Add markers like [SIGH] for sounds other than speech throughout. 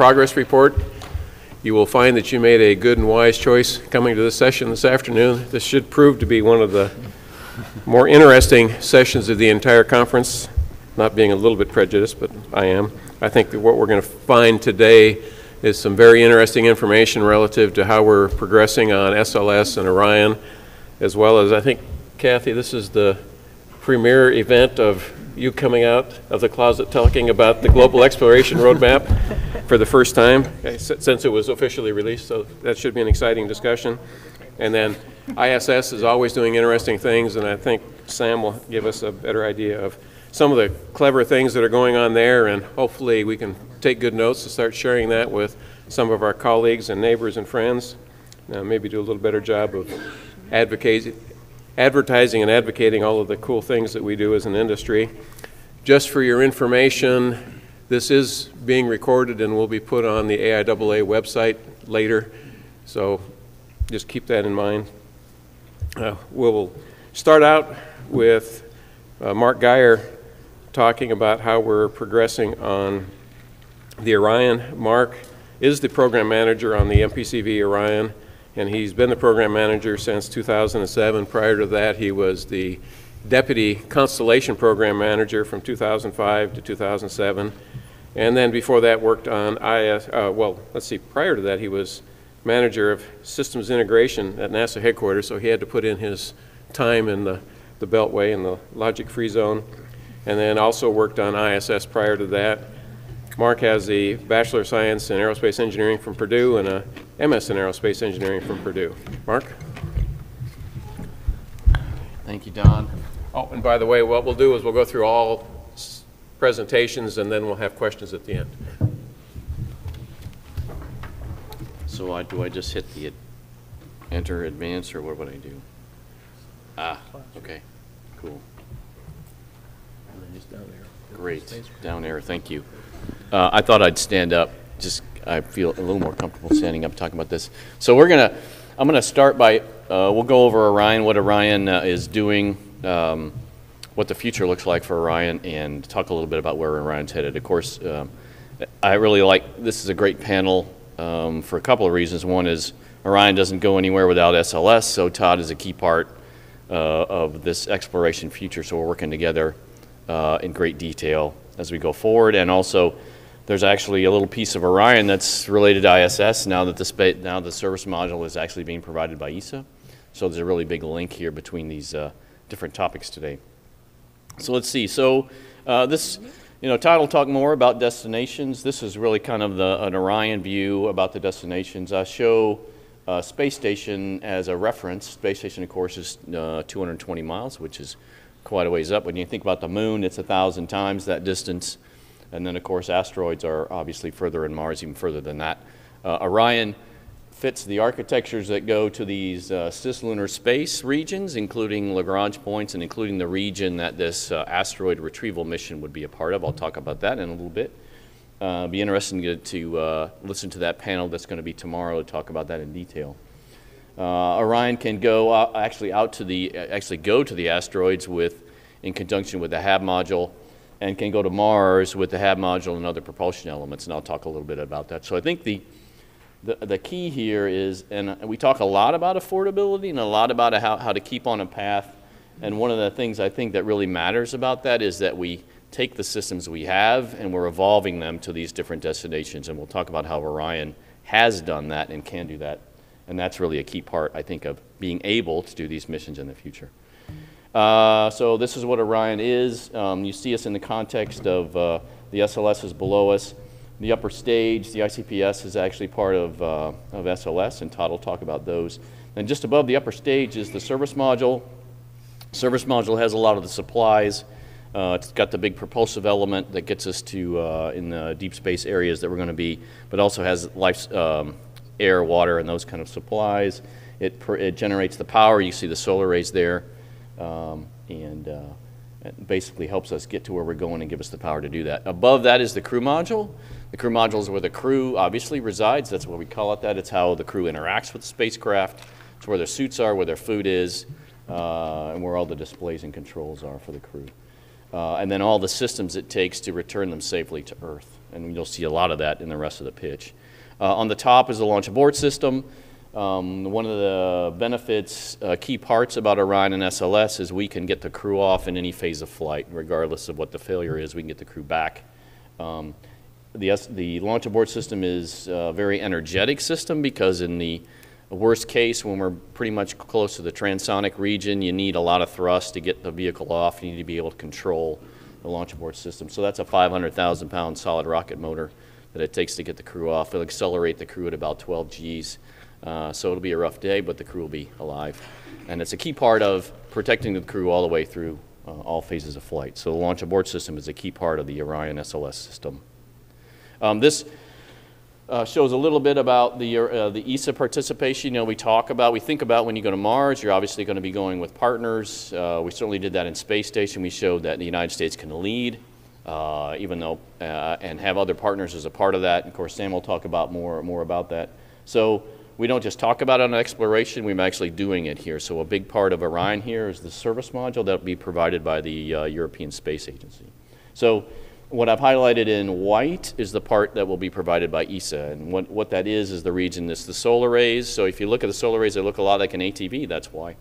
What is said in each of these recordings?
progress report. You will find that you made a good and wise choice coming to this session this afternoon. This should prove to be one of the more interesting sessions of the entire conference, not being a little bit prejudiced, but I am. I think that what we're going to find today is some very interesting information relative to how we're progressing on SLS and Orion, as well as, I think, Kathy, this is the premier event of you coming out of the closet talking about the Global Exploration Roadmap for the first time okay, since it was officially released, so that should be an exciting discussion. And then ISS is always doing interesting things, and I think Sam will give us a better idea of some of the clever things that are going on there, and hopefully we can take good notes to start sharing that with some of our colleagues and neighbors and friends. Uh, maybe do a little better job of advocating, advertising and advocating all of the cool things that we do as an industry. Just for your information, this is being recorded and will be put on the AIAA website later, so just keep that in mind. Uh, we'll start out with uh, Mark Geyer talking about how we're progressing on the Orion. Mark is the program manager on the MPCV Orion, and he's been the program manager since 2007. Prior to that, he was the deputy constellation program manager from 2005 to 2007. And then before that, worked on IS, uh, well, let's see, prior to that, he was manager of systems integration at NASA headquarters, so he had to put in his time in the, the Beltway and the logic free zone. And then also worked on ISS prior to that. Mark has a Bachelor of Science in Aerospace Engineering from Purdue and a MS in Aerospace Engineering from Purdue. Mark? Thank you, Don. Oh, and by the way, what we'll do is we'll go through all presentations and then we'll have questions at the end. So I, do I just hit the enter advance or what would I do? Ah, okay, cool. Great, down there, thank you. Uh, I thought I'd stand up, just, I feel a little more comfortable standing up talking about this. So we're gonna, I'm gonna start by, uh, we'll go over Orion, what Orion uh, is doing, um, what the future looks like for Orion, and talk a little bit about where Orion's headed. Of course, um, I really like, this is a great panel um, for a couple of reasons. One is Orion doesn't go anywhere without SLS, so Todd is a key part uh, of this exploration future, so we're working together uh, in great detail as we go forward. And also, there's actually a little piece of Orion that's related to ISS now that the now the service module is actually being provided by ESA. So there's a really big link here between these uh, different topics today. So let's see. So uh, this, you know, Todd will talk more about destinations. This is really kind of the, an Orion view about the destinations. I show uh, space station as a reference. Space station, of course, is uh, 220 miles, which is quite a ways up. When you think about the moon, it's a thousand times that distance. And then, of course, asteroids are obviously further in Mars, even further than that. Uh, Orion fits the architectures that go to these uh, cislunar space regions, including Lagrange points and including the region that this uh, asteroid retrieval mission would be a part of. I'll talk about that in a little bit. Uh, be interesting to, to uh, listen to that panel that's going to be tomorrow to talk about that in detail. Uh, Orion can go out, actually out to the actually go to the asteroids with in conjunction with the HAB module, and can go to Mars with the HAB module and other propulsion elements. And I'll talk a little bit about that. So I think the the, the key here is, and we talk a lot about affordability and a lot about how, how to keep on a path. And one of the things I think that really matters about that is that we take the systems we have and we're evolving them to these different destinations. And we'll talk about how Orion has done that and can do that and that's really a key part, I think, of being able to do these missions in the future. Uh, so this is what Orion is. Um, you see us in the context of uh, the SLS is below us. The upper stage, the ICPS is actually part of, uh, of SLS, and Todd will talk about those. And just above the upper stage is the service module. Service module has a lot of the supplies. Uh, it's got the big propulsive element that gets us to uh, in the deep space areas that we're going to be, but also has life, um, air, water, and those kind of supplies. It, it generates the power. You see the solar arrays there. Um, and uh, basically helps us get to where we're going and give us the power to do that. Above that is the crew module. The crew module is where the crew obviously resides. That's what we call it that. It's how the crew interacts with the spacecraft. It's where their suits are, where their food is, uh, and where all the displays and controls are for the crew. Uh, and then all the systems it takes to return them safely to Earth. and you'll see a lot of that in the rest of the pitch. Uh, on the top is the launch abort system. Um, one of the benefits, uh, key parts about Orion and SLS is we can get the crew off in any phase of flight, regardless of what the failure is. We can get the crew back. Um, the, the launch abort system is a very energetic system because in the worst case, when we're pretty much close to the transonic region, you need a lot of thrust to get the vehicle off. You need to be able to control the launch abort system. So that's a 500,000 pound solid rocket motor that it takes to get the crew off. It'll accelerate the crew at about 12 Gs. Uh, so it'll be a rough day, but the crew will be alive. And it's a key part of protecting the crew all the way through uh, all phases of flight. So the launch abort system is a key part of the Orion SLS system. Um, this uh, shows a little bit about the, uh, the ESA participation. You know, we talk about, we think about when you go to Mars, you're obviously going to be going with partners. Uh, we certainly did that in Space Station. We showed that the United States can lead, uh, even though, uh, and have other partners as a part of that. Of course, Sam will talk about more, more about that. So we don't just talk about it on exploration, we're actually doing it here. So a big part of Orion here is the service module that will be provided by the uh, European Space Agency. So what I've highlighted in white is the part that will be provided by ESA. And what, what that is, is the region that's the solar arrays. So if you look at the solar arrays, they look a lot like an ATV, that's why.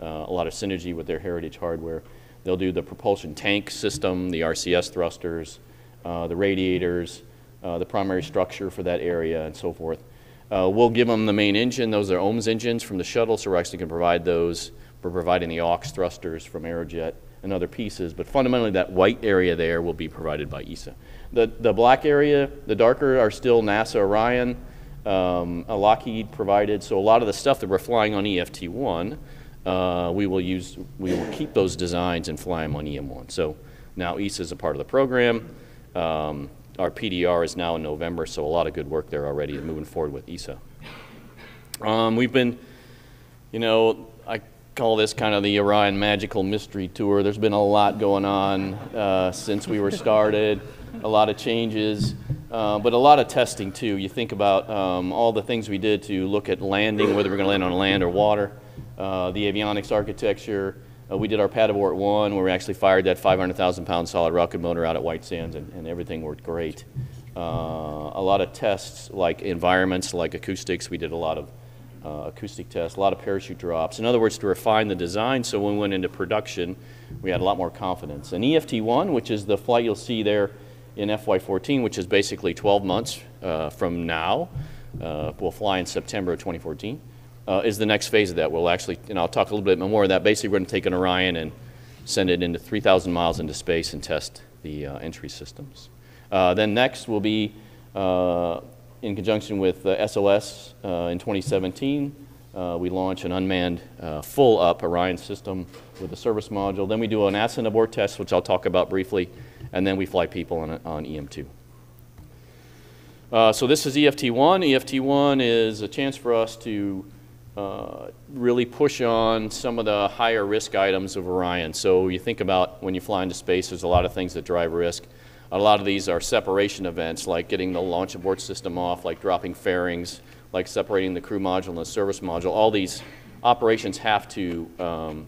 Uh, a lot of synergy with their heritage hardware. They'll do the propulsion tank system, the RCS thrusters, uh, the radiators, uh, the primary structure for that area, and so forth. Uh, we'll give them the main engine. Those are OMS engines from the shuttle, so we're actually going to provide those. We're providing the aux thrusters from Aerojet and other pieces, but fundamentally that white area there will be provided by ESA. The, the black area, the darker, are still NASA Orion, um, Lockheed provided, so a lot of the stuff that we're flying on EFT-1, uh, we will use, we will keep those designs and fly them on EM-1. So now ESA is a part of the program. Um, our PDR is now in November, so a lot of good work there already moving forward with ESA. Um, we've been, you know, I call this kind of the Orion Magical Mystery Tour. There's been a lot going on uh, since we were started, a lot of changes, uh, but a lot of testing too. You think about um, all the things we did to look at landing, whether we're going to land on land or water, uh, the avionics architecture. Uh, we did our pad abort one, where we actually fired that 500,000 pound solid rocket motor out at White Sands, and, and everything worked great. Uh, a lot of tests like environments, like acoustics. We did a lot of uh, acoustic tests, a lot of parachute drops. In other words, to refine the design so when we went into production, we had a lot more confidence. And EFT1, which is the flight you'll see there in FY14, which is basically 12 months uh, from now, uh, we'll fly in September of 2014, uh, is the next phase of that. We'll actually, and I'll talk a little bit more of that. Basically, we're going to take an Orion and send it into 3,000 miles into space and test the uh, entry systems. Uh, then next will be in conjunction with uh, SLS uh, in 2017, uh, we launch an unmanned full up Orion system with a service module. Then we do an ascent abort test, which I'll talk about briefly, and then we fly people on, on EM2. Uh, so this is EFT1. EFT1 is a chance for us to uh, really push on some of the higher risk items of Orion. So you think about when you fly into space, there's a lot of things that drive risk. A lot of these are separation events, like getting the launch abort system off, like dropping fairings, like separating the crew module and the service module. All these operations have to um,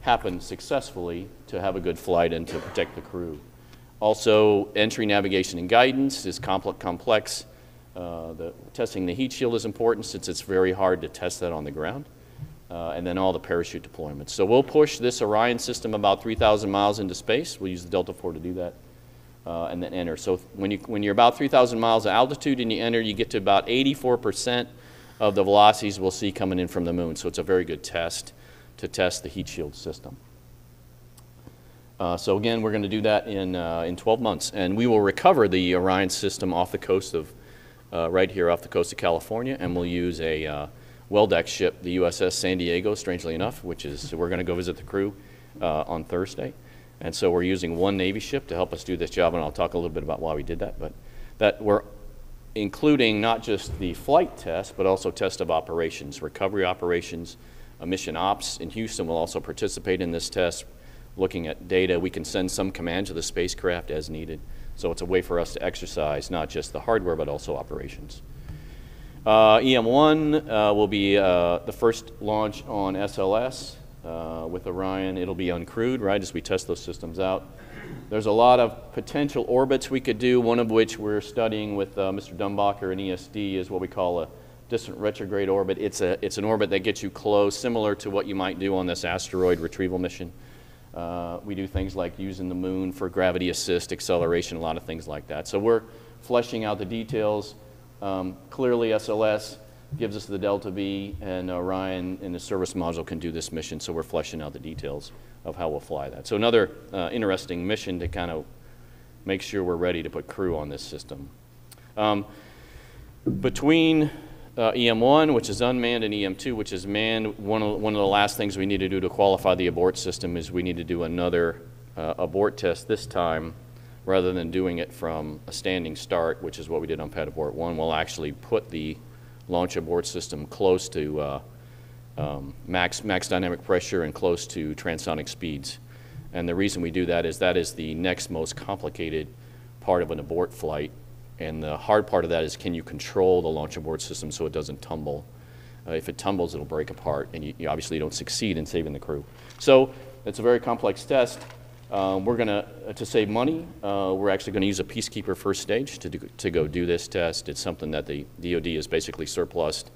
happen successfully to have a good flight and to protect the crew. Also, entry, navigation, and guidance is complex. Uh, the, testing the heat shield is important since it's very hard to test that on the ground. Uh, and then all the parachute deployments. So we'll push this Orion system about 3,000 miles into space. We'll use the Delta IV to do that uh, and then enter. So when, you, when you're about 3,000 miles of altitude and you enter, you get to about 84% of the velocities we'll see coming in from the moon. So it's a very good test to test the heat shield system. Uh, so again, we're going to do that in, uh, in 12 months. And we will recover the Orion system off the coast of, uh, right here off the coast of California, and we'll use a uh, well-deck ship, the USS San Diego, strangely enough, which is, we're going to go visit the crew uh, on Thursday. And so we're using one Navy ship to help us do this job, and I'll talk a little bit about why we did that. But that we're including not just the flight test, but also test of operations, recovery operations, mission ops in Houston will also participate in this test, looking at data. We can send some command to the spacecraft as needed. So it's a way for us to exercise not just the hardware, but also operations. Uh, EM1 uh, will be uh, the first launch on SLS uh, with Orion. It'll be uncrewed, right, as we test those systems out. There's a lot of potential orbits we could do, one of which we're studying with uh, Mr. Dumbacher and ESD is what we call a distant retrograde orbit. It's, a, it's an orbit that gets you close, similar to what you might do on this asteroid retrieval mission. Uh, we do things like using the moon for gravity assist, acceleration, a lot of things like that. So we're fleshing out the details. Um, clearly, SLS gives us the delta V, and Orion in the service module can do this mission, so we're fleshing out the details of how we'll fly that. So another uh, interesting mission to kind of make sure we're ready to put crew on this system. Um, between uh, EM1, which is unmanned, and EM2, which is manned, one of, one of the last things we need to do to qualify the abort system is we need to do another uh, abort test this time rather than doing it from a standing start, which is what we did on Pad Abort 1. We'll actually put the launch abort system close to uh, um, max, max dynamic pressure and close to transonic speeds. And the reason we do that is that is the next most complicated part of an abort flight. And the hard part of that is can you control the launch abort system so it doesn't tumble? Uh, if it tumbles, it'll break apart, and you, you obviously don't succeed in saving the crew. So it's a very complex test. Uh, we're going to, uh, to save money, uh, we're actually going to use a Peacekeeper first stage to, do, to go do this test. It's something that the DoD is basically surplused.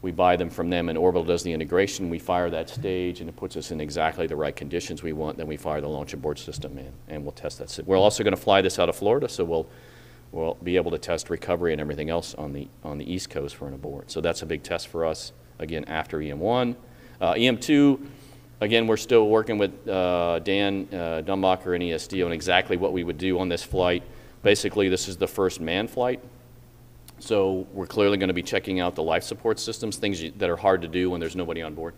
We buy them from them, and Orbital does the integration. We fire that stage, and it puts us in exactly the right conditions we want. Then we fire the launch abort system in, and we'll test that. We're also going to fly this out of Florida, so we'll, we'll be able to test recovery and everything else on the, on the East Coast for an abort. So that's a big test for us, again, after EM1. Uh, EM2, again, we're still working with uh, Dan uh, Dumbacher and ESD on exactly what we would do on this flight. Basically, this is the first manned flight. So we're clearly going to be checking out the life support systems, things you, that are hard to do when there's nobody on board.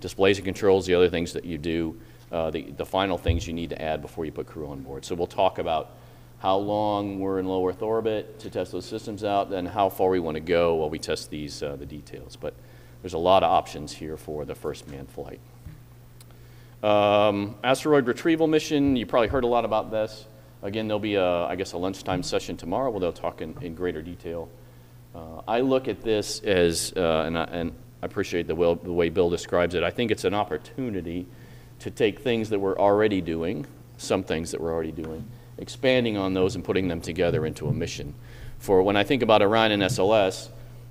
Displays and controls, the other things that you do, uh, the, the final things you need to add before you put crew on board. So we'll talk about how long we're in low Earth orbit to test those systems out, and how far we want to go while we test these, uh, the details. But there's a lot of options here for the first manned flight. Um, asteroid retrieval mission, you probably heard a lot about this. Again, there'll be, a, I guess, a lunchtime session tomorrow where they'll talk in, in greater detail. Uh, I look at this as, uh, and, I, and, I, appreciate the, will, the way Bill describes it, I think it's an opportunity to take things that we're already doing, some things that we're already doing, expanding on those and putting them together into a mission. For when I think about Orion and SLS,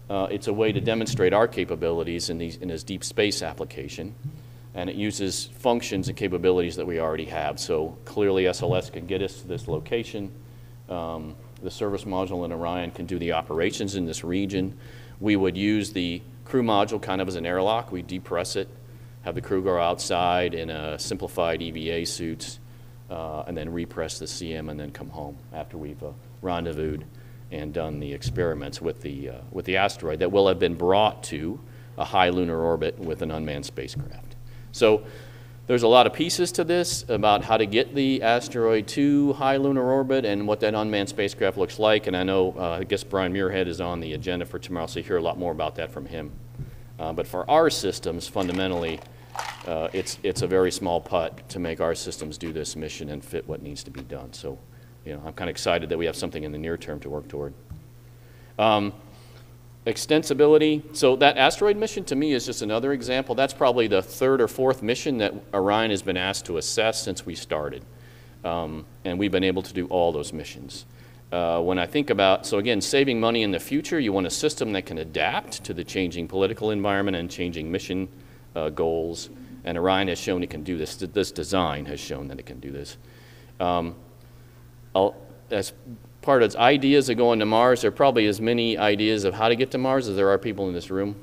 uh, it's a way to demonstrate our capabilities in, these, in this deep space application and it uses functions and capabilities that we already have. So clearly SLS can get us to this location. Um, the service module in Orion can do the operations in this region. We would use the crew module kind of as an airlock. We depress it, have the crew go outside in a simplified EVA suits, uh, and then repress the CM and then come home after we've uh, rendezvoused and done the experiments with the, uh, with the asteroid that will have been brought to a high lunar orbit with an unmanned spacecraft. So there's a lot of pieces to this about how to get the asteroid to high lunar orbit and what that unmanned spacecraft looks like. And I know, uh, I guess Brian Muirhead is on the agenda for tomorrow, so you hear a lot more about that from him. Uh, but for our systems, fundamentally, uh, it's, it's a very small putt to make our systems do this mission and fit what needs to be done. So, you know, I'm kind of excited that we have something in the near term to work toward. Um, extensibility. So that asteroid mission to me is just another example. That's probably the third or fourth mission that Orion has been asked to assess since we started. Um, and we've been able to do all those missions. Uh, when I think about, so again, saving money in the future, you want a system that can adapt to the changing political environment and changing mission uh, goals. And Orion has shown it can do this. This design has shown that it can do this. Um, as part of ideas of going to Mars. There are probably as many ideas of how to get to Mars as there are people in this room.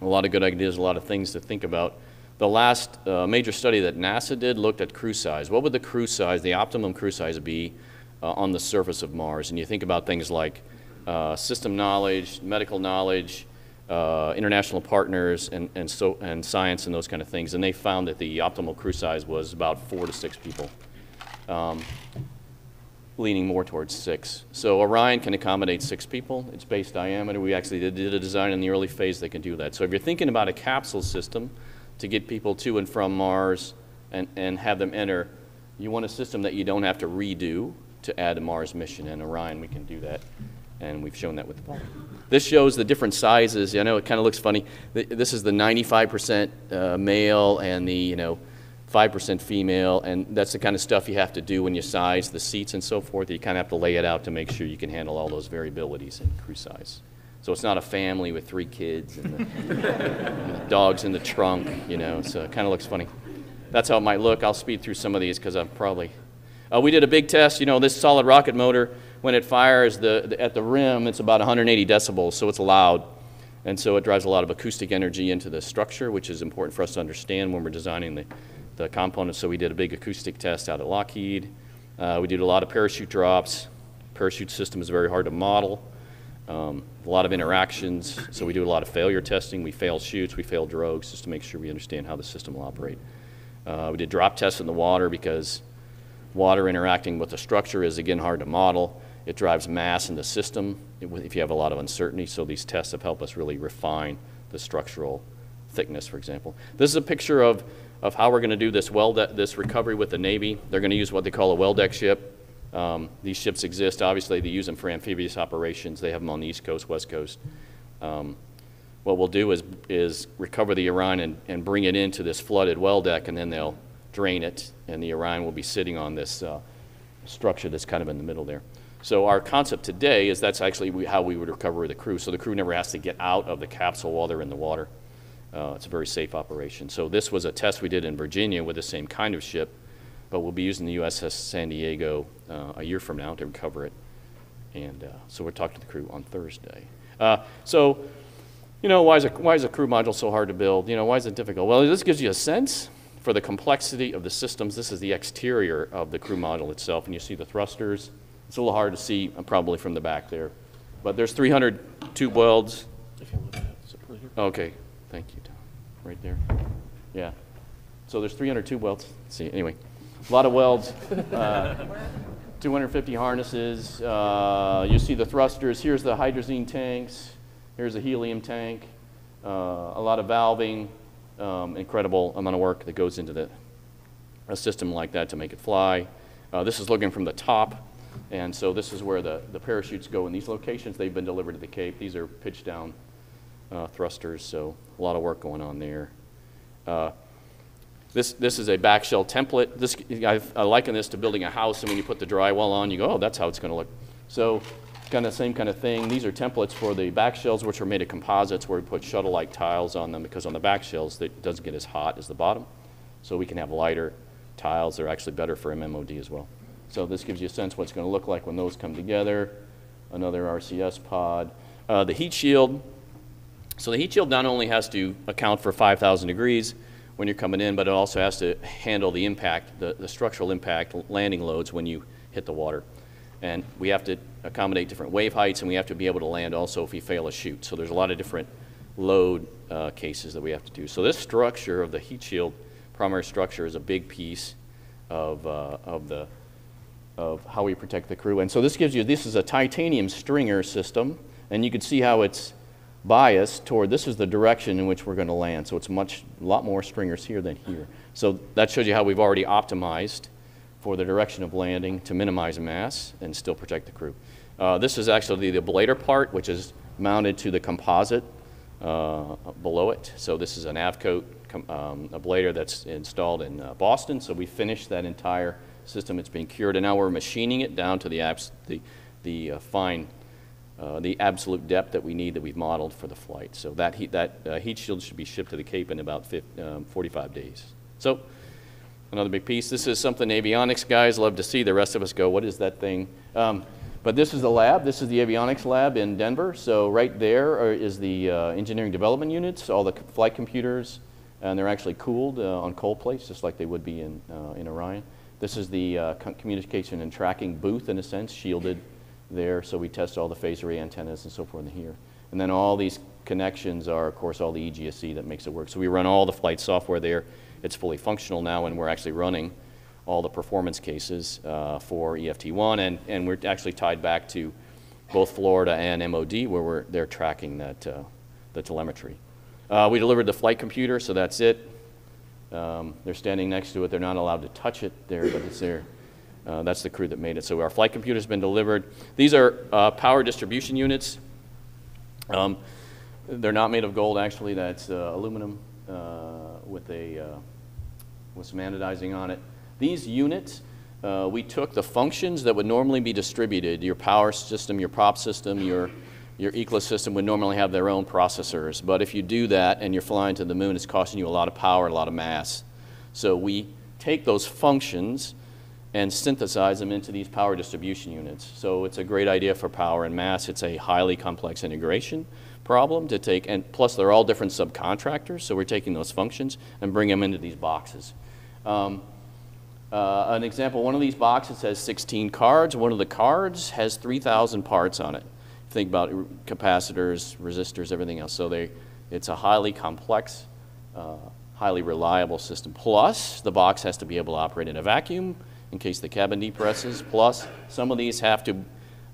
A lot of good ideas, a lot of things to think about. The last uh, major study that NASA did looked at crew size. What would the crew size, the optimum crew size, be uh, on the surface of Mars? And you think about things like uh, system knowledge, medical knowledge, uh, international partners, and, and, so, and science, and those kind of things. And they found that the optimal crew size was about four to six people. Um, leaning more towards six. So Orion can accommodate six people. Its base diameter, we actually did, a design in the early phase that can do that. So if you're thinking about a capsule system to get people to and from Mars and, and have them enter, you want a system that you don't have to redo to add a Mars mission. And Orion, we can do that. And we've shown that with. This shows the different sizes. I know it kind of looks funny. This is the 95% uh, male and the, you know, 5% female, and that's the kind of stuff you have to do when you size the seats and so forth. You kind of have to lay it out to make sure you can handle all those variabilities in crew size. So it's not a family with three kids and the, and the dogs in the trunk, you know, so it kind of looks funny. That's how it might look. I'll speed through some of these because I'm probably. Uh, we did a big test. You know, this solid rocket motor, when it fires the, the, at the rim, it's about 180 decibels, so it's loud. And so it drives a lot of acoustic energy into the structure, which is important for us to understand when we're designing the, the components. So we did a big acoustic test out at Lockheed. Uh, we did a lot of parachute drops. Parachute system is very hard to model. Um, a lot of interactions, so we do a lot of failure testing. We fail chutes, we fail drogues, just to make sure we understand how the system will operate. Uh, we did drop tests in the water because water interacting with the structure is, again, hard to model. It drives mass in the system if you have a lot of uncertainty, so these tests have helped us really refine the structural thickness, for example. This is a picture of, of how we're going to do this, well this recovery with the Navy. They're going to use what they call a well deck ship. Um, these ships exist. Obviously, they use them for amphibious operations. They have them on the East Coast, West Coast. Um, what we'll do is, is recover the Orion and, and bring it into this flooded well deck, and then they'll drain it, and the Orion will be sitting on this uh, structure that's kind of in the middle there. So our concept today is that's actually how we would recover the crew. So the crew never has to get out of the capsule while they're in the water. Uh, it's a very safe operation. So this was a test we did in Virginia with the same kind of ship, but we'll be using the USS San Diego uh, a year from now to recover it. And uh, so we'll talk to the crew on Thursday. Uh, so, you know, why is, a, why is a crew module so hard to build? You know, why is it difficult? Well, this gives you a sense for the complexity of the systems. This is the exterior of the crew module itself, and you see the thrusters. It's a little hard to see uh, probably from the back there. But there's 300 tube welds. Okay, thank you, Tom. Right there. Yeah. So there's 300 tube welds. Let's see, anyway, a lot of welds. Uh, 250 harnesses. Uh, you see the thrusters. Here's the hydrazine tanks. Here's a helium tank. Uh, a lot of valving. Um, incredible amount of work that goes into the, a system like that to make it fly. Uh, this is looking from the top. And so this is where the, the parachutes go in these locations. They've been delivered to the Cape. These are pitched down uh, thrusters, so a lot of work going on there. Uh, this, this is a back shell template. This, I, I liken this to building a house, and when you put the drywall on, you go, oh, that's how it's going to look. So kind of same kind of thing. These are templates for the back shells, which are made of composites, where we put shuttle-like tiles on them, because on the back shells, it doesn't get as hot as the bottom. So we can have lighter tiles. They're actually better for MMOD as well. So this gives you a sense what it's going to look like when those come together. Another RCS pod. Uh, the heat shield. So the heat shield not only has to account for 5,000 degrees when you're coming in, but it also has to handle the impact, the, the structural impact, landing loads when you hit the water. And we have to accommodate different wave heights, and we have to be able to land also if we fail a chute. So there's a lot of different load uh, cases that we have to do. So this structure of the heat shield, primary structure, is a big piece of, uh, of the of how we protect the crew. And so this gives you, this is a titanium stringer system, and you can see how it's biased toward, this is the direction in which we're going to land. So it's much, a lot more stringers here than here. So that shows you how we've already optimized for the direction of landing to minimize mass and still protect the crew. Uh, this is actually the ablator part, which is mounted to the composite uh, below it. So this is an Avcoat um, ablator that's installed in uh, Boston. So we finished that entire system. It's being cured, and now we're machining it down to the, abs- the, the uh, fine, uh, the absolute depth that we need that we've modeled for the flight. So that heat, that uh, heat shield should be shipped to the Cape in about 50, um, 45 days. So another big piece. This is something avionics guys love to see. The rest of us go, what is that thing? Um, but this is the lab. This is the avionics lab in Denver. So right there is the uh, engineering development units, all the flight computers, and they're actually cooled uh, on cold plates, just like they would be in, uh, in Orion. This is the uh, communication and tracking booth, in a sense, shielded there. So we test all the phased array antennas and so forth in here. And then all these connections are, of course, all the EGSC that makes it work. So we run all the flight software there. It's fully functional now, and we're actually running all the performance cases uh, for EFT1, and, and we're actually tied back to both Florida and MOD, where we're, they're tracking that, uh, the telemetry. Uh, we delivered the flight computer, so that's it. Um, they're standing next to it. They're not allowed to touch it there, but it's there. Uh, that's the crew that made it. So our flight computer's been delivered. These are uh, power distribution units. Um, they're not made of gold, actually. That's uh, aluminum uh, with a, uh, with some anodizing on it. These units, uh, we took the functions that would normally be distributed, your power system, your prop system, your, your ECLS system would normally have their own processors. But if you do that and you're flying to the moon, it's costing you a lot of power, a lot of mass. So we take those functions and synthesize them into these power distribution units. So it's a great idea for power and mass. It's a highly complex integration problem to take, and plus they're all different subcontractors, so we're taking those functions and bring them into these boxes. Um, uh, an example, one of these boxes has 16 cards. One of the cards has 3,000 parts on it. Think about capacitors, resistors, everything else. So they, it's a highly complex, uh, highly reliable system. Plus, the box has to be able to operate in a vacuum in case the cabin depresses. Plus, some of these have to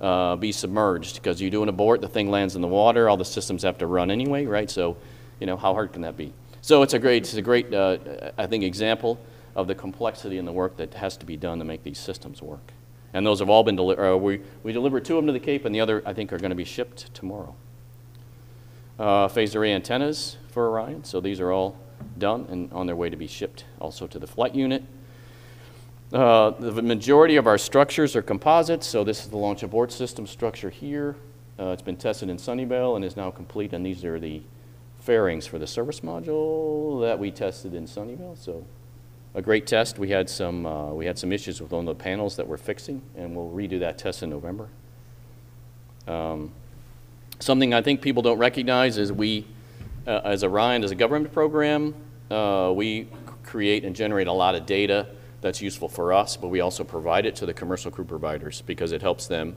uh, be submerged because you do an abort, the thing lands in the water, all the systems have to run anyway, right? So, you know, how hard can that be? So it's a great, it's a great, uh, I think, example of the complexity and the work that has to be done to make these systems work. And those have all been delivered. Uh, we, we delivered two of them to the Cape, and the other, I think, are going to be shipped tomorrow. Uh, phased array antennas for Orion. So these are all done and on their way to be shipped also to the flight unit. Uh, the majority of our structures are composites, so this is the launch abort system structure here. Uh, it's been tested in Sunnyvale and is now complete, and these are the fairings for the service module that we tested in Sunnyvale. So a great test. We had some, uh, we had some issues with one of the panels that we're fixing, and we'll redo that test in November. Um, something I think people don't recognize is we, uh, as Orion, as a government program, uh, we create and generate a lot of data that's useful for us, but we also provide it to the commercial crew providers because it helps them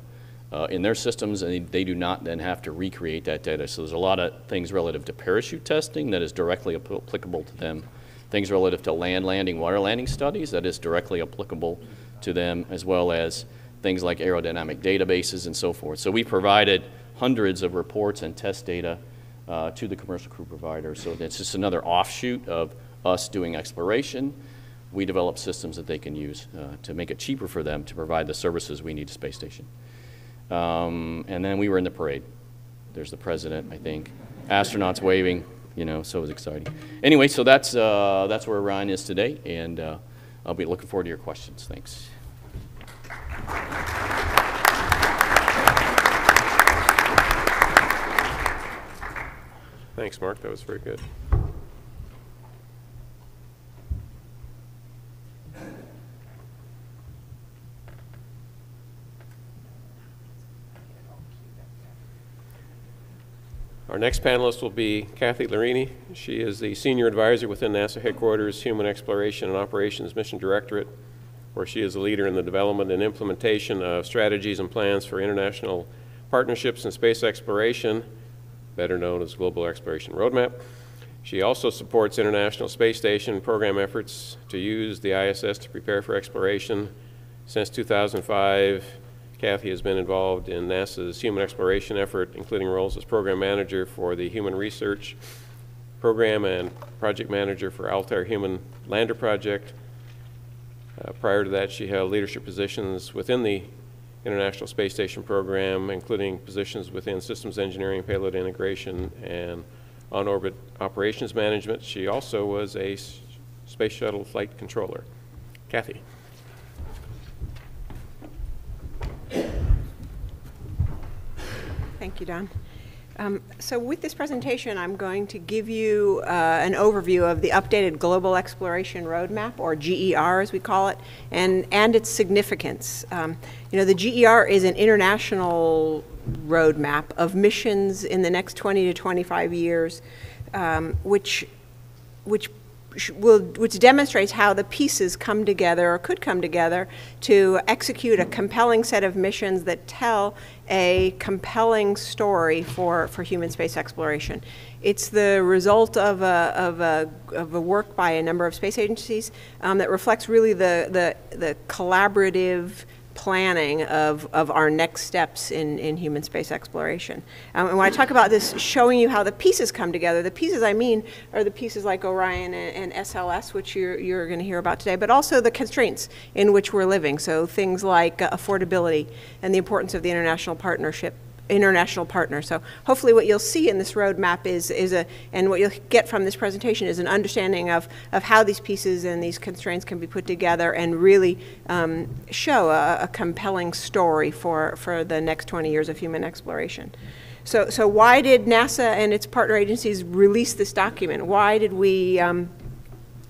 uh, in their systems and they do not then have to recreate that data. So there's a lot of things relative to parachute testing that is directly applicable to them. Things relative to land landing, water landing studies that is directly applicable to them, as well as things like aerodynamic databases and so forth. So we provided hundreds of reports and test data uh, to the commercial crew providers. So it's just another offshoot of us doing exploration we develop systems that they can use uh, to make it cheaper for them to provide the services we need to space station. Um, and then we were in the parade. There's the president, I think. Astronauts waving, you know, so it was exciting. Anyway, so that's, uh, that's where Orion is today, and uh, I'll be looking forward to your questions. Thanks. Thanks, Mark. That was very good. Our next panelist will be Kathy Laurini. She is the Senior Advisor within NASA Headquarters Human Exploration and Operations Mission Directorate, where she is a leader in the development and implementation of strategies and plans for international partnerships in space exploration, better known as Global Exploration Roadmap. She also supports International Space Station program efforts to use the ISS to prepare for exploration. Since 2005, Kathy has been involved in NASA's human exploration effort, including roles as program manager for the Human Research Program and project manager for Altair Human Lander Project. Uh, prior to that, she held leadership positions within the International Space Station program, including positions within systems engineering, payload integration, and on-orbit operations management. She also was a space shuttle flight controller. Kathy. Thank you, Don. Um, so with this presentation, I'm going to give you uh, an overview of the updated Global Exploration Roadmap, or GER as we call it, and, and its significance. Um, you know, the GER is an international roadmap of missions in the next 20 to 25 years, um, which, which will, which demonstrates how the pieces come together or could come together to execute a compelling set of missions that tell a compelling story for, for human space exploration. It's the result of a, of a, of a work by a number of space agencies um, that reflects really the, the, the collaborative planning of, of our next steps in, in human space exploration. Um, and when I talk about this, showing you how the pieces come together, the pieces I mean are the pieces like Orion and, and SLS, which you're, you're going to hear about today, but also the constraints in which we're living. So things like uh, affordability and the importance of the international partnership international partner. So hopefully what you'll see in this roadmap is, is a, and what you'll get from this presentation is an understanding of, of how these pieces and these constraints can be put together and really um, show a, a compelling story for, for the next 20 years of human exploration. So, so why did NASA and its partner agencies release this document? Why did we um,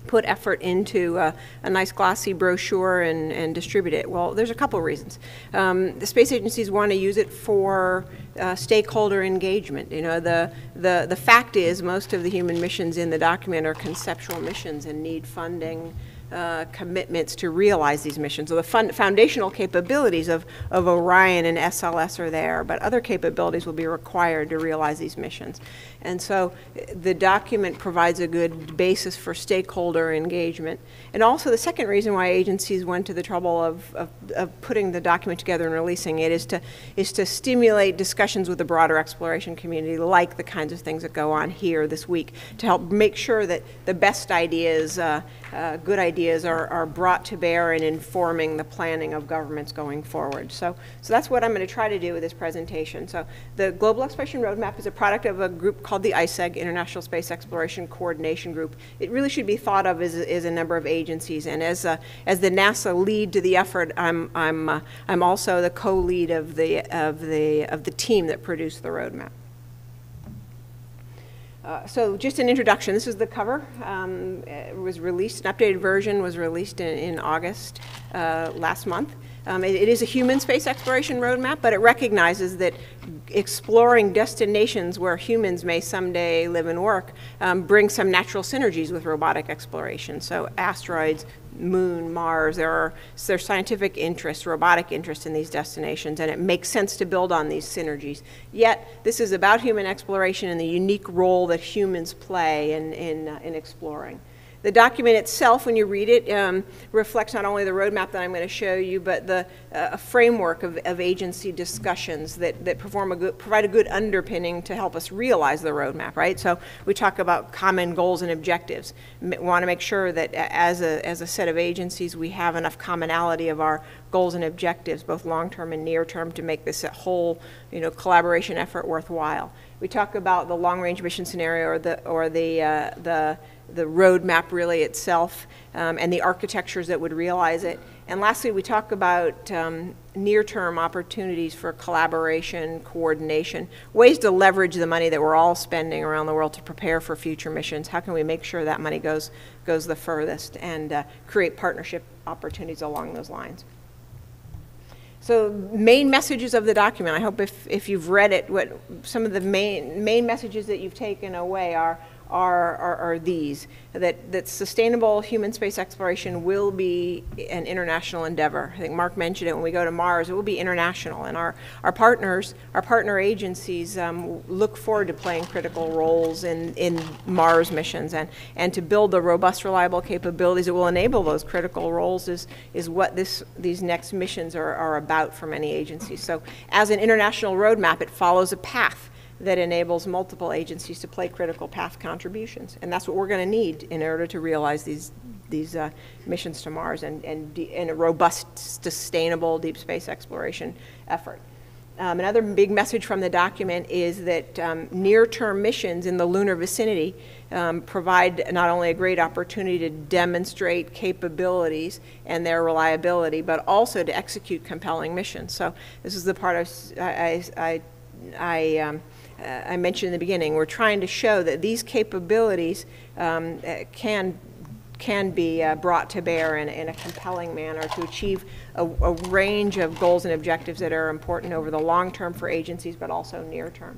put effort into uh, a nice glossy brochure and, and distribute it? Well, there's a couple of reasons. Um, the space agencies want to use it for uh, stakeholder engagement. You know, the, the, the fact is most of the human missions in the document are conceptual missions and need funding uh, commitments to realize these missions. So the fun, foundational capabilities of, of Orion and SLS are there, but other capabilities will be required to realize these missions. And so the document provides a good basis for stakeholder engagement. And also the second reason why agencies went to the trouble of, of, of putting the document together and releasing it is to, is to stimulate discussions with the broader exploration community, like the kinds of things that go on here this week, to help make sure that the best ideas, uh, uh, good ideas, are, are brought to bear in informing the planning of governments going forward. So, so that's what I'm going to try to do with this presentation. So the Global Exploration Roadmap is a product of a group called the ISEG, International Space Exploration Coordination Group. It really should be thought of as, as a number of agencies. And as, uh, as the NASA lead to the effort, I'm, I'm, uh, I'm also the co-lead of the, of, the, of the team that produced the roadmap. Uh, so just an introduction. This is the cover. Um, it was released, an updated version was released in, in August uh, last month. Um, it, it is a human space exploration roadmap, but it recognizes that exploring destinations where humans may someday live and work um, brings some natural synergies with robotic exploration. So asteroids, Moon, Mars, there are there's scientific interest, robotic interest in these destinations, and it makes sense to build on these synergies. Yet, this is about human exploration and the unique role that humans play in, in, uh, in exploring. The document itself, when you read it, um, reflects not only the roadmap that I'm going to show you, but the uh, framework of, of, agency discussions that, that perform a good, provide a good underpinning to help us realize the roadmap, right? So we talk about common goals and objectives. We want to make sure that as a, as a set of agencies, we have enough commonality of our goals and objectives, both long-term and near-term, to make this a whole, you know, collaboration effort worthwhile. We talk about the long-range mission scenario or the, or the, uh, the the roadmap really itself um, and the architectures that would realize it. And lastly, we talk about um, near-term opportunities for collaboration, coordination, ways to leverage the money that we're all spending around the world to prepare for future missions. How can we make sure that money goes, goes the furthest and uh, create partnership opportunities along those lines? So main messages of the document, I hope if, if you've read it, what some of the main, main messages that you've taken away are are, are, are, these, that, that sustainable human space exploration will be an international endeavor. I think Mark mentioned it when we go to Mars, it will be international. And our, our partners, our partner agencies um, look forward to playing critical roles in, in Mars missions and, and to build the robust, reliable capabilities that will enable those critical roles is, is what this, these next missions are, are about for many agencies. So as an international roadmap, it follows a path that enables multiple agencies to play critical path contributions. And that's what we're going to need in order to realize these, these uh, missions to Mars and, and, and, a robust, sustainable deep space exploration effort. Um, another big message from the document is that um, near-term missions in the lunar vicinity um, provide not only a great opportunity to demonstrate capabilities and their reliability, but also to execute compelling missions. So this is the part I, I, I, I um, uh, I mentioned in the beginning, we're trying to show that these capabilities um, uh, can can be uh, brought to bear in, in, a compelling manner to achieve a, a, range of goals and objectives that are important over the long term for agencies, but also near term.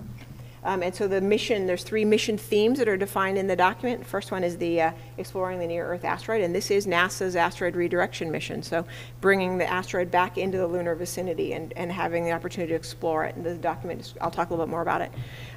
Um, and so the mission, there's three mission themes that are defined in the document. First one is the uh, exploring the near-Earth asteroid, and this is NASA's asteroid redirection mission. So bringing the asteroid back into the lunar vicinity and, and having the opportunity to explore it. And the document, I'll talk a little bit more about it.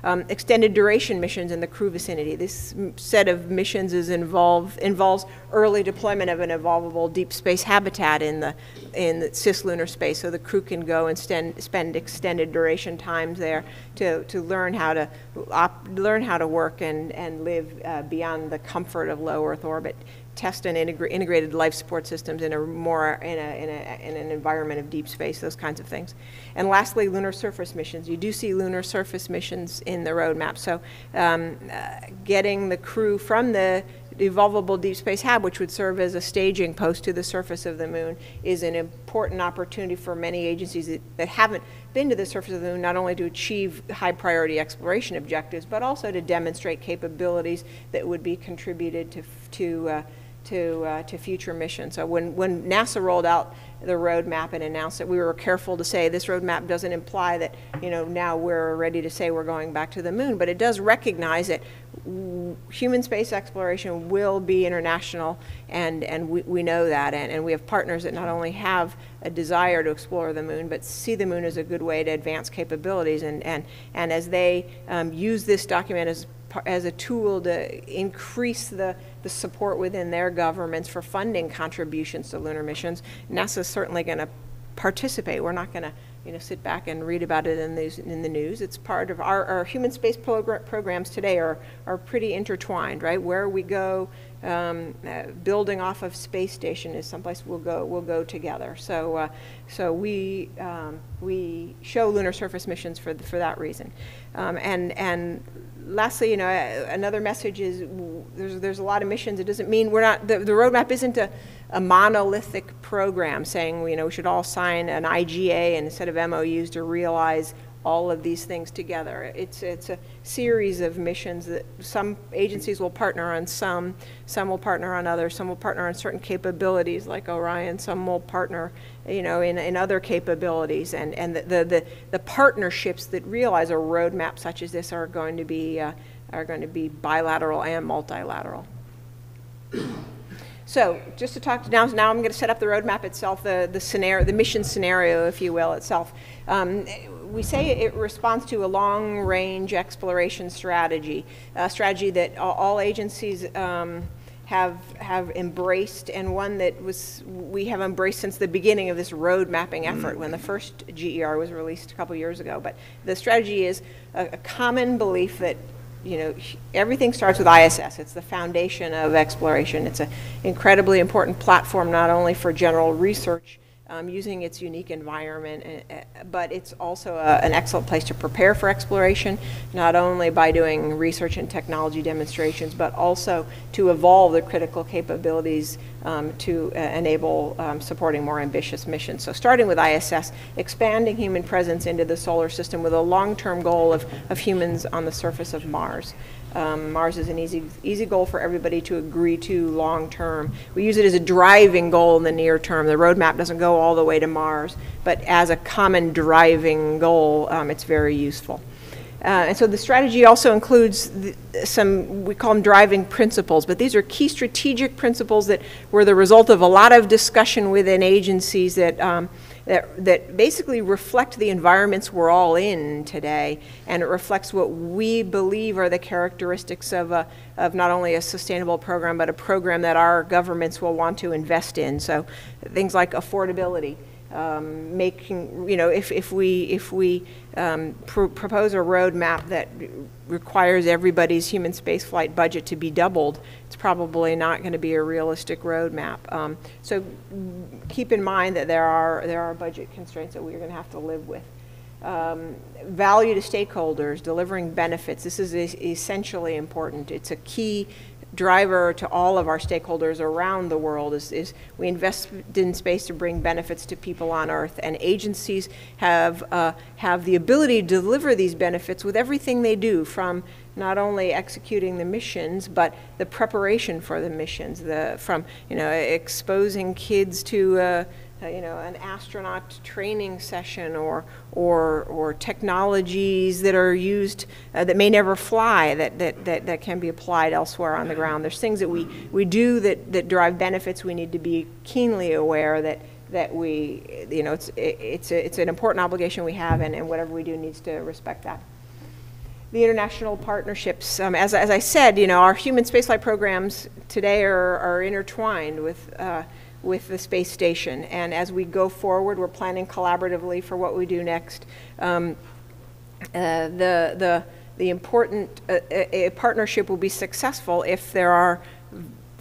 Um, extended duration missions in the crew vicinity. This set of missions is involve, involves early deployment of an evolvable deep space habitat in the in the cislunar space, so the crew can go and spend, spend extended duration times there to, to learn how to op, learn how to work and, and live uh, beyond the comfort of low Earth orbit. test and integra- integrated life support systems in a more, in a, in a, in an environment of deep space, those kinds of things. And lastly, lunar surface missions. You do see lunar surface missions in the roadmap. So um, uh, getting the crew from the evolvable deep space hab, which would serve as a staging post to the surface of the moon, is an important opportunity for many agencies that, that haven't been to the surface of the moon, not only to achieve high priority exploration objectives, but also to demonstrate capabilities that would be contributed to, to uh, to, uh, to future missions. So when, when NASA rolled out the roadmap and announced it, we were careful to say this roadmap doesn't imply that, you know, now we're ready to say we're going back to the moon, but it does recognize that human space exploration will be international, and, and we, we know that, and, and we have partners that not only have a desire to explore the moon, but see the moon as a good way to advance capabilities, and, and, and as they um, use this document as as a tool to increase the, the support within their governments for funding contributions to lunar missions. NASA's certainly going to participate. We're not going to you know, sit back and read about it in, these, in the news. It's part of our, our human space progr programs today are, are pretty intertwined, right? Where we go, um, uh, building off of space station is someplace we'll go, we'll go together. So, uh, so we, um, we show lunar surface missions for, for that reason. Um, and, and lastly, you know, another message is there's, there's a lot of missions. It doesn't mean we're not, the, the roadmap isn't a, a monolithic program saying, you know, we should all sign an IGA instead of MOUs to realize all of these things together. It's, it's a series of missions that some agencies will partner on some, some will partner on others, some will partner on certain capabilities like Orion, some will partner you know, in, in other capabilities. And, and the, the, the, the partnerships that realize a roadmap such as this are going to be, uh, are going to be bilateral and multilateral. So just to talk to now, now I'm going to set up the roadmap itself, the, the scenario, the mission scenario, if you will, itself. Um, we say it responds to a long-range exploration strategy, a strategy that all, agencies um, have have embraced, and one that was we have embraced since the beginning of this road mapping mm. effort when the first GER was released a couple years ago. But the strategy is a, a common belief that you know, everything starts with ISS. It's the foundation of exploration. It's an incredibly important platform not only for general research, um, using its unique environment, uh, but it's also a, an excellent place to prepare for exploration, not only by doing research and technology demonstrations, but also to evolve the critical capabilities um, to uh, enable um, supporting more ambitious missions. So starting with ISS, expanding human presence into the solar system with a long-term goal of, of humans on the surface of Mars. Um, Mars is an easy, easy goal for everybody to agree to long term. We use it as a driving goal in the near term. The roadmap doesn't go all the way to Mars, but as a common driving goal, um, it's very useful. Uh, and so the strategy also includes the, some, we call them driving principles, but these are key strategic principles that were the result of a lot of discussion within agencies that um, that, that basically reflect the environments we're all in today, and it reflects what we believe are the characteristics of, a, of not only a sustainable program, but a program that our governments will want to invest in. So things like affordability, um, making, you know, if, if we, if we um, pr propose a roadmap that requires everybody's human spaceflight budget to be doubled, it's probably not going to be a realistic roadmap. Um, so keep in mind that there are, there are budget constraints that we're going to have to live with. Um, value to stakeholders, delivering benefits. This is essentially important. It's a key driver to all of our stakeholders around the world is, is we invest in space to bring benefits to people on Earth, and agencies have, uh, have the ability to deliver these benefits with everything they do, from not only executing the missions, but the preparation for the missions, the, from you know, exposing kids to uh, uh, you know, an astronaut training session or, or, or technologies that are used uh, that may never fly that, that, that, that can be applied elsewhere on the ground. There's things that we, we do that, that drive benefits. We need to be keenly aware that, that we, you know, it's, it, it's, a, it's an important obligation we have and, and whatever we do needs to respect that the international partnerships. Um, as, as I said, you know, our human spaceflight programs today are, are intertwined with uh, with the space station. And as we go forward, we're planning collaboratively for what we do next. Um, uh, the, the, the important uh, a, a partnership will be successful if there are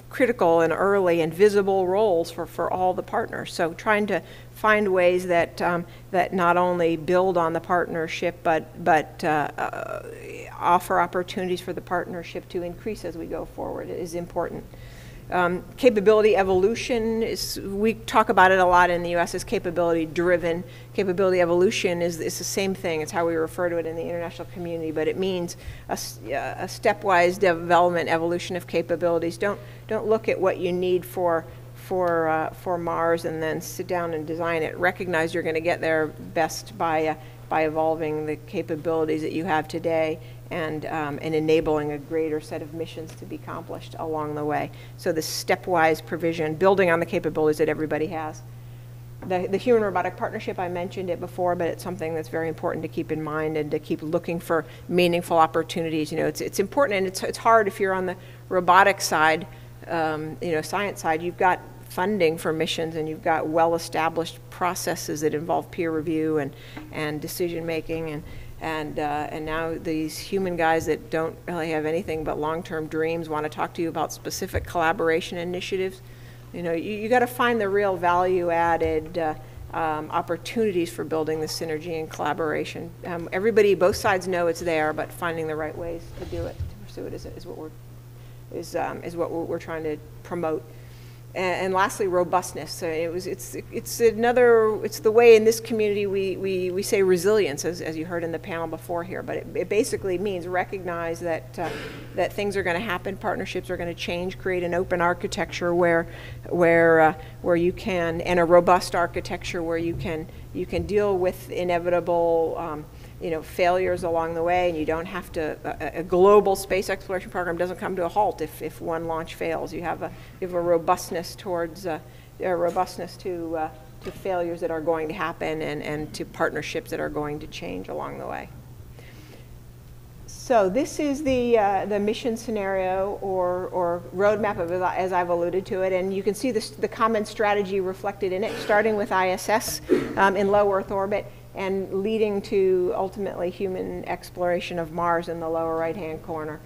critical and early and visible roles for, for all the partners. So trying to find ways that, um, that not only build on the partnership, but, but uh, uh, offer opportunities for the partnership to increase as we go forward is important. Um, capability evolution is, we talk about it a lot in the U.S. as capability driven. Capability evolution is, is the same thing. It's how we refer to it in the international community, but it means a, a stepwise development, evolution of capabilities. Don't, don't look at what you need for, for, uh, for Mars and then sit down and design it. Recognize you're going to get there best by, uh, by evolving the capabilities that you have today and, um, and enabling a greater set of missions to be accomplished along the way. So the stepwise provision, building on the capabilities that everybody has. The, the human robotic partnership, I mentioned it before, but it's something that's very important to keep in mind and to keep looking for meaningful opportunities. You know, it's, it's important and it's, it's hard if you're on the robotic side, um, you know, science side, you've got funding for missions and you've got well-established processes that involve peer review and, and decision making and and, uh, and now these human guys that don't really have anything but long-term dreams want to talk to you about specific collaboration initiatives. You know, you, you got to find the real value-added uh, um, opportunities for building the synergy and collaboration. Um, everybody, both sides know it's there, but finding the right ways to do it, to pursue it, is, is what we're is um, is what we're, we're trying to promote. And, and lastly, robustness. So it was, it's, it's another, it's the way in this community we, we, we say resilience, as, as you heard in the panel before here. But it, it basically means recognize that, uh, that things are going to happen, partnerships are going to change, create an open architecture where, where, uh, where you can, and a robust architecture where you can, you can deal with inevitable um, you know, failures along the way, and you don't have to, a, a, global space exploration program doesn't come to a halt if, if one launch fails. You have a, you have a robustness towards, uh, a robustness to, uh, to failures that are going to happen and, and to partnerships that are going to change along the way. So this is the, uh, the mission scenario or, or roadmap of, as I've alluded to it, and you can see this, the common strategy reflected in it, starting with ISS um, in low Earth orbit and leading to ultimately human exploration of Mars in the lower right-hand corner.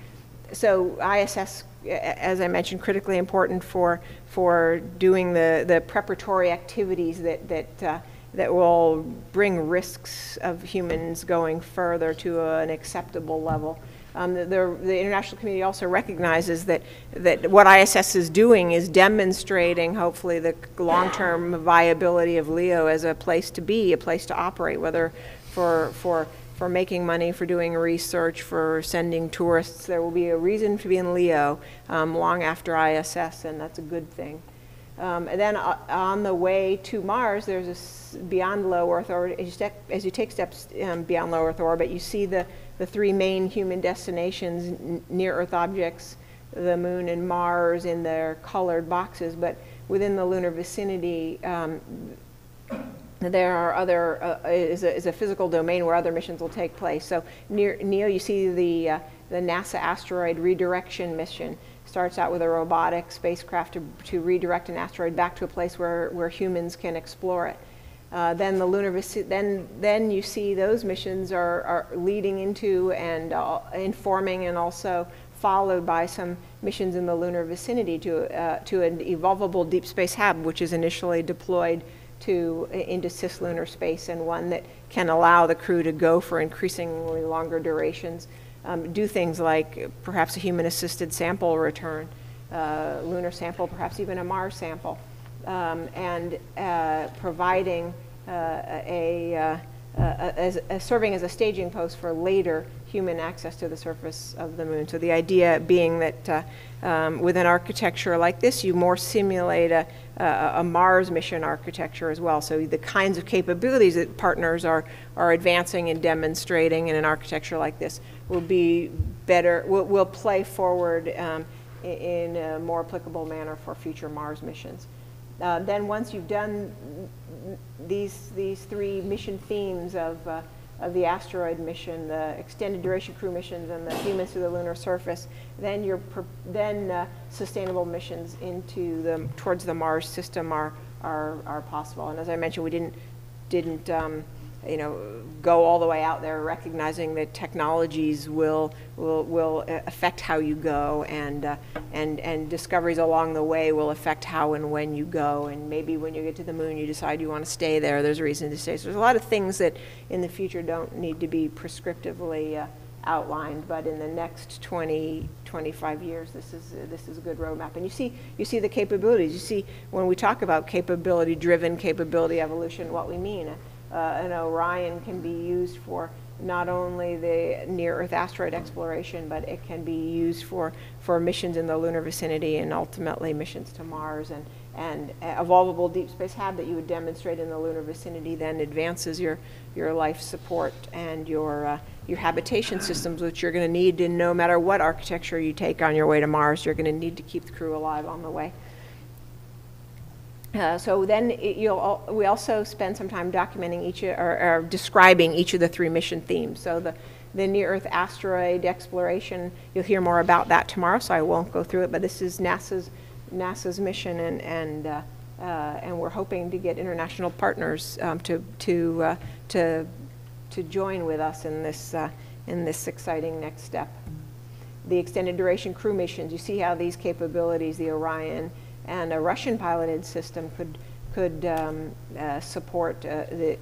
So ISS, as I mentioned, critically important for, for doing the, the preparatory activities that, that, uh, that will bring risks of humans going further to an acceptable level. Um, the, the, international community also recognizes that, that what ISS is doing is demonstrating, hopefully, the long-term viability of LEO as a place to be, a place to operate, whether for, for, for making money, for doing research, for sending tourists. There will be a reason to be in LEO um, long after ISS, and that's a good thing. Um, and then uh, on the way to Mars, there's a beyond low Earth orbit. As you, step, as you take steps um, beyond low Earth orbit, you see the the three main human destinations, near Earth objects, the moon and Mars in their colored boxes, but within the lunar vicinity, um, there are other, uh, is, a, is a physical domain where other missions will take place. So near NEO, you see the, uh, the NASA asteroid redirection mission. Starts out with a robotic spacecraft to, to redirect an asteroid back to a place where, where humans can explore it. Uh, then the lunar then then you see those missions are, are leading into and uh, informing and also followed by some missions in the lunar vicinity to uh, to an evolvable deep space hab, which is initially deployed to into cislunar space and one that can allow the crew to go for increasingly longer durations, um, do things like perhaps a human-assisted sample return, uh, lunar sample, perhaps even a Mars sample um, and uh, providing uh, a, uh, as serving as a staging post for later human access to the surface of the moon. So the idea being that uh, um, with an architecture like this, you more simulate a, a, a, Mars mission architecture as well. So the kinds of capabilities that partners are, are advancing and demonstrating in an architecture like this will be better, will, will play forward um, in, a more applicable manner for future Mars missions. Uh, then once you've done these, these three mission themes of, uh, of the asteroid mission, the extended duration crew missions, and the humans to the lunar surface, then your then uh, sustainable missions into the towards the Mars system are, are are possible. And as I mentioned, we didn't didn't um, you know, go all the way out there, recognizing that technologies will will will uh, affect how you go, and uh, and and discoveries along the way will affect how and when you go, and maybe when you get to the moon, you decide you want to stay there. There's a reason to stay. So there's a lot of things that in the future don't need to be prescriptively. Uh, outlined, but in the next 20, 25 years, this is, uh, this is a good roadmap. And you see, you see the capabilities. You see, when we talk about capability-driven capability evolution, what we mean. Uh, an Orion can be used for not only the near-Earth asteroid exploration, but it can be used for, for missions in the lunar vicinity and ultimately missions to Mars. And, and evolvable deep space hab that you would demonstrate in the lunar vicinity then advances your, your life support and your, uh, your habitation systems, which you're going to need in no matter what architecture you take on your way to Mars. You're going to need to keep the crew alive on the way. Uh, so then it, you'll, al- we also spend some time documenting each, or, or describing each of the three mission themes. So the, the near-Earth asteroid exploration, you'll hear more about that tomorrow, so I won't go through it, but this is NASA's, NASA's mission, and, and, uh, uh, and we're hoping to get international partners um, to, to, uh, to, to join with us in this, uh, in this exciting next step the extended duration crew missions. You see how these capabilities, the Orion and a Russian piloted system, could could um, uh, support uh, the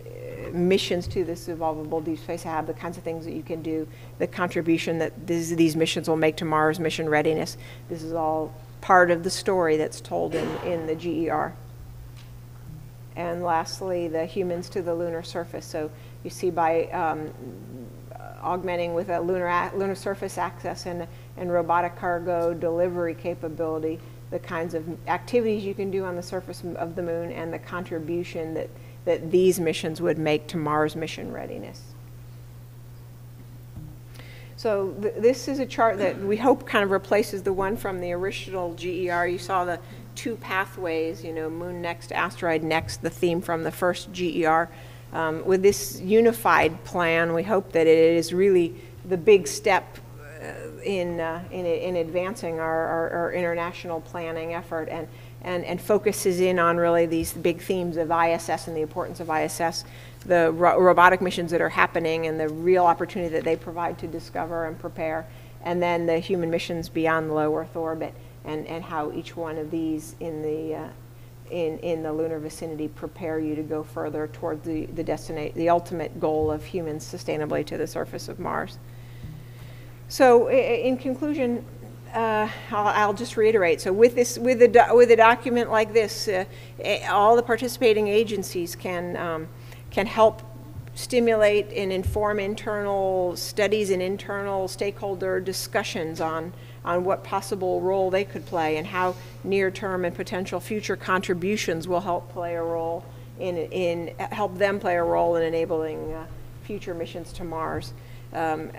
missions to this evolvable deep space hab, the kinds of things that you can do, the contribution that these, these missions will make to Mars mission readiness. This is all part of the story that's told in, in the GER. And lastly, the humans to the lunar surface. So you see by um, augmenting with a lunar, lunar surface access and, and robotic cargo delivery capability, the kinds of activities you can do on the surface of the moon and the contribution that, that these missions would make to Mars mission readiness. So th- this is a chart that we hope kind of replaces the one from the original GER. You saw the two pathways, you know, moon next, asteroid next, the theme from the first GER. Um, with this unified plan, we hope that it is really the big step in, uh, in, in advancing our, our, our international planning effort and, and, and focuses in on really these big themes of ISS and the importance of ISS, the ro- robotic missions that are happening and the real opportunity that they provide to discover and prepare, and then the human missions beyond low Earth orbit and, and how each one of these in the, uh, in, in the lunar vicinity prepare you to go further toward the, the the ultimate goal of humans sustainably to the surface of Mars. So, in conclusion, uh, I'll, I'll just reiterate. So, with this, with a with a document like this, uh, all the participating agencies can um, can help stimulate and inform internal studies and internal stakeholder discussions on on what possible role they could play and how near-term and potential future contributions will help play a role in in help them play a role in enabling uh, future missions to Mars. Um,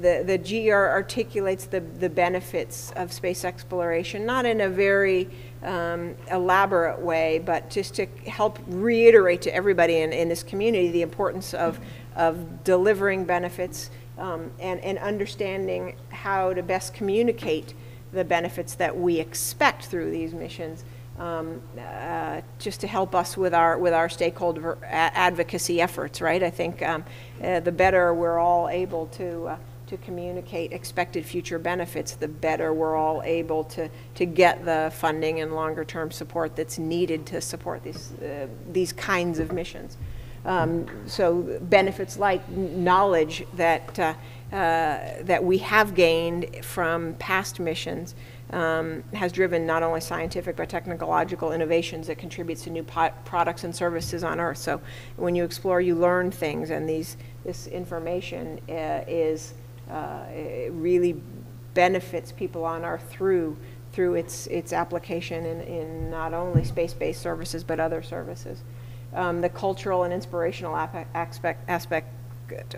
the, the GR articulates the, the benefits of space exploration, not in a very um, elaborate way, but just to help reiterate to everybody in, in this community the importance of, of delivering benefits um, and, and understanding how to best communicate the benefits that we expect through these missions um, uh, just to help us with our with our stakeholder advocacy efforts, right? I think um, uh, the better we're all able to uh, to communicate expected future benefits, the better we're all able to to get the funding and longer term support that's needed to support these uh, these kinds of missions. Um, so benefits like knowledge that uh, uh, that we have gained from past missions um, has driven not only scientific but technological innovations that contributes to new products and services on Earth. So when you explore, you learn things, and these this information uh, is uh, really benefits people on Earth through through its its application in, in not only space-based services but other services. Um, the cultural and inspirational aspect aspect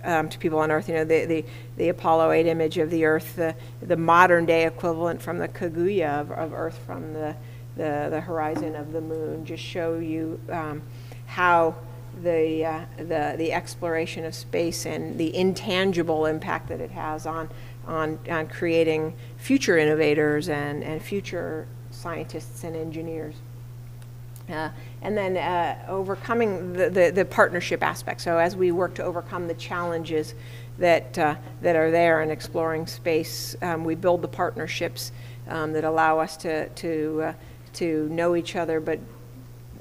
um, to people on Earth. You know, the, the, the Apollo 8 image of the Earth, the, the modern day equivalent from the Kaguya of, of Earth from the, the, the horizon of the moon, just show you um, how the, uh, the, the exploration of space and the intangible impact that it has on, on, on creating future innovators and, and future scientists and engineers. Uh, And then uh, overcoming the- the the partnership aspect. So as we work to overcome the challenges that, uh, that are there in exploring space, um, we build the partnerships um, that allow us to, to, uh, to know each other, but,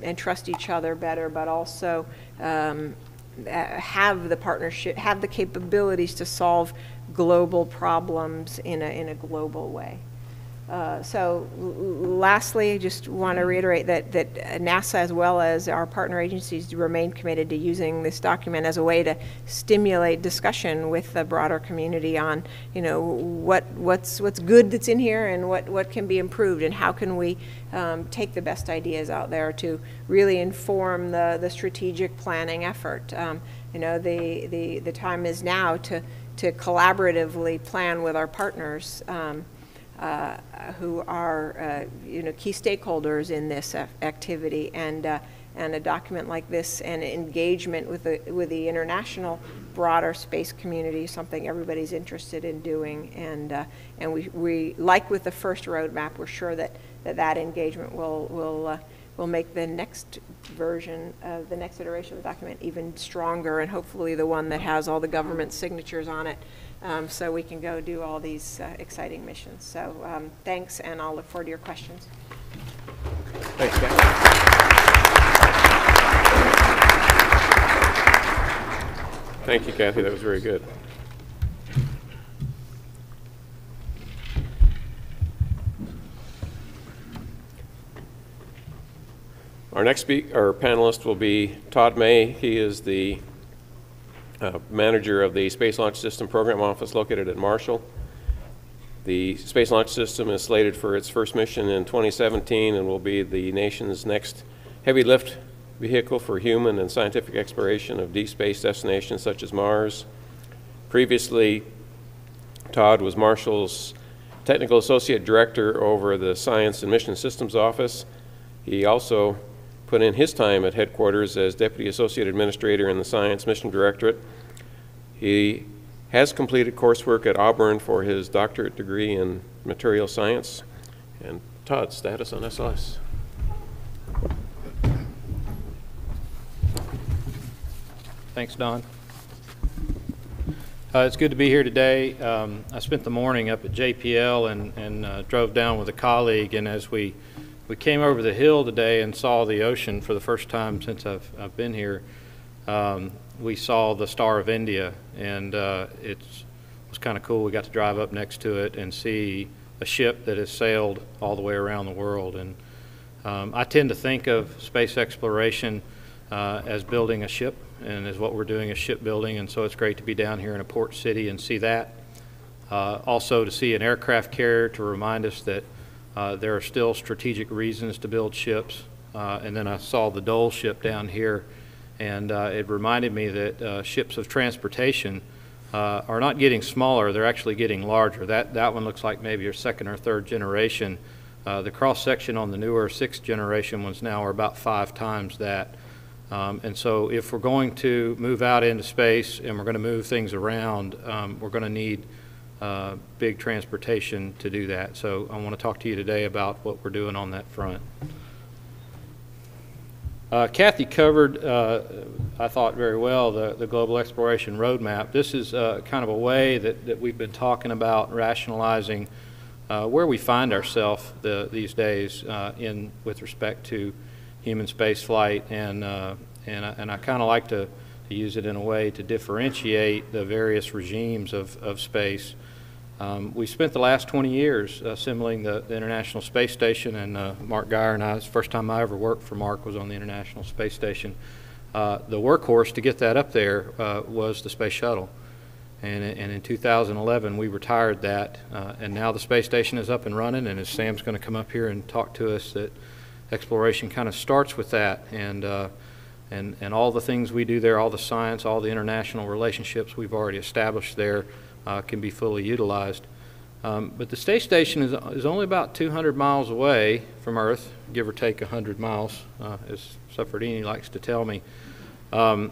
and trust each other better, but also um, uh, have the partnership, have the capabilities to solve global problems in a, in a global way. Uh, So lastly, I just want to reiterate that, that NASA, as well as our partner agencies, remain committed to using this document as a way to stimulate discussion with the broader community on, you know, what, what's, what's good that's in here and what, what can be improved, and how can we um, take the best ideas out there to really inform the, the strategic planning effort. Um, You know, the, the, the time is now to, to collaboratively plan with our partners. um, uh, who are, uh, you know, key stakeholders in this activity, and, uh, and a document like this and engagement with the, with the international broader space community, something everybody's interested in doing, and, uh, and we, we, like with the first roadmap, we're sure that, that that engagement will, will, uh, will make the next version, of the next iteration of the document even stronger, and hopefully the one that has all the government signatures on it, um, so we can go do all these uh, exciting missions. So um, thanks, and I'll look forward to your questions. Thanks, Kathy. Thank you, Kathy, that was very good. Our next speaker, our panelist will be Todd May. He is the uh, manager of the Space Launch System Program Office located at Marshall. The Space Launch System is slated for its first mission in 2017 and will be the nation's next heavy lift vehicle for human and scientific exploration of deep space destinations such as Mars. Previously, Todd was Marshall's Technical Associate Director over the Science and Mission Systems Office. He also put in his time at headquarters as Deputy Associate Administrator in the Science Mission Directorate. He has completed coursework at Auburn for his doctorate degree in material science. And Todd, status on SLS? Thanks, Don. Uh, It's good to be here today. Um, I spent the morning up at JPL and and uh, drove down with a colleague, and as we we came over the hill today and saw the ocean for the first time since I've I've been here, um, we saw the Star of India, and uh, it's- it was kind of cool. We got to drive up next to it and see a ship that has sailed all the way around the world. And um, I tend to think of space exploration uh, as building a ship, and as what we're doing is shipbuilding, and so it's great to be down here in a port city and see that. Uh, Also, to see an aircraft carrier to remind us that uh, there are still strategic reasons to build ships. Uh, And then I saw the Dole ship down here, and uh, it reminded me that uh, ships of transportation uh, are not getting smaller, they're actually getting larger. That, that one looks like maybe your second or third generation. Uh, The cross-section on the newer sixth generation ones now are about five times that. Um, And so if we're going to move out into space and we're going to move things around, um, we're going to need uh, big transportation to do that. So I want to talk to you today about what we're doing on that front. Uh, Kathy covered, uh, I thought very well, the, the Global Exploration Roadmap. This is uh, kind of a way that, that we've been talking about rationalizing uh, where we find ourselves the, these days uh, in with respect to human space flight, and and I, and I kind of like to, to use it in a way to differentiate the various regimes of, of space. Um, we spent the last 20 years assembling the, the International Space Station, and uh, Mark Geyer and I, the first time I ever worked for Mark was on the International Space Station. Uh, the workhorse to get that up there uh, was the Space Shuttle. And, and in 2011, we retired that, uh, and now the space station is up and running. And as Sam's going to come up here and talk to us, that exploration kind of starts with that, and uh, and and all the things we do there, all the science, all the international relationships we've already established there, uh, can be fully utilized. Um, but the space station is is only about 200 miles away from Earth, give or take 100 miles, uh, as Suffredini likes to tell me. Um,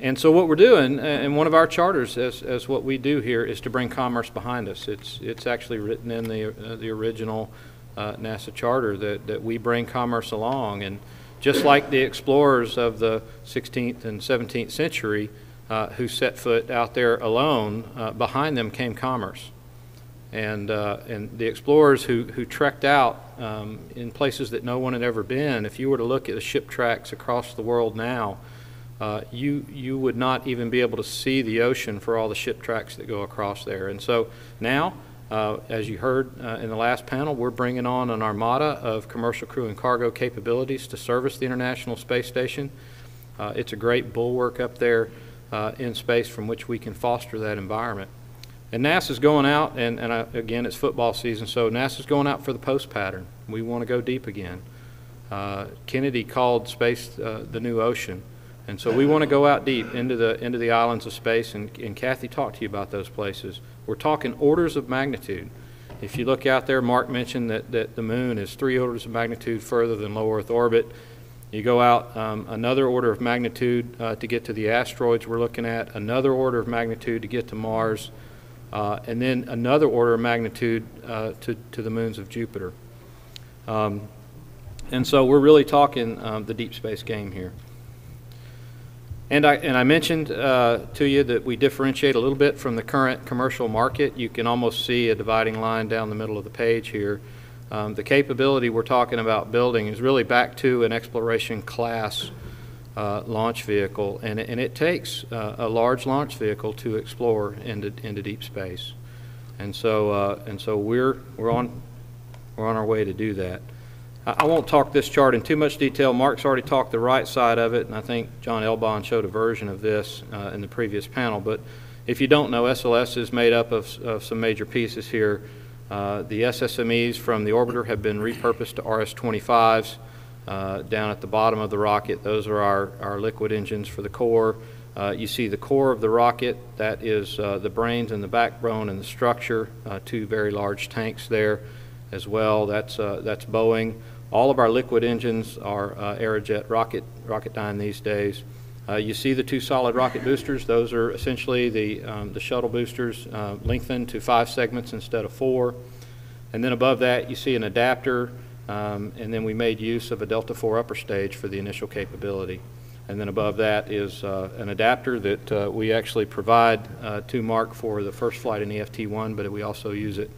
and so what we're doing, and one of our charters as, as what we do here is to bring commerce behind us. It's, it's actually written in the, uh, the original uh, NASA charter that, that we bring commerce along. And, just like the explorers of the 16th and 17th century uh, who set foot out there alone, uh, behind them came commerce. And, uh, and the explorers who, who trekked out um, in places that no one had ever been, if you were to look at the ship tracks across the world now, uh, you, you would not even be able to see the ocean for all the ship tracks that go across there. And so now, uh, as you heard uh, in the last panel, we're bringing on an armada of commercial crew and cargo capabilities to service the International Space Station. It's a great bulwark up there uh, in space from which we can foster that environment. And NASA's going out, and, and I, again, it's football season, so NASA's going out for the post pattern. We want to go deep again. Uh, Kennedy called space uh, the new ocean. And so we want to go out deep into the, into the islands of space, and, and Kathy talked to you about those places. We're talking orders of magnitude. If you look out there, Mark mentioned that, that the moon is three orders of magnitude further than low Earth orbit. You go out um, another order of magnitude uh, to get to the asteroids we're looking at, another order of magnitude to get to Mars, uh, and then another order of magnitude uh, to, to the moons of Jupiter. Um, and so we're really talking um, the deep space game here. And I, and I mentioned uh, to you that we differentiate a little bit from the current commercial market. You can almost see a dividing line down the middle of the page here. Um, the capability we're talking about building is really back to an exploration class uh, launch vehicle, and it, and it takes uh, a large launch vehicle to explore into, into deep space. And so, uh, and so we're, we're, on, we're on our way to do that. I, I won't talk this chart in too much detail. Mark's already talked the right side of it, and I think John Elbon showed a version of this uh, in the previous panel. But if you don't know, SLS is made up of, of some major pieces here. Uh, the SSMEs from the orbiter have been repurposed to RS-25s. Uh, down at the bottom of the rocket, those are our, our liquid engines for the core. Uh, you see the core of the rocket, that is uh, the brains and the backbone and the structure, uh, two very large tanks there as well. That's, that's Boeing. All of our liquid engines are Aerojet rocket, Rocketdyne these days. Uh, you see the two solid rocket boosters. Those are essentially the, um, the shuttle boosters uh, lengthened to five segments instead of four. And then above that, you see an adapter, um, and then we made use of a Delta IV upper stage for the initial capability. And then above that is uh, an adapter that uh, we actually provide uh, to Mark for the first flight in EFT-1, but we also use it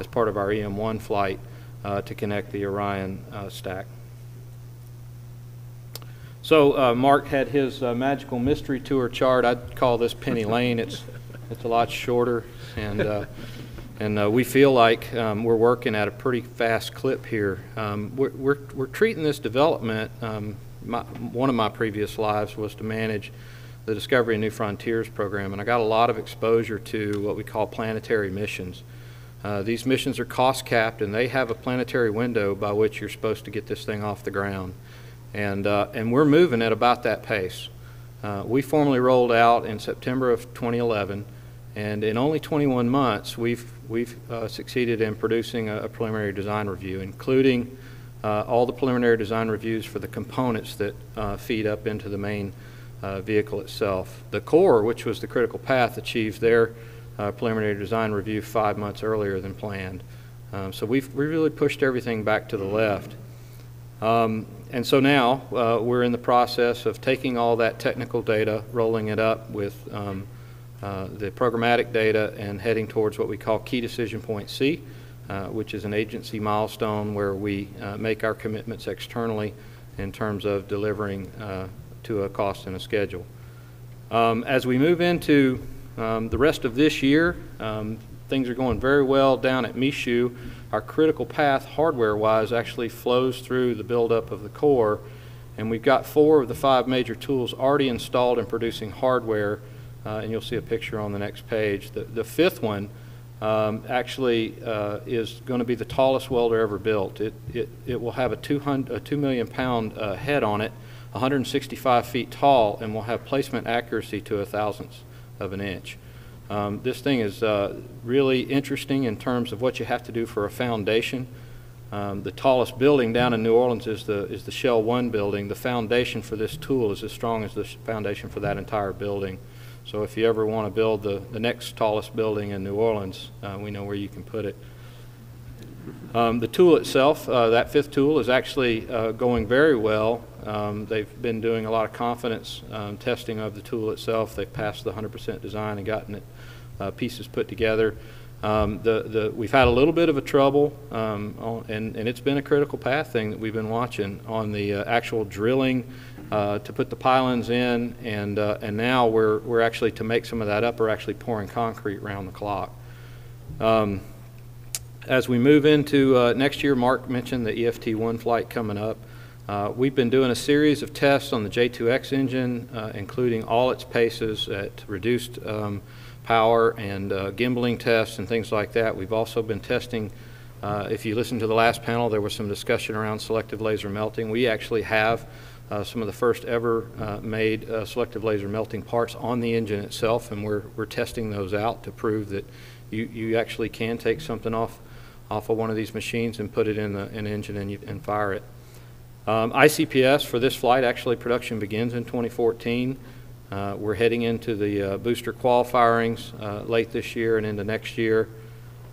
as part of our EM-1 flight uh, to connect the Orion stack. So uh, Mark had his uh, magical mystery tour chart. I'd call this Penny Lane. It's it's a lot shorter, and uh, and uh, we feel like um, we're working at a pretty fast clip here. Um, we're, we're we're treating this development. Um, my, one of my previous lives was to manage the Discovery New Frontiers program, and I got a lot of exposure to what we call planetary missions. Uh, these missions are cost capped, and they have a planetary window by which you're supposed to get this thing off the ground. And, uh, and we're moving at about that pace. Uh, we formally rolled out in September of 2011, and in only 21 months, we've, we've uh, succeeded in producing a, a, preliminary design review, including uh, all the preliminary design reviews for the components that uh, feed up into the main uh, vehicle itself. The core, which was the critical path, achieved their preliminary design review five months earlier than planned. Um, so we've we really pushed everything back to the left. Um, and so now uh, we're in the process of taking all that technical data, rolling it up with um, uh, the programmatic data, and heading towards what we call Key Decision Point C, uh, which is an agency milestone where we uh, make our commitments externally in terms of delivering uh, to a cost and a schedule. Um, as we move into um, the rest of this year, um, things are going very well down at Michoud our critical path hardware-wise actually flows through the buildup of the core, and we've got four of the five major tools already installed and producing hardware, uh, and you'll see a picture on the next page. The, the fifth one um, actually uh, is going to be the tallest welder ever built. It, it, it will have a, 200, a 2 million pound uh, head on it, 165 feet tall, and will have placement accuracy to a thousandth of an inch. Um, this thing is uh, really interesting in terms of what you have to do for a foundation. Um, the tallest building down in New Orleans is the, is the Shell 1 building. The foundation for this tool is as strong as the foundation for that entire building. So if you ever want to build the, the next tallest building in New Orleans, uh, we know where you can put it. Um, The tool itself, uh, that fifth tool, is actually uh, going very well. Um, They've been doing a lot of confidence um, testing of the tool itself. They've passed the 100% design and gotten it, pieces put together. Um, The, the, we've had a little bit of a trouble, um, on- and, and it's been a critical path thing that we've been watching on the uh, actual drilling uh, to put the pylons in, and, uh, and now we're, we're actually, to make some of that up, we're actually pouring concrete round the clock. Um, As we move into uh, next year, Mark mentioned the EFT-1 flight coming up. Uh, We've been doing a series of tests on the J2X engine, uh, including all its paces at reduced um, power and uh, gimbaling tests and things like that. We've also been testing, uh, if you listen to the last panel, there was some discussion around selective laser melting. We actually have uh, some of the first ever uh, made uh, selective laser melting parts on the engine itself, and we're, we're testing those out to prove that you, you actually can take something off, off of one of these machines and put it in the, the engine and, you, and fire it. Um, ICPS for this flight, actually production begins in 2014. Uh, we're heading into the uh, booster qualifyings uh, late this year and into next year.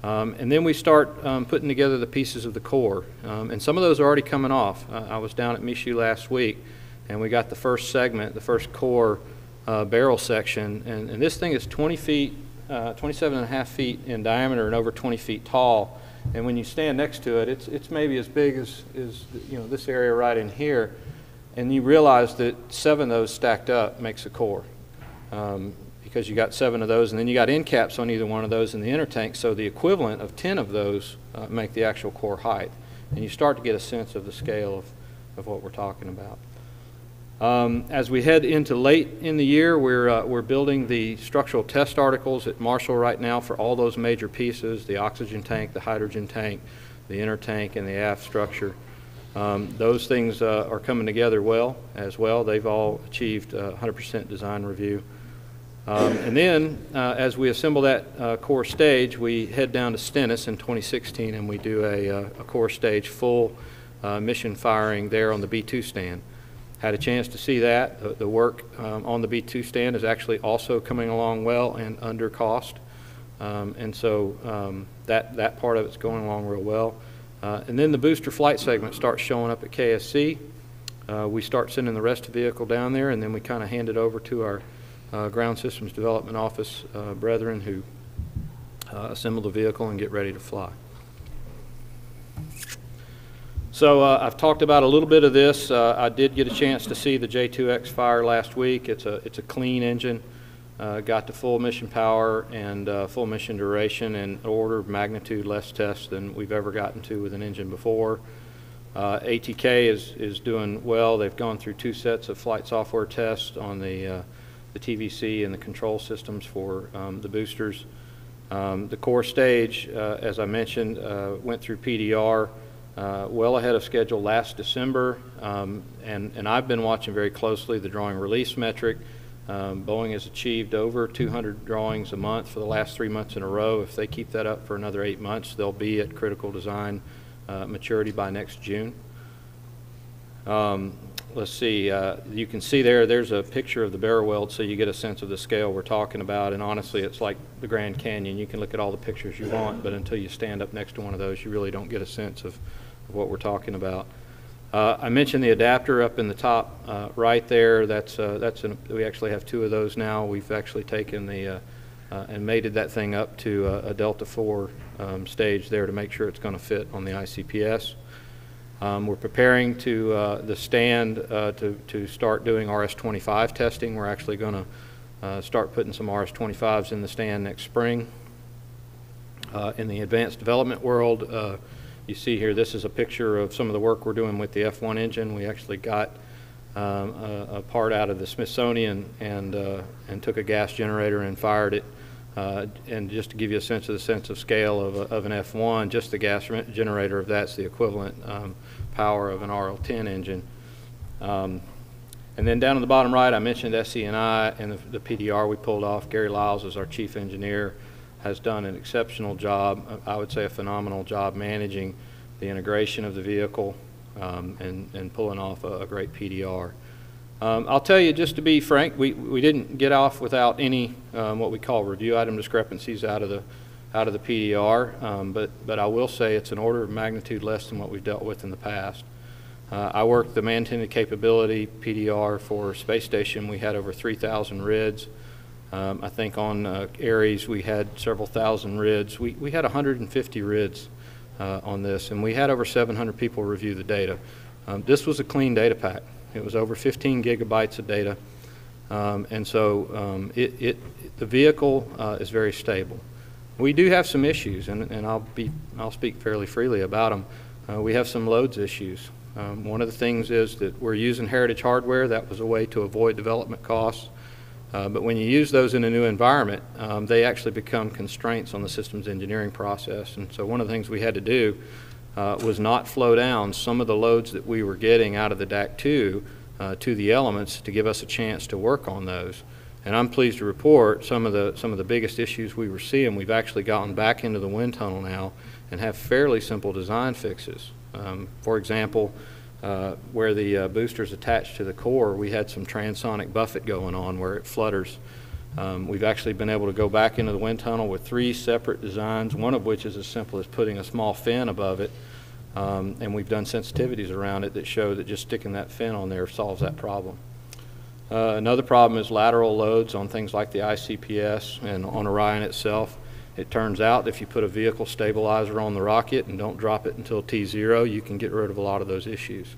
Um, and then we start um, putting together the pieces of the core. Um, and some of those are already coming off. Uh, I was down at Michoud last week, and we got the first segment, the first core uh, barrel section. And, and this thing is 20 feet, uh, 27 and a half feet in diameter and over 20 feet tall. And when you stand next to it, it's, it's maybe as big as, as you know, this area right in here. And you realize that seven of those stacked up makes a core. Um, because you got seven of those, and then you got end caps on either one of those in the inner tank, so the equivalent of 10 of those uh, make the actual core height. And you start to get a sense of the scale of, of what we're talking about. Um, as we head into late in the year, we're, uh, we're building the structural test articles at Marshall right now for all those major pieces, the oxygen tank, the hydrogen tank, the inner tank, and the aft structure. Um, those things uh, are coming together well as well. They've all achieved uh, 100% design review. Um, and then, uh, as we assemble that uh, core stage, we head down to Stennis in 2016 and we do a, uh, a core stage full uh, mission firing there on the B2 stand. Had a chance to see that. The, the work um, on the B2 stand is actually also coming along well and under cost. Um, and so um, that, that part of it's going along real well. Uh, and then the booster flight segment starts showing up at KSC. Uh, we start sending the rest of the vehicle down there, and then we kind of hand it over to our uh, Ground Systems Development Office uh, brethren who uh, assemble the vehicle and get ready to fly. So uh, I've talked about a little bit of this. I did get a chance to see the J2X fire last week. It's a, it's a clean engine. Uh, got to full mission power and uh, full mission duration and order of magnitude less tests than we've ever gotten to with an engine before. Uh, ATK is, is doing well. They've gone through two sets of flight software tests on the, uh, the TVC and the control systems for um, the boosters. Um, the core stage, uh, as I mentioned, uh, went through PDR well ahead of schedule last December, um, and, and I've been watching very closely the drawing release metric. Um, Boeing has achieved over 200 drawings a month for the last three months in a row. If they keep that up for another eight months, they'll be at critical design uh, maturity by next June. Um, let's see, uh, you can see there, there's a picture of the barrel weld so you get a sense of the scale we're talking about. And honestly, it's like the Grand Canyon. You can look at all the pictures you want, but until you stand up next to one of those, you really don't get a sense of, of what we're talking about. Uh, I mentioned the adapter up in the top uh, right there. That's, uh, that's an, we actually have two of those now. We've actually taken the uh, uh, and mated that thing up to a, Delta 4 um, stage there to make sure it's going to fit on the ICPS. Um, we're preparing to uh, the stand uh, to, to start doing RS-25 testing. We're actually going to uh, start putting some RS-25s in the stand next spring. In the advanced development world, you see here, this is a picture of some of the work we're doing with the F1 engine. We actually got um, a, a, part out of the Smithsonian and, uh, and took a gas generator and fired it uh, and just to give you a sense of the sense of scale of, a, of an F1, just the gas generator of that's the equivalent um, power of an RL10 engine. Um, and then down on the bottom right, I mentioned SE&I and the, the, PDR we pulled off. Gary Lyles is our chief engineer, has done an exceptional job, I would say a phenomenal job managing the integration of the vehicle um, and, and pulling off a, a great PDR. Um, I'll tell you, just to be frank, we, we didn't get off without any um, what we call review item discrepancies out of the out of the PDR, um, but, but I will say it's an order of magnitude less than what we've dealt with in the past. Uh, I worked the man-tended capability PDR for Space Station. We had over 3,000 RIDs. Um, I think on uh, Ares, we had several thousand RIDs. We, we had 150 RIDs uh, on this, and we had over 700 people review the data. Um, this was a clean data pack. It was over 15 gigabytes of data, um, and so um, it, it, the vehicle uh, is very stable. We do have some issues, and, and I'll, be, I'll speak fairly freely about them. Uh, we have some loads issues. Um, one of the things is that we're using heritage hardware. That was a way to avoid development costs. Uh, but when you use those in a new environment, um, they actually become constraints on the systems engineering process. And so one of the things we had to do uh, was not flow down some of the loads that we were getting out of the DAC2 uh, to the elements to give us a chance to work on those. And I'm pleased to report some of the some of the biggest issues we were seeing. We've actually gotten back into the wind tunnel now and have fairly simple design fixes. Um, for example, uh, where the uh, booster's attached to the core, we had some transonic buffet going on where it flutters. Um, we've actually been able to go back into the wind tunnel with three separate designs, one of which is as simple as putting a small fin above it. Um, and we've done sensitivities around it that show that just sticking that fin on there solves that problem. Uh, another problem is lateral loads on things like the ICPS and on Orion itself. It turns out if you put a vehicle stabilizer on the rocket and don't drop it until T0, you can get rid of a lot of those issues.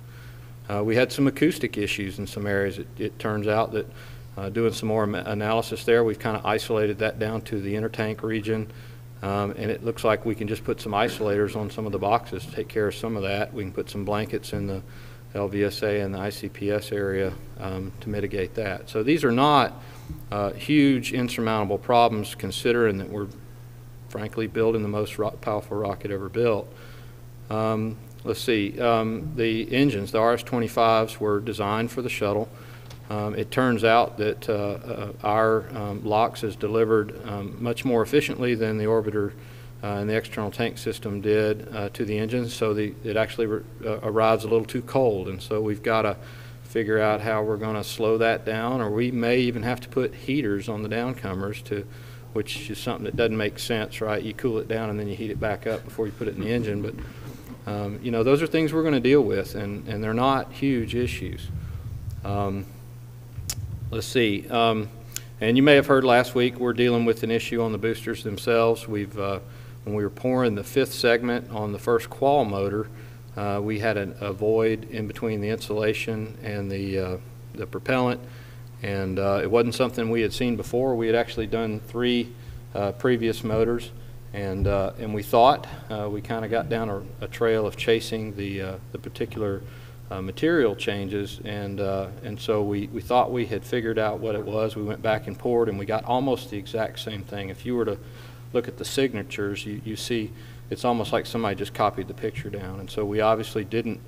Uh, we had some acoustic issues in some areas. It, it turns out that uh, doing some more analysis there, we've kind of isolated that down to the intertank region. Um, and it looks like we can just put some isolators on some of the boxes to take care of some of that. We can put some blankets in the LVSA and the ICPS area um, to mitigate that. So these are not uh, huge insurmountable problems considering that we're frankly building the most powerful rocket ever built. Um, let's see, um, the engines, the RS-25s were designed for the shuttle. Um, it turns out that uh, uh, our um, LOX is delivered um, much more efficiently than the orbiter uh, and the external tank system did uh, to the engines, so the, it actually uh, arrives a little too cold, and so we've got to figure out how we're going to slow that down, or we may even have to put heaters on the downcomers to, which is something that doesn't make sense, right? You cool it down and then you heat it back up before you put it in the engine, but um, you know those are things we're going to deal with, and, and they're not huge issues. Um, let's see. Um, and you may have heard last week we're dealing with an issue on the boosters themselves. We've uh, when we were pouring the fifth segment on the first qual motor, uh, we had an, a void in between the insulation and the, uh, the propellant, and uh, it wasn't something we had seen before. We had actually done three uh, previous motors, and, uh, and we thought uh, we kind of got down a, a, trail of chasing the, the particular material changes, and, and so we, we thought we had figured out what it was. We went back and poured, and we got almost the exact same thing. If you were to look at the signatures, you, you see it's almost like somebody just copied the picture down. And so we obviously didn't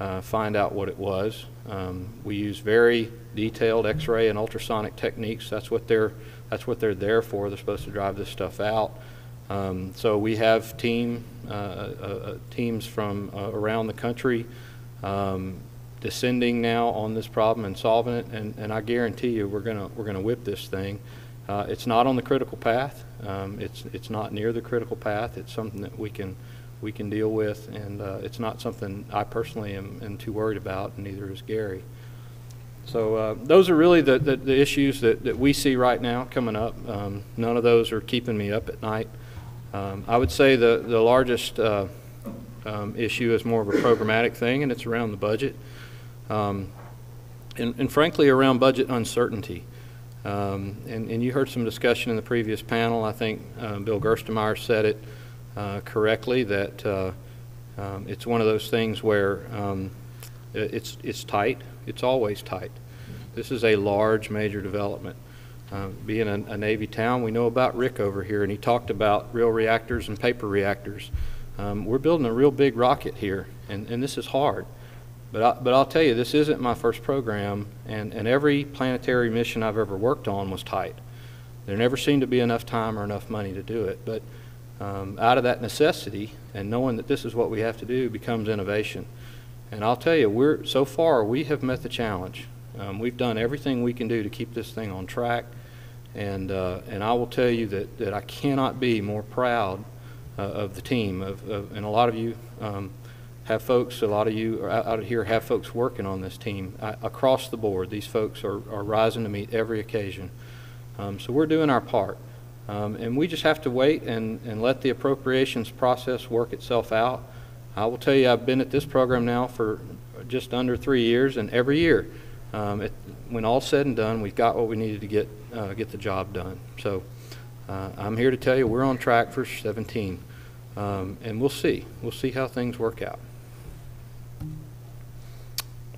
uh, find out what it was. Um, we use very detailed X-ray and ultrasonic techniques. That's what they're that's what they're there for. They're supposed to drive this stuff out. Um, so we have team uh, uh, uh teams from uh, around the country um, descending now on this problem and solving it. And, and I guarantee you, we're gonna we're gonna whip this thing. Uh, it's not on the critical path. Um, it's it's not near the critical path. It's something that we can we can deal with, and uh, it's not something I personally am, am, too worried about, and neither is Gary. So uh, those are really the, the, the, issues that, that we see right now coming up. Um, none of those are keeping me up at night. Um, I would say the, the largest uh, um, issue is more of a programmatic thing, and it's around the budget. Um, and, and frankly, around budget uncertainty. Um, and, and, you heard some discussion in the previous panel. I think uh, Bill Gerstenmaier said it uh, correctly that uh, um, it's one of those things where um, it's, it's tight. It's always tight. This is a large major development. Uh, being a, a, Navy town, we know about Rickover here, and he talked about real reactors and paper reactors. Um, we're building a real big rocket here, and, and this is hard. But, I, but I'll tell you, this isn't my first program, and, and every planetary mission I've ever worked on was tight. There never seemed to be enough time or enough money to do it. But um, out of that necessity and knowing that this is what we have to do becomes innovation. And I'll tell you, we're so far we have met the challenge. Um, we've done everything we can do to keep this thing on track, And, uh, and I will tell you that, that I cannot be more proud uh, of the team. Of, of, and a lot of you um, have folks, a lot of you out here have folks working on this team uh, across the board. These folks are, are rising to meet every occasion. Um, so we're doing our part. Um, and we just have to wait and, and let the appropriations process work itself out. I will tell you, I've been at this program now for just under three years, and every year, um, it, when all's said and done, we've got what we needed to get, uh, get the job done. So uh, I'm here to tell you we're on track for 17, um, and we'll see. We'll see how things work out.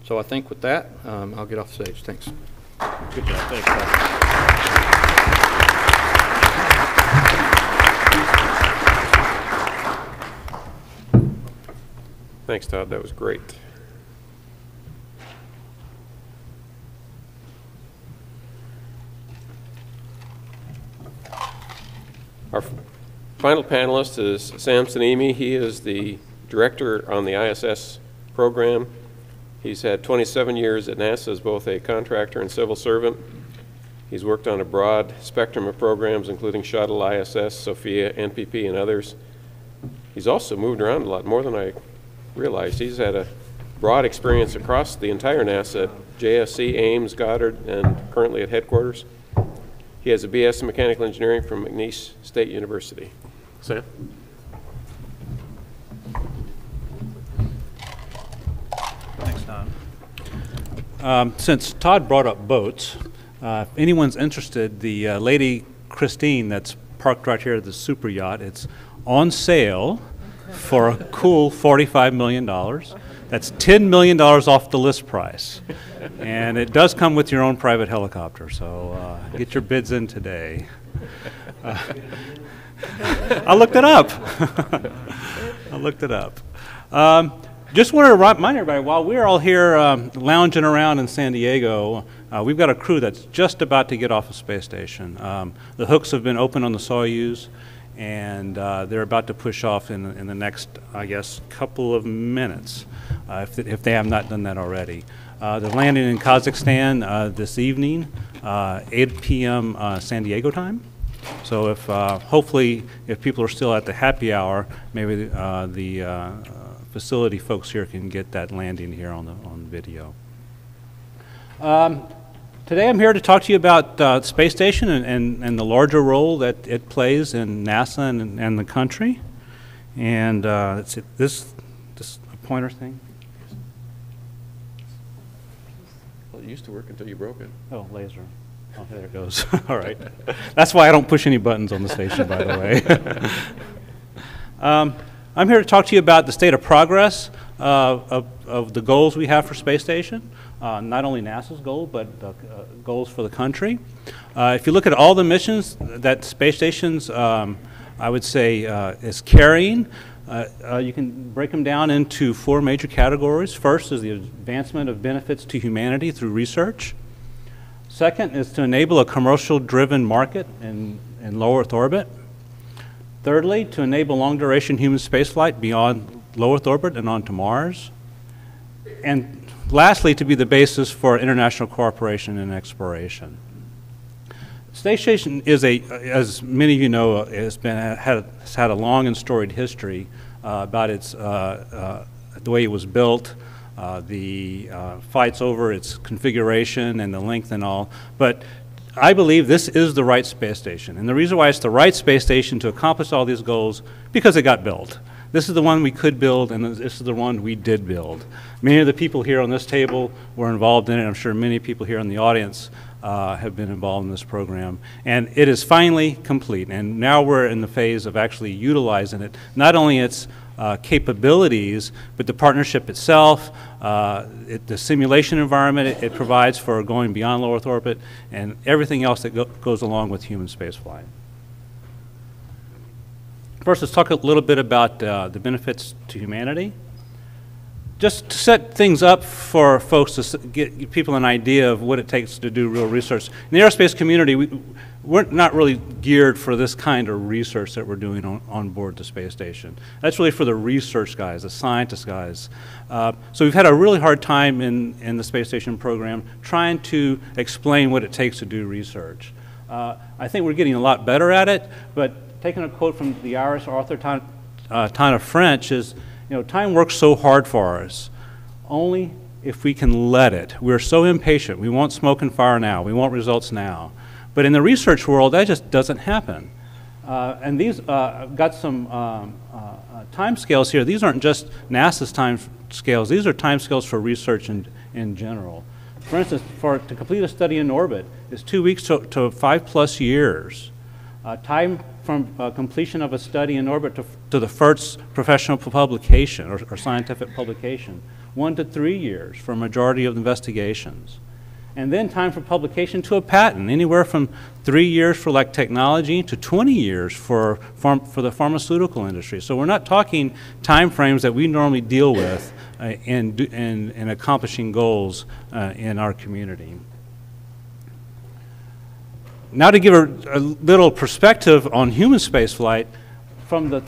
So I think with that, um, I'll get off stage. Thanks. Good job, thanks, Thanks, Todd, that was great. Our final panelist is Sam Scimemi. He is the director on the ISS program. He's had 27 years at NASA as both a contractor and civil servant. He's worked on a broad spectrum of programs, including Shuttle, ISS, SOFIA, NPP, and others. He's also moved around a lot, more than I realized. He's had a broad experience across the entire NASA, JSC, Ames, Goddard, and currently at headquarters. He has a BS in Mechanical Engineering from McNeese State University. Sam? Thanks, Todd. Um, Since Todd brought up boats, uh, if anyone's interested, the uh, Lady Christine that's parked right here at the super yacht, it's on sale for a cool $45 million. That's $10 million off the list price. And it does come with your own private helicopter, so uh, get your bids in today. Uh, [LAUGHS] I looked it up. [LAUGHS] I looked it up. Um, just wanted to remind everybody while we're all here um, lounging around in San Diego, uh, we've got a crew that's just about to get off a space station. Um, the hooks have been open on the Soyuz, and uh, they're about to push off in, in the next, I guess, couple of minutes, uh, if, if they have not done that already. Uh, they're landing in Kazakhstan uh, this evening, uh, 8 p.m. Uh, San Diego time. So if, hopefully, if people are still at the happy hour, maybe the facility folks here can get that landing here on the, on video. Um, Today, I'm here to talk to you about uh, space station and, and, and the larger role that it plays in NASA and, and the country. And uh, it's this, this pointer thing. Well, it used to work until you broke it. Oh, laser. Oh, there it goes. [LAUGHS] All right. That's why I don't push any buttons on the station, by the way. [LAUGHS] um, I'm here to talk to you about the state of progress uh, of, of the goals we have for space station. Uh, not only NASA's goal, but uh, goals for the country. Uh, if you look at all the missions that space stations, um, I would say, uh, is carrying, you can break them down into four major categories. First is the advancement of benefits to humanity through research. Second is to enable a commercial-driven market in, in low Earth orbit. Thirdly, to enable long-duration human spaceflight beyond low Earth orbit and onto Mars. And lastly, to be the basis for international cooperation and exploration. Space Station is a, as many of you know, has been had, has had a long and storied history uh, about its uh, uh, the way it was built, uh, the uh, fights over its configuration and the length and all. But I believe this is the right space station, and the reason why it's the right space station to accomplish all these goals because it got built. This is the one we could build, and this is the one we did build. Many of the people here on this table were involved in it. I'm sure many people here in the audience uh, have been involved in this program. And it is finally complete. And now we're in the phase of actually utilizing it, not only its uh, capabilities, but the partnership itself, uh, it, the simulation environment it, it, provides for going beyond low Earth orbit, and everything else that go goes along with human spaceflight. First, let's talk a little bit about uh, the benefits to humanity. Just to set things up for folks to get, people an idea of what it takes to do real research. In the aerospace community, we, we're not really geared for this kind of research that we're doing on, on board the space station. That's really for the research guys, the scientist guys. Uh, so we've had a really hard time in, in the space station program trying to explain what it takes to do research. Uh, I think we're getting a lot better at it, but taking a quote from the Irish author Tana, uh, French is, you know, time works so hard for us. Only if we can let it. We're so impatient. We want smoke and fire now. We want results now. But in the research world, that just doesn't happen. Uh, and these, uh, got some um, uh, uh, time scales here. These aren't just NASA's time scales. These are time scales for research in, in general. For instance, for, to complete a study in orbit is two weeks to, to five plus years. Uh, time from uh, completion of a study in orbit to, to the first professional publication or, or scientific publication, one to three years for a majority of investigations. And then time for publication to a patent, anywhere from three years for like technology to 20 years for, pharm- for the pharmaceutical industry. So we're not talking time frames that we normally deal with uh, in, in, in accomplishing goals uh, in our community. Now to give a, a little perspective on human spaceflight, from the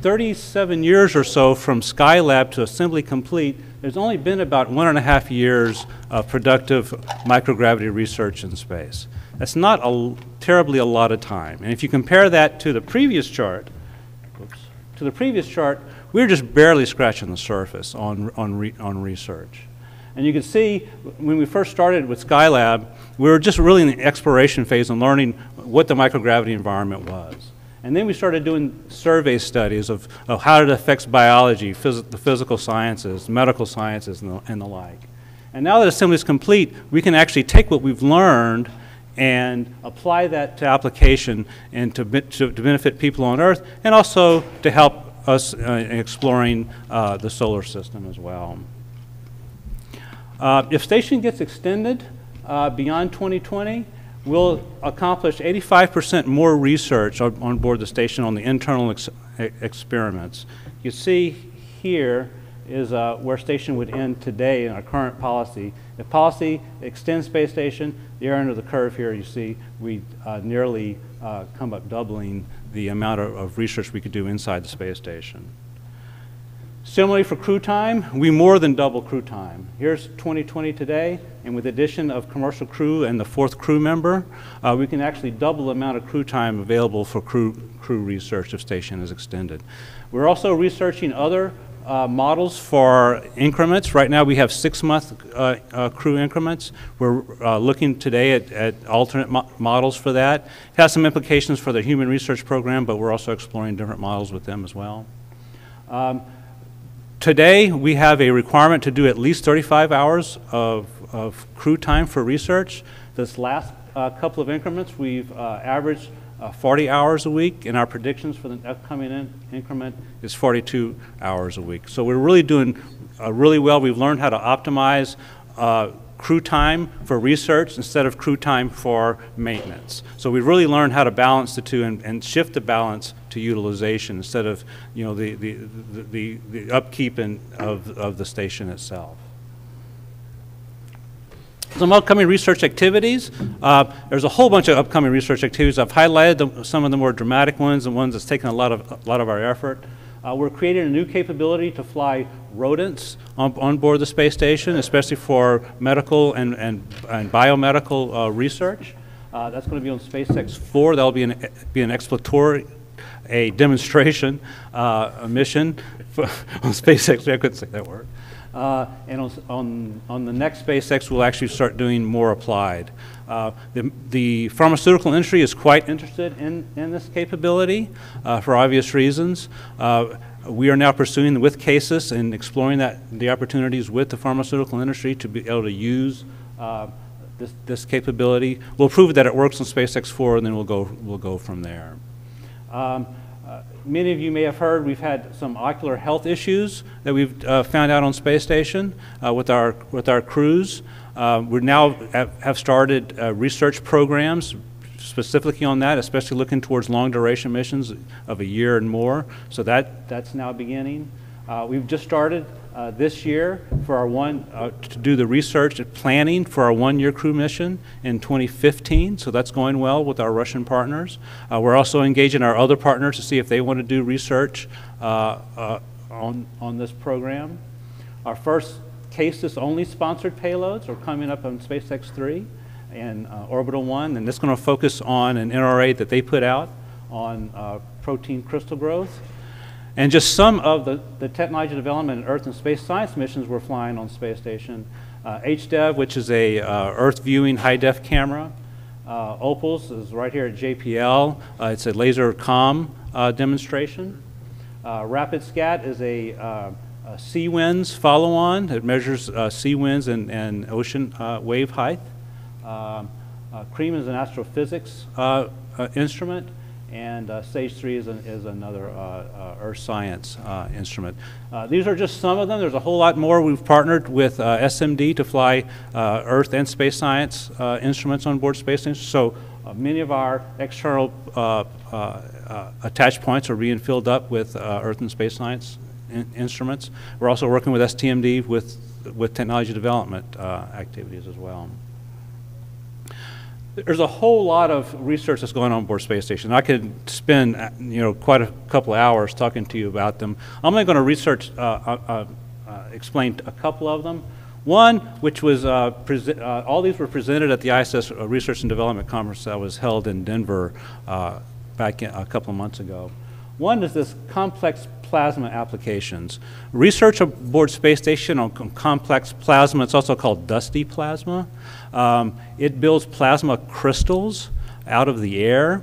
37 years or so from Skylab to Assembly Complete, there's only been about one and a half years of productive microgravity research in space. That's not a, terribly a lot of time. And if you compare that to the previous chart, oops, to the previous chart, we're just barely scratching the surface on, on, re, on research. And you can see when we first started with Skylab, we were just really in the exploration phase and learning what the microgravity environment was. And then we started doing survey studies of, of how it affects biology, phys- the physical sciences, medical sciences, and the, and the like. And now that assembly is complete, we can actually take what we've learned and apply that to application and to, to, to benefit people on Earth and also to help us uh, in exploring uh, the solar system as well. Uh, If station gets extended uh, beyond 2020, we'll accomplish 85% more research on on board the station on the internal ex- experiments. You see here is uh, where station would end today in our current policy. If policy extends space station, the area under the curve here, you see, we uh, nearly uh, come up doubling the amount of- of research we could do inside the space station. Similarly, for crew time, we more than double crew time. Here's 2020 today, and with addition of commercial crew and the fourth crew member, uh, we can actually double the amount of crew time available for crew, crew research if station is extended. We're also researching other uh, models for increments. Right now, we have six-month uh, uh, crew increments. We're uh, looking today at, at alternate mo- models for that. It has some implications for the human research program, but we're also exploring different models with them as well. Um, Today, we have a requirement to do at least 35 hours of, of crew time for research. This last uh, couple of increments, we've uh, averaged uh, 40 hours a week, and our predictions for the upcoming in- increment is 42 hours a week. So we're really doing uh, really well. We've learned how to optimize uh, crew time for research instead of crew time for maintenance. So we really learned how to balance the two and, and shift the balance to utilization instead of, you know, the, the, the, the, the upkeep in, of, of the station itself. Some upcoming research activities. Uh, there's a whole bunch of upcoming research activities. I've highlighted the, some of the more dramatic ones and ones that's taken a lot of, a lot of our effort. Uh, we're creating a new capability to fly rodents on, on board the space station, especially for medical and, and, and biomedical uh, research. Uh, that's going to be on SpaceX 4. That'll be an, be an exploratory, a demonstration, uh, a mission for, [LAUGHS] on SpaceX. I couldn't say that word. Uh, and on, on, the next SpaceX, we'll actually start doing more applied. Uh, the, the pharmaceutical industry is quite interested in, in this capability uh, for obvious reasons. Uh, we are now pursuing with CASIS and exploring that, the opportunities with the pharmaceutical industry to be able to use uh, this, this capability. We'll prove that it works on SpaceX 4, and then we'll go, we'll go from there. Um, Many of you may have heard we've had some ocular health issues that we've uh, found out on space station uh, with our with our crews. Uh, we now have, started uh, research programs specifically on that, especially looking towards long duration missions of a year and more. So that that's now beginning. Uh, we've just started uh, this year for our one uh, to do the research and planning for our one-year crew mission in 2015. So that's going well with our Russian partners. Uh, we're also engaging our other partners to see if they want to do research uh, uh, on on this program. Our first CASIS only sponsored payloads are coming up on SpaceX 3. and uh, Orbital One, and it's going to focus on an NRA that they put out on protein crystal growth. And just some of the, the technology development in Earth and space science missions we're flying on space station. Uh, HDEV, which is a uh, Earth viewing high def camera. Uh, Opals is right here at JPL. Uh, it's a laser comm uh, demonstration. Uh, Rapid Scat is a, a sea winds follow on. It measures sea winds and, and ocean wave height. CREAM is an astrophysics instrument, and uh, SAGE 3 is, an, is another uh, uh, earth science uh, instrument. Uh, these are just some of them. There's a whole lot more. We've partnered with uh, SMD to fly earth and space science instruments on board space stations. So many of our external attach points are being filled up with earth and space science in- instruments. We're also working with STMD with, with technology development activities as well. There's a whole lot of research that's going on board space station. I could spend, uh, you know, quite a couple of hours talking to you about them. I'm only going to research, uh, uh, uh, uh, explain a couple of them. One, which was, uh, all these were presented at the ISS Research and Development Conference that was held in Denver back in- a couple of months ago. One is this complex plasma applications. Research aboard space station on com- complex plasma, it's also called dusty plasma. Um, it builds plasma crystals out of the air,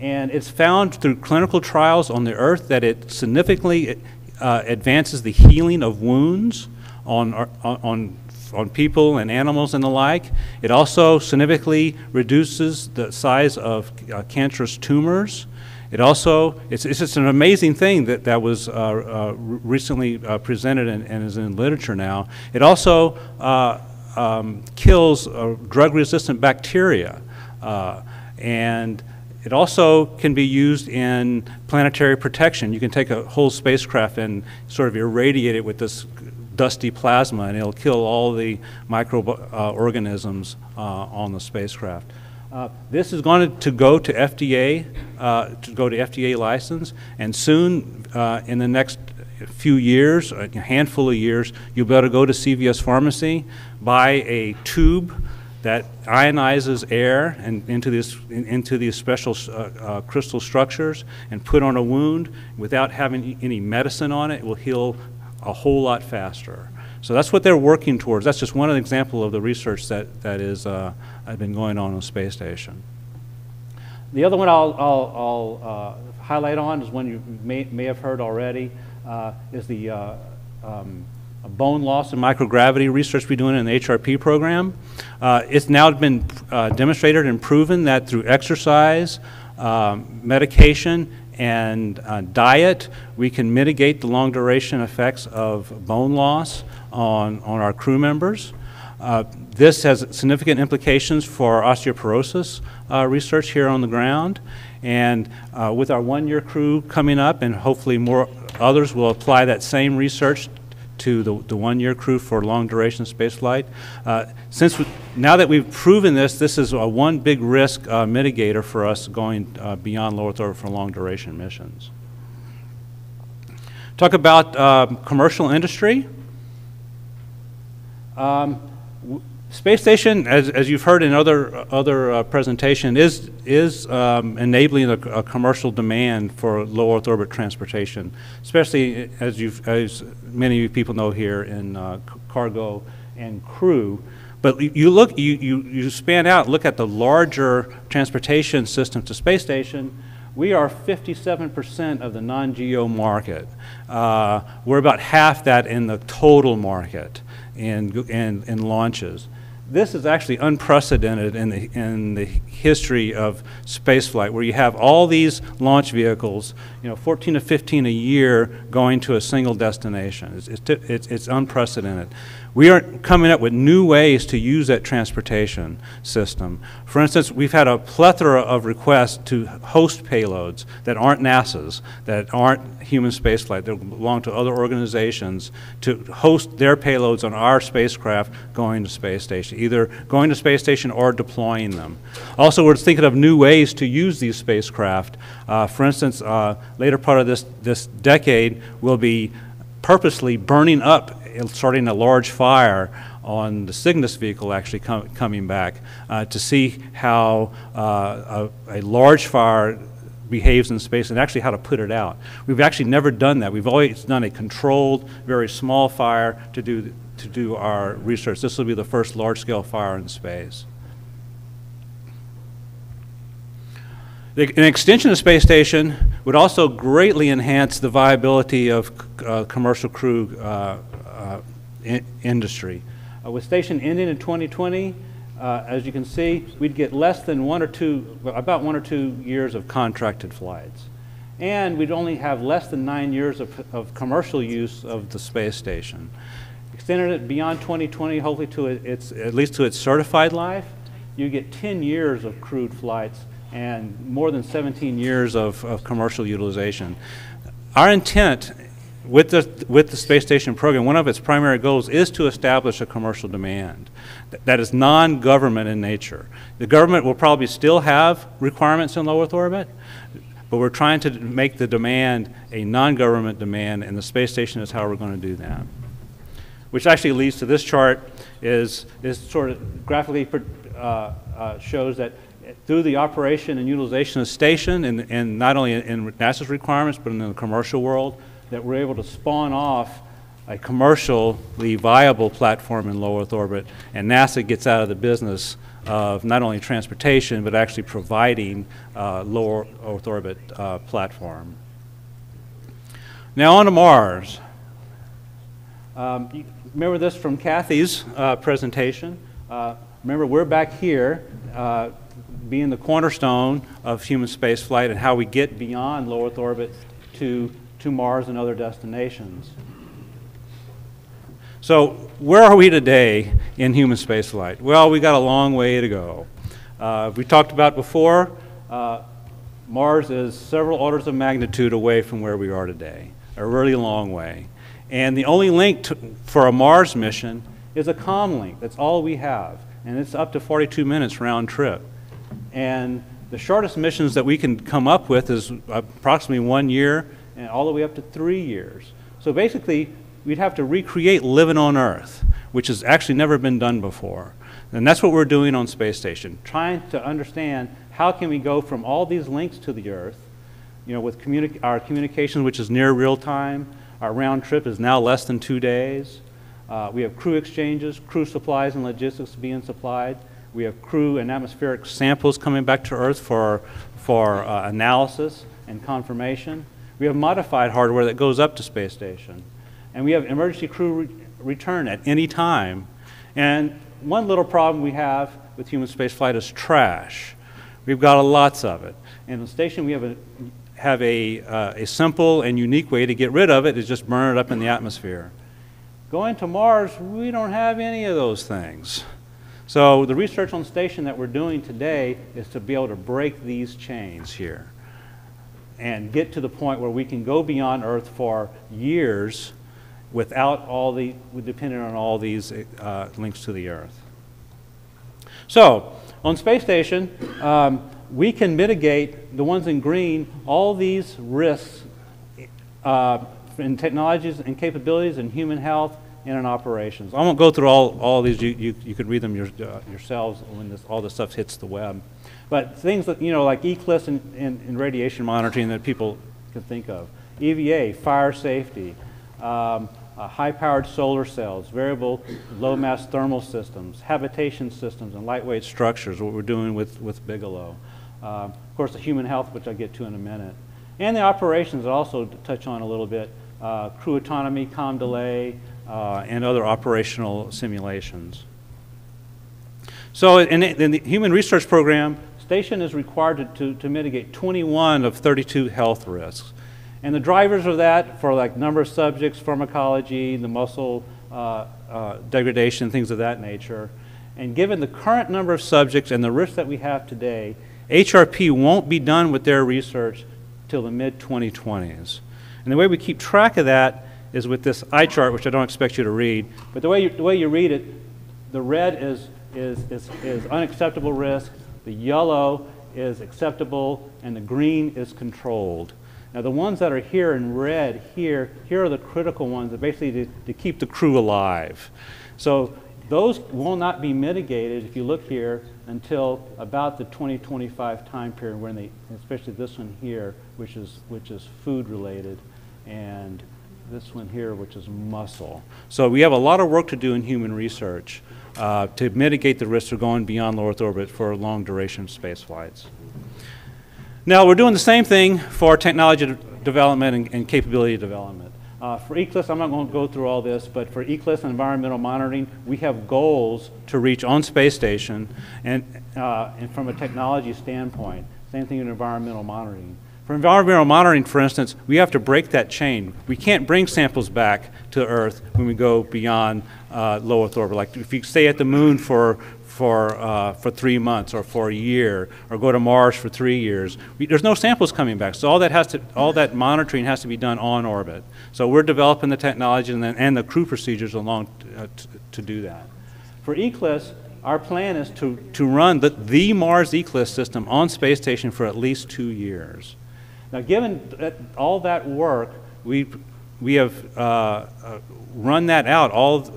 and it's found through clinical trials on the Earth that it significantly uh, advances the healing of wounds on, on, on on people and animals and the like. It also significantly reduces the size of uh, cancerous tumors. It also, it's, it's just an amazing thing that, that was uh, uh, recently uh, presented and, and is in literature now. It also uh, um, kills uh, drug-resistant bacteria. Uh, and it also can be used in planetary protection. You can take a whole spacecraft and sort of irradiate it with this dusty plasma, and it'll kill all the microorganisms on the spacecraft. Uh, this is going to go to FDA, uh, to go to FDA license, and soon, uh, in the next few years, a handful of years, you'll be able to go to CVS Pharmacy, buy a tube that ionizes air and into these in- into these special uh, uh, crystal structures and put on a wound without having any medicine on it. It will heal a whole lot faster. So that's what they're working towards. That's just one example of the research that that is uh, has been going on on the space station. The other one I'll, I'll, I'll uh, highlight on is one you may, may have heard already, uh, is the uh, um, bone loss and microgravity research we're doing in the HRP program. Uh, it's now been uh, demonstrated and proven that through exercise, um, medication, and uh, diet, we can mitigate the long duration effects of bone loss on, on our crew members. Uh, This has significant implications for osteoporosis uh, research here on the ground. And uh, with our one-year crew coming up, and hopefully more others will apply that same research to the, the one-year crew for long-duration spaceflight. Uh, Since, we- now that we've proven this, this is a one big risk uh, mitigator for us going uh, beyond low Earth orbit for long-duration missions. Talk about um, commercial industry. Um, Space station, as, as you've heard in other, other uh, presentation, is, is um, enabling a, a commercial demand for low Earth orbit transportation, especially as you've, as many of you people know here in uh, cargo and crew. But you- look, you, you, you span out, look at the larger transportation system to space station, we are 57% of the non-geo market. Uh, we're about half that in the total market in, in, in launches. This is actually unprecedented in the, in the history of spaceflight, where you have all these launch vehicles, you know, 14 to 15 a year going to a single destination. It's, it's, it's, it's unprecedented. We are coming up with new ways to use that transportation system. For instance, we've had a plethora of requests to host payloads that aren't NASA's, that aren't human spaceflight, that belong to other organizations, to host their payloads on our spacecraft going to space station, either going to space station or deploying them. Also, we're thinking of new ways to use these spacecraft. Uh, for instance, uh, later part of this, this decade, we'll be purposely burning up, starting a large fire on the Cygnus vehicle actually com- coming back uh, to see how uh, a, a large fire behaves in space and actually how to put it out. We've actually never done that. We've always done a controlled, very small fire to do, to do our research. This will be the first large-scale fire in space. An extension of the space station would also greatly enhance the viability of uh, commercial crew uh, uh, in- industry. Uh, With station ending in 2020, uh, as you can see, we'd get less than one or two, about one or two years of contracted flights. And we'd only have less than nine years of, of commercial use of the space station. Extended it beyond 2020, hopefully to its, at least to its certified life, you get 10 years of crewed flights and more than 17 years of, of commercial utilization. Our intent with the, with the space station program, one of its primary goals is to establish a commercial demand that is non-government in nature. The government will probably still have requirements in low Earth orbit, but we're trying to make the demand a non-government demand, and the space station is how we're going to do that. Which actually leads to this chart, is, is sort of graphically uh, uh, shows that through the operation and utilization of station, and, not only in NASA's requirements, but in the commercial world, that we're able to spawn off a commercially viable platform in low Earth orbit, and NASA gets out of the business of not only transportation, but actually providing uh, low Earth orbit uh, platform. Now on to Mars. Um, remember this from Kathy's uh, presentation. Uh, remember, we're back here uh, being the cornerstone of human spaceflight and how we get beyond low Earth orbit to, to Mars and other destinations. So, where are we today in human spaceflight? Well, we got a long way to go. Uh, we talked about before, uh, Mars is several orders of magnitude away from where we are today, a really long way. And the only link to, for a Mars mission is a com link. That's all we have. And it's up to 42 minutes round trip. And the shortest missions that we can come up with is approximately one year and all the way up to three years. So basically, we'd have to recreate living on Earth, which has actually never been done before. And that's what we're doing on Space Station, trying to understand how can we go from all these links to the Earth, you know, with communi- our communications, which is near real time, our round trip is now less than two days. Uh, we have crew exchanges, crew supplies and logistics being supplied. We have crew and atmospheric samples coming back to Earth for, for uh, analysis and confirmation. We have modified hardware that goes up to space station. And we have emergency crew re return at any time. And one little problem we have with human spaceflight is trash. We've got lots of it. And the station, we have a, have a, uh, a simple and unique way to get rid of it is just burn it up in the atmosphere. Going to Mars, we don't have any of those things. So the research on the station that we're doing today is to be able to break these chains here and get to the point where we can go beyond Earth for years without all the, depending on all these uh, links to the Earth. So, on space station, um, we can mitigate the ones in green, all these risks uh, in technologies and capabilities in human health in operations. I won't go through all, all these, you, you, you could read them your, uh, yourselves when this, all this stuff hits the web. But things that, you know, like ECLSS and, and, and radiation monitoring that people can think of. EVA, fire safety, um, uh, high-powered solar cells, variable low-mass thermal systems, habitation systems, and lightweight structures, what we're doing with, with Bigelow. Uh, of course, the human health, which I'll get to in a minute. And the operations I'll also touch on a little bit, uh, crew autonomy, com delay, uh, and other operational simulations. So in, in, the Human Research Program, Station is required to, to, to mitigate 21 of 32 health risks. And the drivers of that for like number of subjects, pharmacology, the muscle uh, uh, degradation, things of that nature. And given the current number of subjects and the risks that we have today, HRP won't be done with their research till the mid-2020s. And the way we keep track of that is with this eye chart, which I don't expect you to read. But the way you, the way you read it, the red is, is, is, is unacceptable risk, the yellow is acceptable, and the green is controlled. Now, the ones that are here in red here, here are the critical ones that basically to, to keep the crew alive. So those will not be mitigated, if you look here, until about the 2025 time period when they, especially this one here, which is, which is food related, and this one here, which is muscle. So we have a lot of work to do in human research uh, to mitigate the risk of going beyond low Earth orbit for long duration space flights. Now, we're doing the same thing for technology de- development and, and capability development. Uh, for ECLSS, I'm not going to go through all this, but for ECLSS and environmental monitoring, we have goals to reach on space station and, uh, and from a technology standpoint. Same thing in environmental monitoring. For environmental monitoring, for instance, we have to break that chain. We can't bring samples back to Earth when we go beyond uh, low Earth orbit. Like if you stay at the moon for, for, uh, for three months or for a year or go to Mars for three years, we, there's no samples coming back. So all that, has to, all that monitoring has to be done on orbit. So we're developing the technology and, the- and the crew procedures along uh, to do that. For ECLSS, our plan is to, to run the, the Mars ECLSS system on space station for at least two years. Now, given that, all that work, we, we have uh, uh, run that out, all,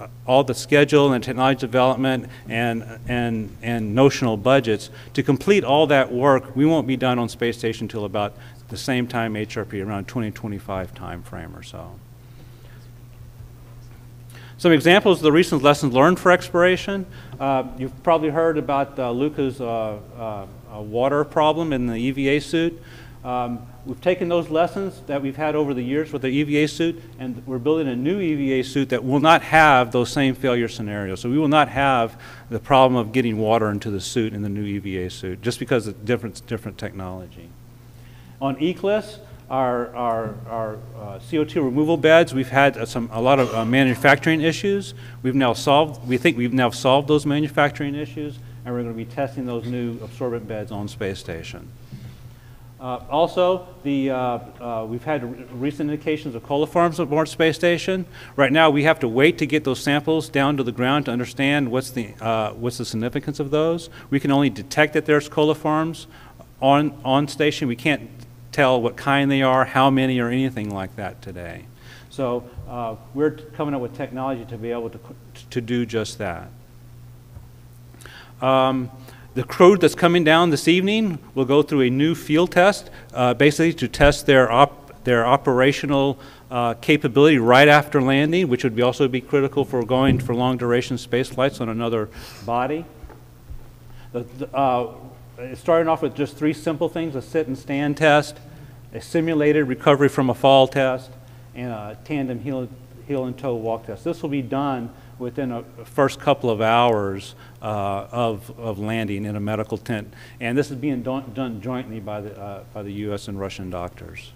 uh, all the schedule and technology development and, and, and notional budgets. To complete all that work, we won't be done on space station until about the same time HRP, around 2025 time frame or so. Some examples of the recent lessons learned for exploration. Uh, you've probably heard about uh, Luca's uh, uh, uh, water problem in the EVA suit. Um, we've taken those lessons that we've had over the years with the EVA suit, and we're building a new EVA suit that will not have those same failure scenarios. So we will not have the problem of getting water into the suit in the new EVA suit, just because of different, different technology. On ECLSS, our, our, our uh, CO2 removal beds, we've had uh, some, a lot of uh, manufacturing issues. We've now solved, we think we've now solved those manufacturing issues, and we're going to be testing those new absorbent beds on space station. Uh, also, the, uh, uh, we've had re- recent indications of coliforms aboard space station. Right now, we have to wait to get those samples down to the ground to understand what's the, uh, what's the significance of those. We can only detect that there's coliforms on, on station. We can't tell what kind they are, how many, or anything like that today. So uh, we're coming up with technology to be able to, to do just that. Um, the crew that's coming down this evening will go through a new field test, uh, basically to test their, op- their operational uh, capability right after landing, which would be also be critical for going for long duration space flights on another body. The, uh, starting off with just three simple things a sit and stand test, a simulated recovery from a fall test, and a tandem heel, heel and toe walk test. This will be done within a first couple of hours uh, of, of landing in a medical tent. And this is being done, done jointly by the, uh, by the U.S. and Russian doctors.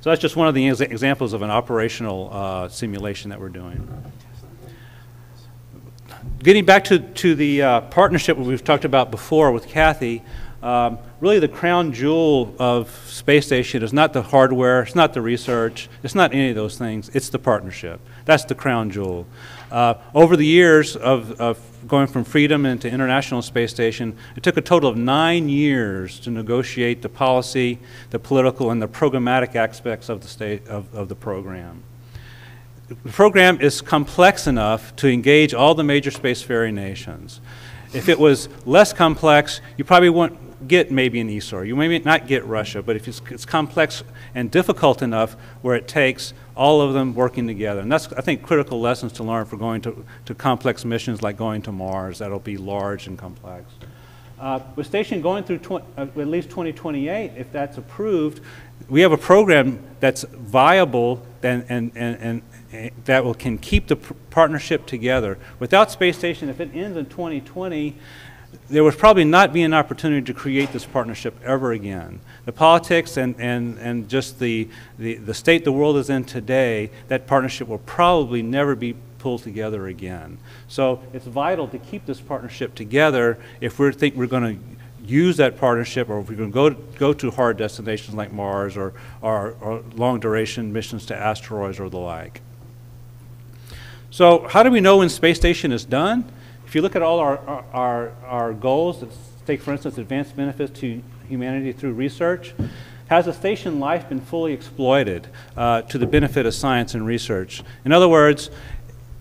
So that's just one of the ex- examples of an operational uh, simulation that we're doing. Getting back to, to the uh, partnership we've talked about before with Kathy, um, really the crown jewel of space station is not the hardware, it's not the research, it's not any of those things, it's the partnership. That's the crown jewel. Uh, over the years of, of going from Freedom into International Space Station, it took a total of nine years to negotiate the policy, the political, and the programmatic aspects of the, state, of, of the program. The program is complex enough to engage all the major spacefaring nations. If it was less complex, you probably wouldn't get maybe an ESA. You may not get Russia, but if it's, it's complex and difficult enough where it takes all of them working together. And that's, I think, critical lessons to learn for going to, to complex missions like going to Mars that'll be large and complex. Uh, with Station going through tw- uh, at least 2028, if that's approved, we have a program that's viable and, and, and, and eh, that will, can keep the partnership together. Without Space Station, if it ends in 2020, there would probably not be an opportunity to create this partnership ever again. The politics and, and, and just the, the, the state the world is in today, that partnership will probably never be pulled together again. So it's vital to keep this partnership together if we think we're going to use that partnership or if we're going to go, go to hard destinations like Mars or, or, or long duration missions to asteroids or the like. So how do we know when space station is done? If you look at all our, our, our goals, take for instance advanced benefits to humanity through research, has the station life been fully exploited uh, to the benefit of science and research? In other words,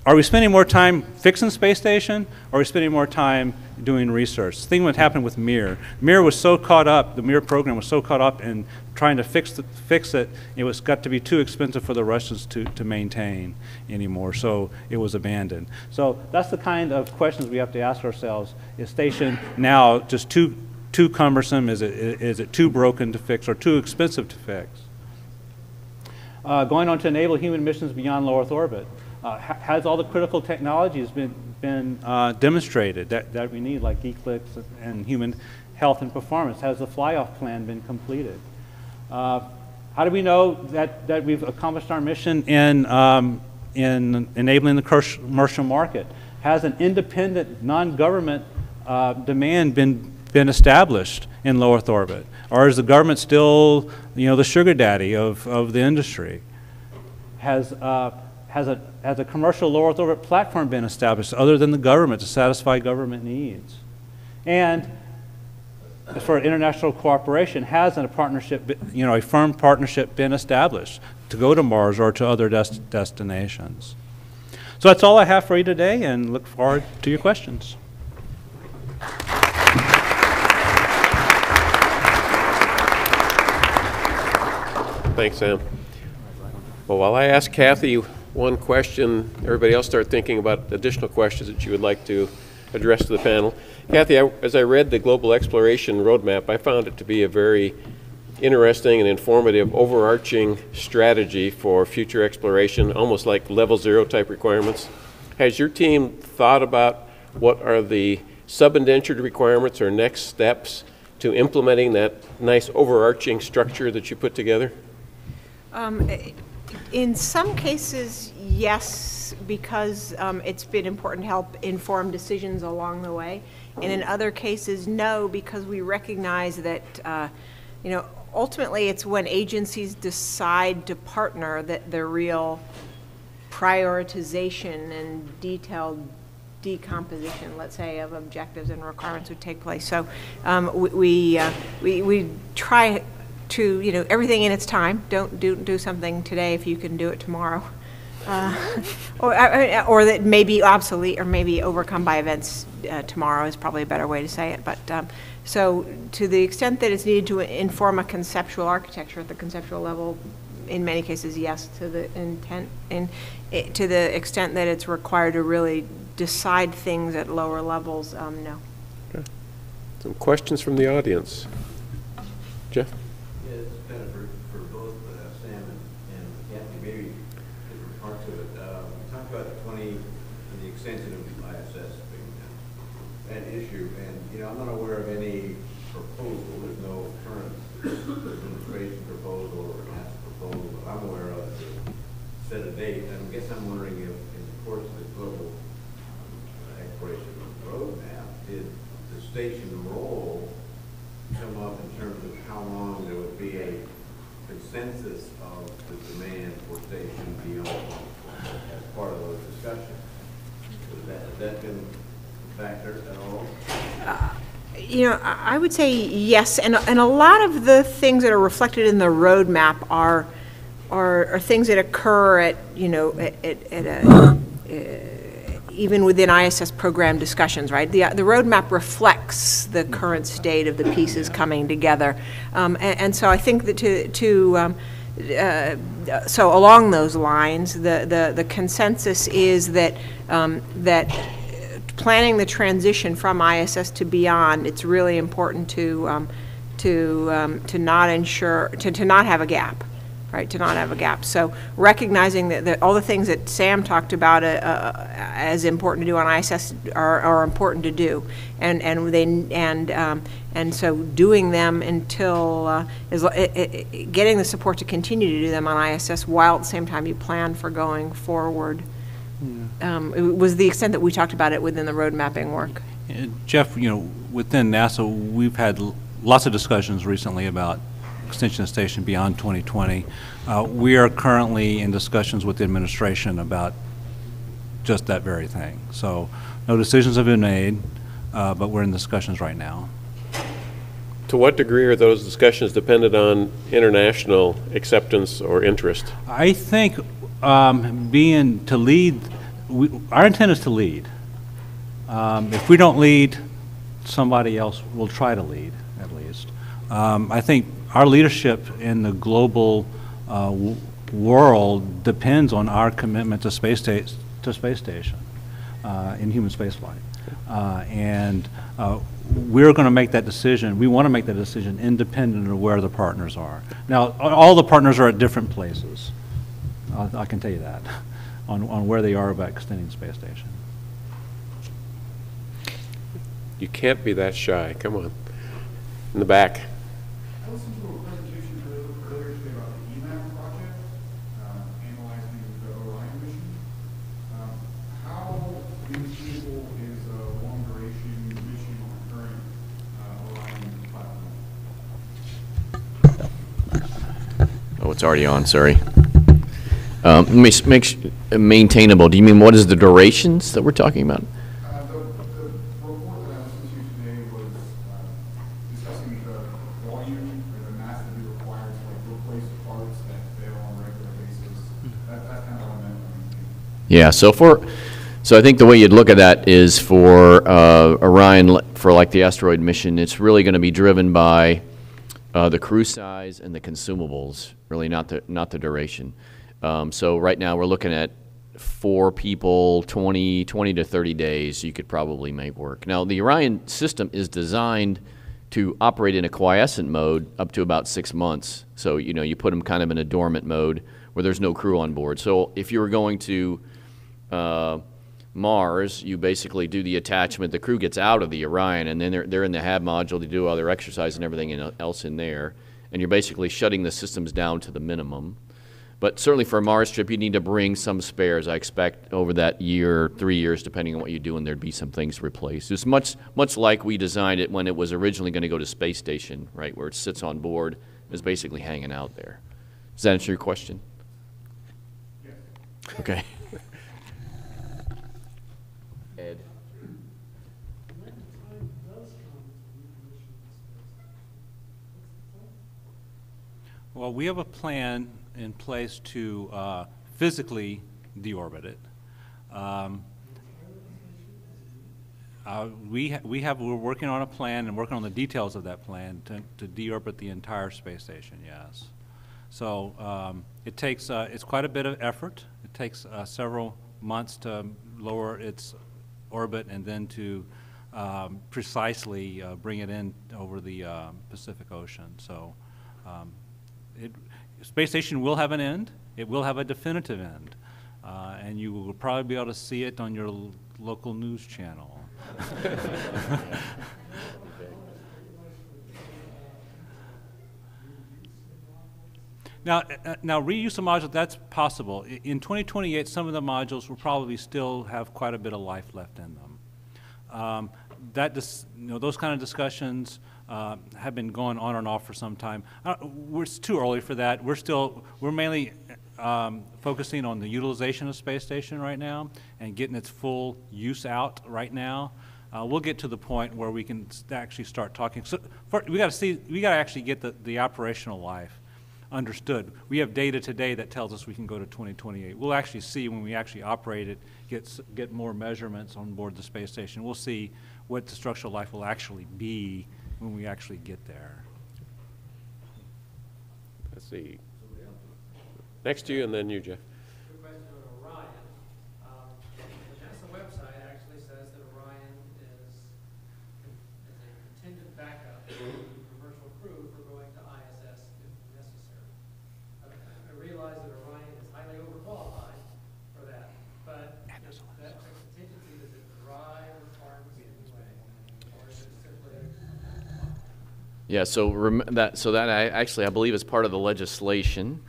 are we spending more time fixing space station, or are we spending more time doing research? The thing that happened with Mir. Mir was so caught up, the Mir program was so caught up in trying to fix, the, fix it, it was got to be too expensive for the Russians to, to maintain anymore, so it was abandoned. So that's the kind of questions we have to ask ourselves. Is station now just too, too cumbersome? Is it, is it too broken to fix or too expensive to fix? Uh, going on to enable human missions beyond low Earth orbit. Uh, ha- has all the critical technologies been, been uh, demonstrated that, that we need, like ECLSS and human health and performance? Has the fly-off plan been completed? Uh, how do we know that, that we've accomplished our mission in, um, in enabling the commercial market? Has an independent, non-government uh, demand been, been established in low Earth orbit? Or is the government still, you know, the sugar daddy of, of the industry? Has, uh, has, a, has a commercial low Earth orbit platform been established other than the government to satisfy government needs? And as for international cooperation, has a partnership, you know, a firm partnership been established to go to Mars or to other des- destinations? So that's all I have for you today, and look forward to your questions. Thanks, Sam. Well, while I ask Kathy one question, everybody else start thinking about additional questions that you would like to address to the panel. Kathy, I- as I read the Global Exploration Roadmap, I found it to be a very interesting and informative overarching strategy for future exploration, almost like level zero type requirements. Has your team thought about what are the sub-indentured requirements or next steps to implementing that nice overarching structure that you put together? Um, In some cases, yes, because um, it's been important to help inform decisions along the way. And in other cases, no, because we recognize that, uh, you know, ultimately, it's when agencies decide to partner that the real prioritization and detailed decomposition, let's say, of objectives and requirements would take place. So um, we, we, uh, we, we try to, you know, everything in its time. Don't do, do something today if you can do it tomorrow. Uh, [LAUGHS] or, uh, or that may be obsolete or maybe overcome by events uh, tomorrow is probably a better way to say it. But um, so, to the extent that it's needed to inform a conceptual architecture at the conceptual level, in many cases, yes. To the intent, in it, to the extent that it's required to really decide things at lower levels, um, no. Some questions from the audience. Jeff? Yeah, this is kind of for, for both uh, Sam and, and Kathy, maybe different parts of it. Uh, we talked about the twenty, and the extension of the ISS being uh, an issue, and, you know, I'm not aware of any proposal, there's no current administration proposal or past proposal that I'm aware of to set a date, and I guess I'm wondering if, in the course of the global uh, exploration roadmap, did the station role come up in terms of how long there would be a consensus of the demand for station beyond as part of those discussions? Has that, has that been a factor at all? You know, I would say yes, and, and a lot of the things that are reflected in the roadmap are, are, are things that occur at, you know, at, at at a, uh, even within ISS program discussions, right? The, the roadmap reflects the current state of the pieces coming together. Um, and, and so I think that to, to, um, uh, so along those lines, the, the, the consensus is that, um, that planning the transition from ISS to beyond, it's really important to, um, to, um, to not ensure, to, to not have a gap, right, to not have a gap. So recognizing that, that all the things that Sam talked about uh, uh, as important to do on ISS are, are important to do. And, and they, and, um, and so doing them until, uh, is, i- i- i- getting the support to continue to do them on ISS while at the same time you plan for going forward um, it was the extent that we talked about it within the road mapping work. Uh, Jeff, you know, within NASA, we've had lots of discussions recently about extension of station beyond 2020. Uh, We are currently in discussions with the administration about just that very thing. So no decisions have been made, uh, but we're in discussions right now. To what degree are those discussions dependent on international acceptance or interest? I think um, being to lead we, our intent is to lead. Um, If we don't lead, somebody else will try to lead, at least. Um, I think our leadership in the global uh, world depends on our commitment to space to space station, uh, in human spaceflight. Uh, And uh, we're going to make that decision, we want to make that decision independent of where the partners are. Now, all the partners are at different places. I I can tell you that, on, on where they are about extending the space station. You can't be that shy, come on. In the back. I listened to a presentation earlier earlier today about the EMAP project, um, analyzing the Orion mission. Um, how repeatable is a long-duration mission on the current uh, Orion platform? Oh, it's already on, sorry. Um, make, maintainable, do you mean what is the durations that we're talking about? Uh, The the report that I listened to today was uh, discussing the volume or the mass that we require to like replace parts that fail on a regular basis. That- That's kind of what I meant. Yeah, so for, so I think the way you'd look at that is for uh, Orion, for like the asteroid mission, it's really going to be driven by uh, the crew size and the consumables, really not the, not the duration. Um, So right now, we're looking at four people, 20, 20 to 30 days, you could probably make work. Now, the Orion system is designed to operate in a quiescent mode up to about six months. So, you know, you put them kind of in a dormant mode where there's no crew on board. So if you were going to uh, Mars, you basically do the attachment, the crew gets out of the Orion, and then they're, they're in the HAB module, they do all their exercise and everything else in there, and you're basically shutting the systems down to the minimum. But certainly for a Mars trip, you need to bring some spares. I expect over that year, three years, depending on what you do, and there'd be some things to replace. It's much, much like we designed it when it was originally going to go to space station, right, where it sits on board, is basically hanging out there. Does that answer your question? Okay. [LAUGHS] Ed? Well, we have a plan in place to uh, physically deorbit it. Um, uh, We, ha- we have, we're working on a plan and working on the details of that plan to to deorbit the entire space station, yes. So um, it takes, uh, it's quite a bit of effort. It takes uh, several months to lower its orbit and then to um, precisely uh, bring it in over the uh, Pacific Ocean. So um, it, space station will have an end. It will have a definitive end. Uh, and you will probably be able to see it on your local news channel. [LAUGHS] Now, uh, uh, now reuse of modules, that's possible. In 2028, some of the modules will probably still have quite a bit of life left in them. Um, That, you know, those kind of discussions uh, have been going on and off for some time. Uh, it's too early for that. We're still, we're mainly um, focusing on the utilization of space station right now and getting its full use out right now. Uh, We'll get to the point where we can actually start talking. So, fir- we got to see, we got to actually get the, the operational life understood. We have data today that tells us we can go to 2028. We'll actually see when we actually operate it, get, get more measurements on board the space station. We'll see what the structural life will actually be when we actually get there. Let's see. Next to you and then you, Jeff. Quick question on Orion. Um, The NASA website actually says that Orion is, is a contingent backup for the commercial crew for going to ISS if necessary. I I realize that Orion is highly overqualified for that, but that contingency, does it drive requirements in any way? Or is it simply Yeah, so rem- that, so that I, actually, I believe is part of the legislation.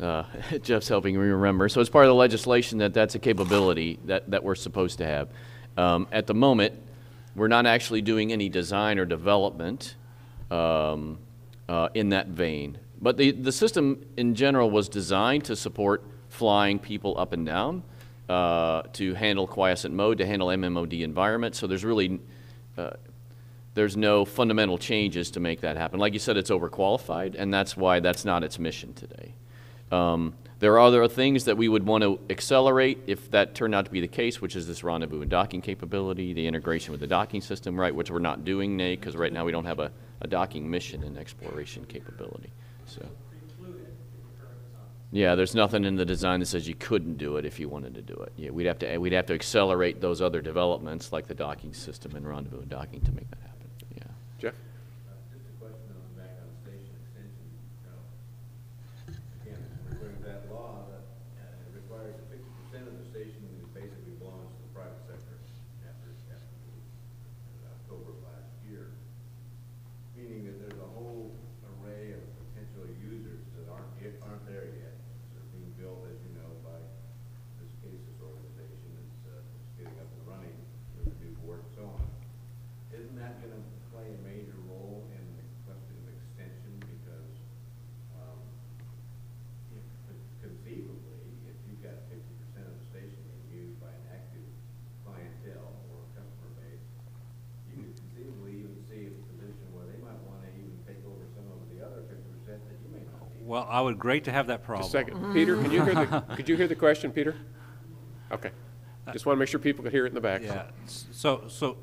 Uh, [LAUGHS] Jeff's helping me remember. So it's part of the legislation that that's a capability that, that we're supposed to have. Um, at the moment, we're not actually doing any design or development um, uh, in that vein. But the, the system in general was designed to support flying people up and down, uh, to handle quiescent mode, to handle MMOD environment. So there's really, uh, there's no fundamental changes to make that happen. Like you said, it's overqualified, and that's why that's not its mission today. Um, There are other things that we would want to accelerate if that turned out to be the case, which is this rendezvous and docking capability, the integration with the docking system, right, which we're not doing, Nate, because right now we don't have a, a docking mission and exploration capability, so. Yeah, there's nothing in the design that says you couldn't do it if you wanted to do it. Yeah, we'd have to, we'd have to accelerate those other developments, like the docking system and rendezvous and docking to make that happen. Jeff? Uh, Just a question on back on station extension. uh, Again, referring to that law that uh, requires that fifty percent of the station is basically belongs to the private sector after, after the- October of last year. Meaning that there's a whole array of potential users that aren't, yet- aren't there yet. They're being built, as you know, by this CASIS organization that's, uh, that's getting up and running with the new board and so on. Isn't that gonna play a major role in the question of extension, because, um, if, conceivably, if you've got fifty percent of the station being used by an active clientele or customer base, you could conceivably even see a position where they might wanna even take over some of the other fifty percent that you may not need. Well, I would great to have that problem. Just a second. Peter, can you hear the, [LAUGHS] could you hear the question, Peter? Okay. Just want to make sure people could hear it in the back. Yeah, so, so,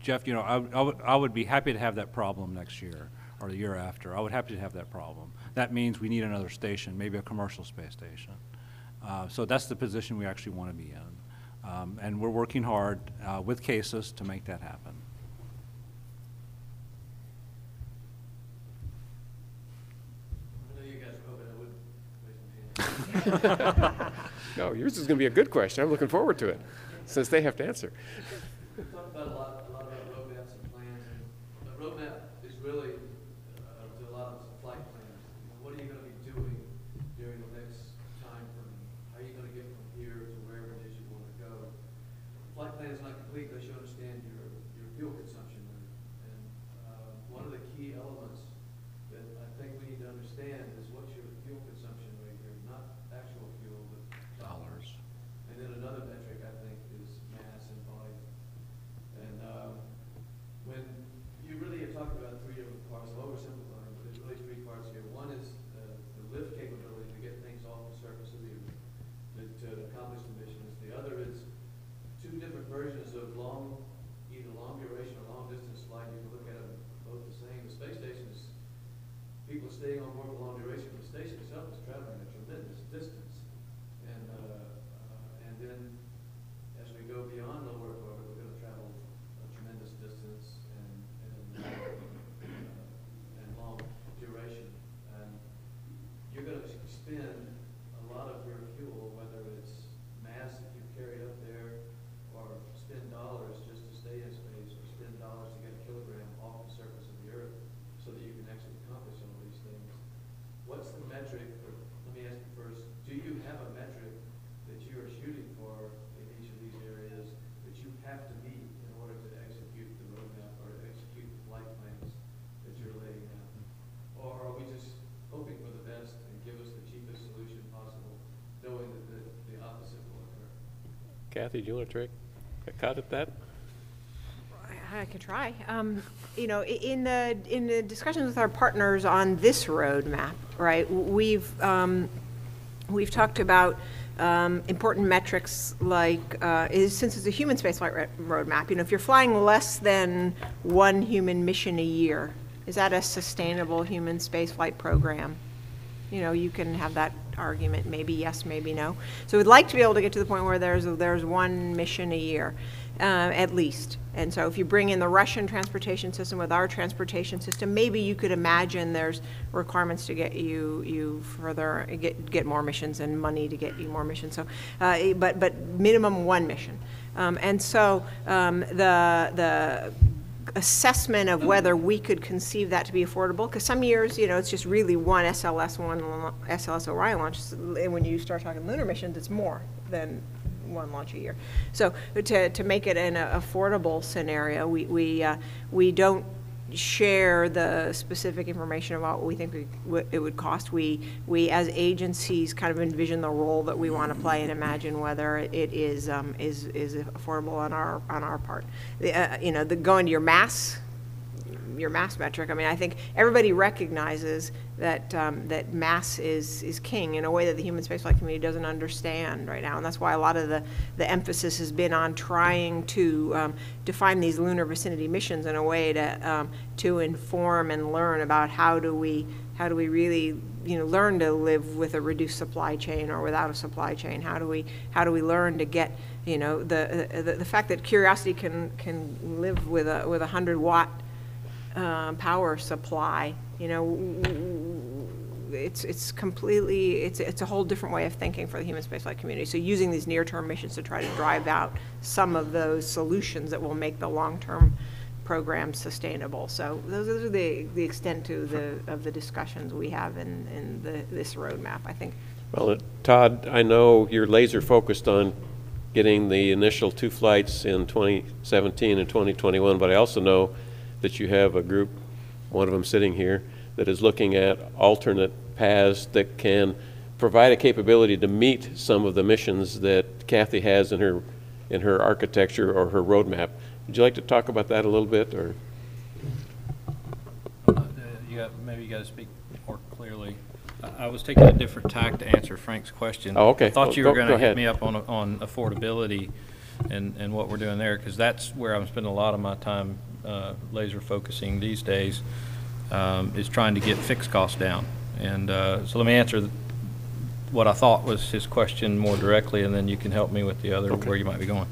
Jeff, you know, I, would- I would, I would be happy to have that problem next year, or the year after. I would happy to have that problem. That means we need another station, maybe a commercial space station. Uh, so that's the position we actually want to be in. Um, and we're working hard, uh, with CASIS to make that happen. I know you guys were hoping I would raise my hand. [LAUGHS] No, yours is going to be a good question. I'm looking forward to it, since they have to answer. We talked about a lot, a lot about roadmaps and plans, and the roadmap is really, uh, to a lot of us, flight plans. You know, What are you gonna be doing during the next time frame? How are you gonna get from here to wherever it is you wanna go? Flight plan is not complete unless you understand your, your fuel consumption. And, uh, one of the key elements that I think we need to understand is what's your fuel consumption rate here, not actual fuel, but dollars. And then another metric, I think, is mass and volume. And um, when you really are talking about three different parts, I'm oversimplifying, but there's really three parts here. One is uh, the lift capability to get things off the surface of the earth, to to accomplish the missions. The other is two different versions of long, either long duration or long distance flight. You can look at them both the same. The space station is, people are staying on board for long duration, but the station itself is traveling a tremendous distance. And, uh, uh, and then as we go beyond low Earth orbit, we're gonna travel a tremendous distance and, and, uh, and long duration. And you're gonna spend a lot of your fuel, whether it's mass that you carry up there, or spend dollars just to stay in space, or spend dollars to get a kilogram off the surface of the Earth, so that you can actually accomplish all these things. What's the metric, or, let me ask you first, do you have a metric that you are shooting for in each of these areas that you have to meet in order to execute the roadmap or execute the flight plans that you're laying out? Or are we just hoping for the best and give us the cheapest solution possible, knowing that the, the opposite will occur? Kathy, do you want to take a cut at that? I could try. Um, You know, in the, in the discussions with our partners on this roadmap, right, we've, um, we've talked about um, important metrics like, uh, is, since it's a human spaceflight ro- roadmap, you know, if you're flying less than one human mission a year, is that a sustainable human spaceflight program? you know, you can have that argument, maybe yes, maybe no. So we'd like to be able to get to the point where there's, there's one mission a year, uh, at least. And so if you bring in the Russian transportation system with our transportation system, maybe you could imagine there's requirements to get you, you further, get, get more missions and money to get you more missions. So, uh, but, but minimum one mission. Um, and so, um, the, the assessment of whether we could conceive that to be affordable, because some years, you know, it's just really one SLS, one SLS Orion launch, and when you start talking lunar missions, it's more than one launch a year. So to, to make it an affordable scenario, we, we, uh, we don't share the specific information about what we think we- what it would cost. We, we as agencies kind of envision the role that we want to play and imagine whether it is, um, is, is affordable on our, on our part. The, uh, You know, the, going to your mass, your mass metric, I mean, I think everybody recognizes that, um, that mass is, is king in a way that the human spaceflight community doesn't understand right now. And that's why a lot of the, the emphasis has been on trying to um, define these lunar vicinity missions in a way to, um, to inform and learn about how do we, how do we really, you know, learn to live with a reduced supply chain or without a supply chain? How do we, how do we learn to get, you know, the, the, the fact that Curiosity can, can live with a, with a hundred watt um, power supply, you know, it's, it's completely, it's, it's a whole different way of thinking for the human spaceflight community. So using these near-term missions to try to drive out some of those solutions that will make the long-term program sustainable. So those those are the, the extent to the, of the discussions we have in, in the, this roadmap, I think. Well, uh, Todd, I know you're laser focused on getting the initial two flights in 2017 and 2021, but I also know that you have a group, one of them sitting here, that is looking at alternate paths that can provide a capability to meet some of the missions that Kathy has in her, in her architecture or her roadmap. Would you like to talk about that a little bit, or? Uh, You got, maybe you got to speak more clearly. I- was taking a different tack to answer Frank's question. Oh, okay. I thought you Go- were going go to hit me up on, on affordability and, and what we're doing there, because that's where I'm spending a lot of my time uh, laser focusing these days, um, is trying to get fixed costs down. And uh, so let me answer what I thought was his question more directly, and then you can help me with the other, where you might be going.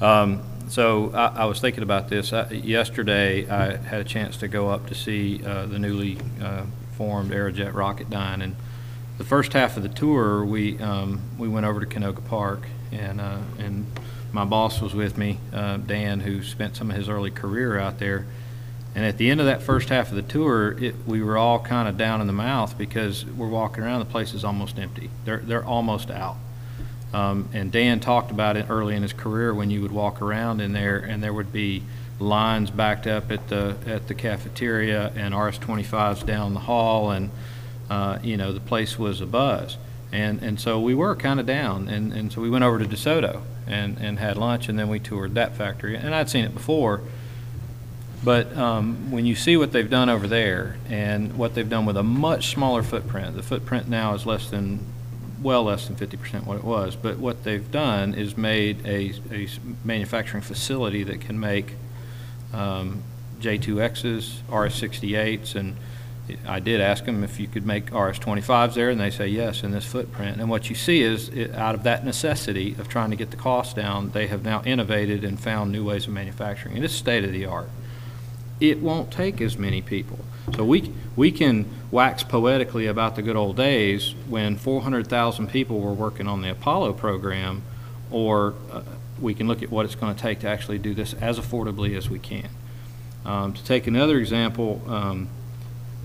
Um, So I, I was thinking about this. I- Yesterday, I had a chance to go up to see uh, the newly uh, formed Aerojet Rocketdyne, and the first half of the tour, we, um, we went over to Canoga Park, and, uh, and my boss was with me, uh, Dan, who spent some of his early career out there. And at the end of that first half of the tour, it, we were all kind of down in the mouth because we're walking around, the place is almost empty. They're, they're almost out. Um, and Dan talked about it early in his career when you would walk around in there and there would be lines backed up at the, at the cafeteria and RS-25s down the hall and, uh, you know, the place was abuzz. And, and so we were kind of down and, and so we went over to DeSoto and, and had lunch and then we toured that factory. And I'd seen it before, but um, when you see what they've done over there and what they've done with a much smaller footprint, the footprint now is less than, well less than 50% what it was, but what they've done is made a manufacturing facility that can make um, J2Xs, RS-68s, and I did ask them if you could make RS-25s there, and they say yes in this footprint. And what you see is, it- out of that necessity of trying to get the cost down, they have now innovated and found new ways of manufacturing. And it's state-of-the-art it won't take as many people. So we, we can wax poetically about the good old days when 400,000 people were working on the Apollo program, or uh, we can look at what it's going to take to actually do this as affordably as we can. Um, To take another example, um,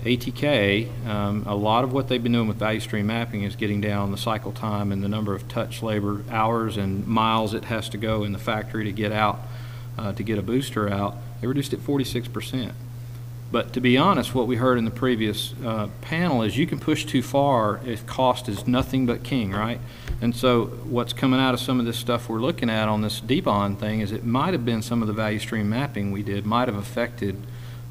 ATK, um, a lot of what they've been doing with value stream mapping is getting down the cycle time and the number of touch labor hours and miles it has to go in the factory to get out, uh, to get a booster out. They reduced it 46%. But to be honest, what we heard in the previous uh, panel is you can push too far if cost is nothing but king, right? And so what's coming out of some of this stuff we're looking at on this D-bond thing is it might have been some of the value stream mapping we did might have affected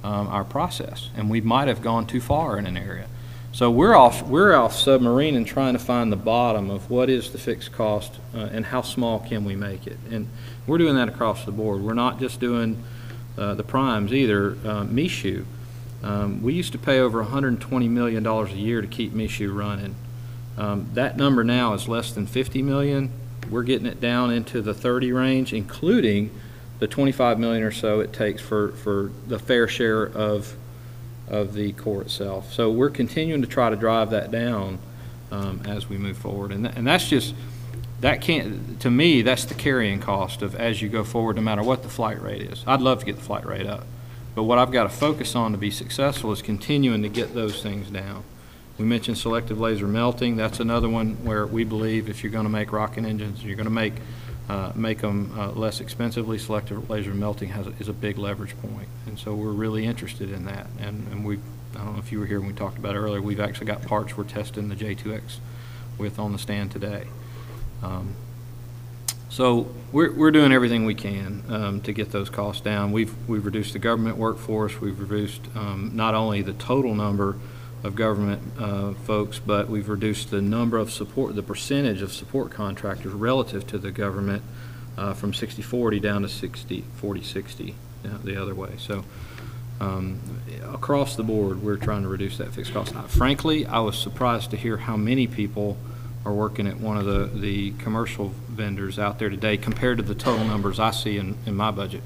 um, our process, and we might have gone too far in an area. So we're off, we're off submarine and trying to find the bottom of what is the fixed cost uh, and how small can we make it. And we're doing that across the board. We're not just doing uh, the primes either. Uh, Michoud, um, we used to pay over $120 million a year to keep Michoud running. Um, that number now is less than 50 million. We're getting it down into the 30 range, including the 25 million or so it takes for, for the fair share of, of the core itself. So we're continuing to try to drive that down um, as we move forward. And, tha- and that's just, that can't, to me, that's the carrying cost of as you go forward, no matter what the flight rate is. I'd love to get the flight rate up. But what I've got to focus on to be successful is continuing to get those things down. We mentioned selective laser melting. That's another one where we believe if you're going to make rocket engines, you're going to make, uh, make them uh, less expensively, selective laser melting has, is a big leverage. And so we're really interested in that. And, and we, I don't know if you were here when we talked about earlier, we've actually got parts we're testing the J2X with on the stand today. Um, so we're, we're doing everything we can um, to get those costs down. We've, we've reduced the government workforce, we've reduced um, not only the total number of government uh, folks, but we've reduced the number of support, the percentage of support contractors relative to the government uh, from 60/40 down to 60, 40/60, uh, the other way. So um, across the board, we're trying to reduce that fixed cost. Uh, Frankly, I was surprised to hear how many people are working at one of the, the commercial vendors out there today compared to the total numbers I see in, in my budget.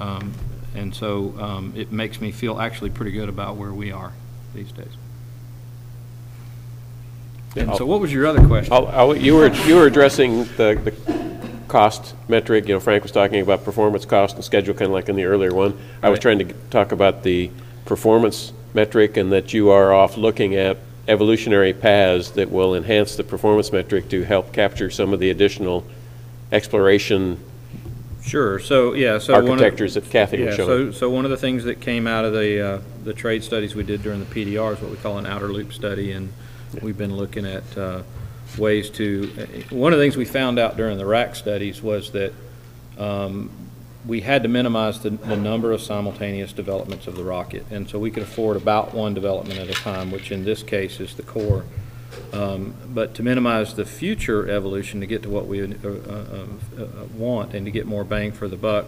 Um, And so um, it makes me feel actually pretty good about where we are these days. And so what was your other question? I'll- I'll- You were, you were addressing the, the cost metric, you know, Frank was talking about performance cost and schedule, kind of like in the earlier one. I was Right. trying to g- talk about the performance metric and that you are off looking at evolutionary paths that will enhance the performance metric to help capture some of the additional exploration Sure, so, yeah, so. one of- architectures that Kathy was Yeah, showing. so, so one of the things that came out of the, uh, the trade studies we did during the PDR is what we call an outer loop study, and we've been looking at uh, ways to, uh, one of the things we found out during the rack studies was that um, we had to minimize the, the number of simultaneous developments of the rocket, and so we could afford about one development at a time, which in this case is the core. Um, But to minimize the future evolution, to get to what we uh, uh, uh, want and to get more bang for the buck,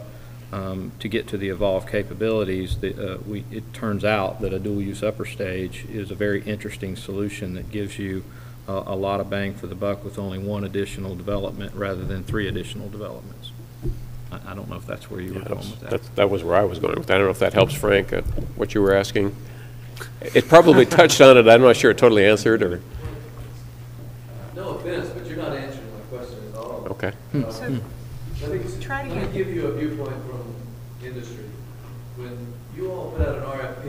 um, to get to the evolved capabilities, that, uh, we, it turns out that a dual-use upper stage is a very interesting solution that gives you a, a lot of bang for the buck with only one additional development rather than three additional developments. I, I don't know if that's where you were going with that. that's- That was where I was going with that. I don't know if that helps, Frank, uh, what you were asking. It probably [LAUGHS] touched on it, I'm not sure it totally answered, or, offense, but you're not answering my question at all. okay. Uh, So, Let me, Try to let me give you a viewpoint from industry. When you all put out an RFP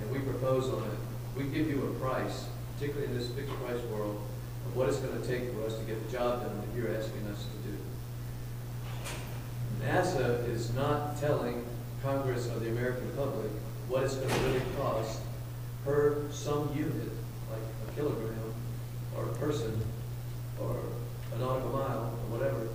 and we propose on it, we give you a price, particularly in this fixed price world, of what it's gonna take for us to get the job done that you're asking us to do. NASA is not telling Congress or the American public what it's gonna really cost per some unit, like a kilogram, or a person, or a nautical mile, or whatever,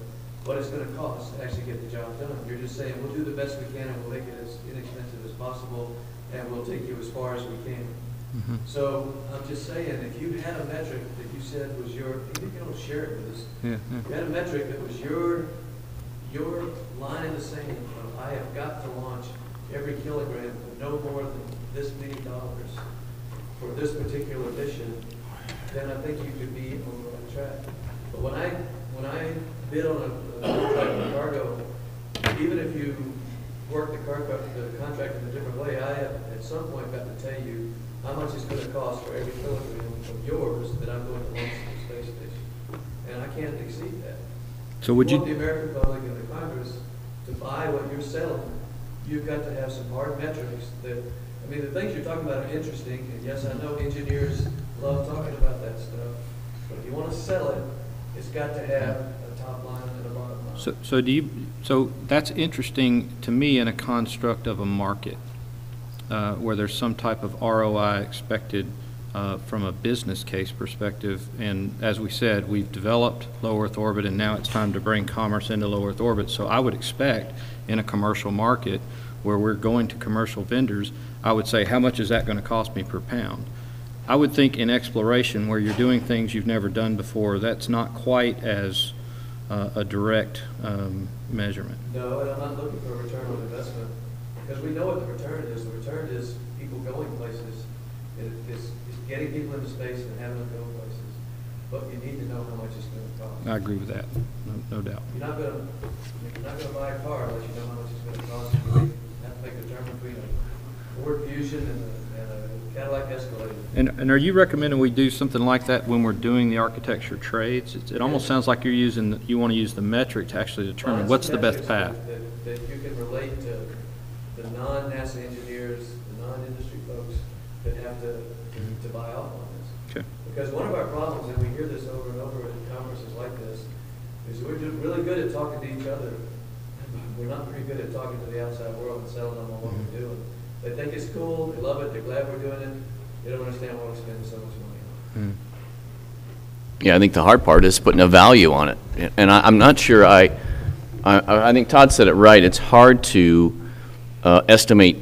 what it's gonna cost to actually get the job done. You're just saying, we'll do the best we can and we'll make it as inexpensive as possible, and we'll take you as far as we can. Mm-hmm. So I'm just saying, if you had a metric that you said was your, you don't share it with us, Yeah, yeah. you had a metric that was your, your line in the sand, of I have got to launch every kilogram for no more than this many dollars for this particular mission, then I think you could be on the right track. But when I, when I bid on a, a cargo, even if you work the cargo, the contract in a different way, I have at some point got to tell you how much it's gonna cost for every kilogram of yours that I'm going to launch to the space station. And I can't exceed that. So would want you, the American public and the Congress to buy what you're selling, you've got to have some hard metrics that, I mean, the things you're talking about are interesting, and yes, I know engineers love talking about that stuff, but if you want to sell it, it's got to have a top line and a bottom line. so, so do you, so that's interesting to me in a construct of a market, uh, where there's some type of ROI expected uh, from a business case perspective. And as we said, we've developed low Earth orbit, and now it's time to bring commerce into low Earth orbit. So I would expect in a commercial market where we're going to commercial vendors, I would say, how much is that going to cost me per pound? I would think in exploration, where you're doing things you've never done before, that's not quite as uh, a direct um, measurement. No, and I'm not looking for a return on investment, because we know what the return is. The return is people going places. It is, is getting people into space and having them go places. But you need to know how much it's gonna cost. I agree with that, no- no doubt. You're not you're not gonna buy a car unless you know how much it's gonna cost. You have to make a determination between a Ford Fusion and a Uh, Cadillac Escalade. And, and are you recommending we do something like that when we're doing the architecture trades? It, it almost sounds like you're using, the- you want to use the metric to actually determine what's the best path. That, that you can relate to the non-NASA engineers, the non-industry folks that have to, to buy off on this. Okay. Because one of our problems, and we hear this over and over at conferences like this, is we're just really good at talking to each other. [LAUGHS] We're not very good at talking to the outside world and selling them on what we're doing. They think it's cool, they love it, they're glad we're doing it, they don't understand why we're spending so much money on it. Yeah, I think the hard part is putting a value on it. And I, I'm not sure I, I, I think Todd said it right. It's hard to uh, estimate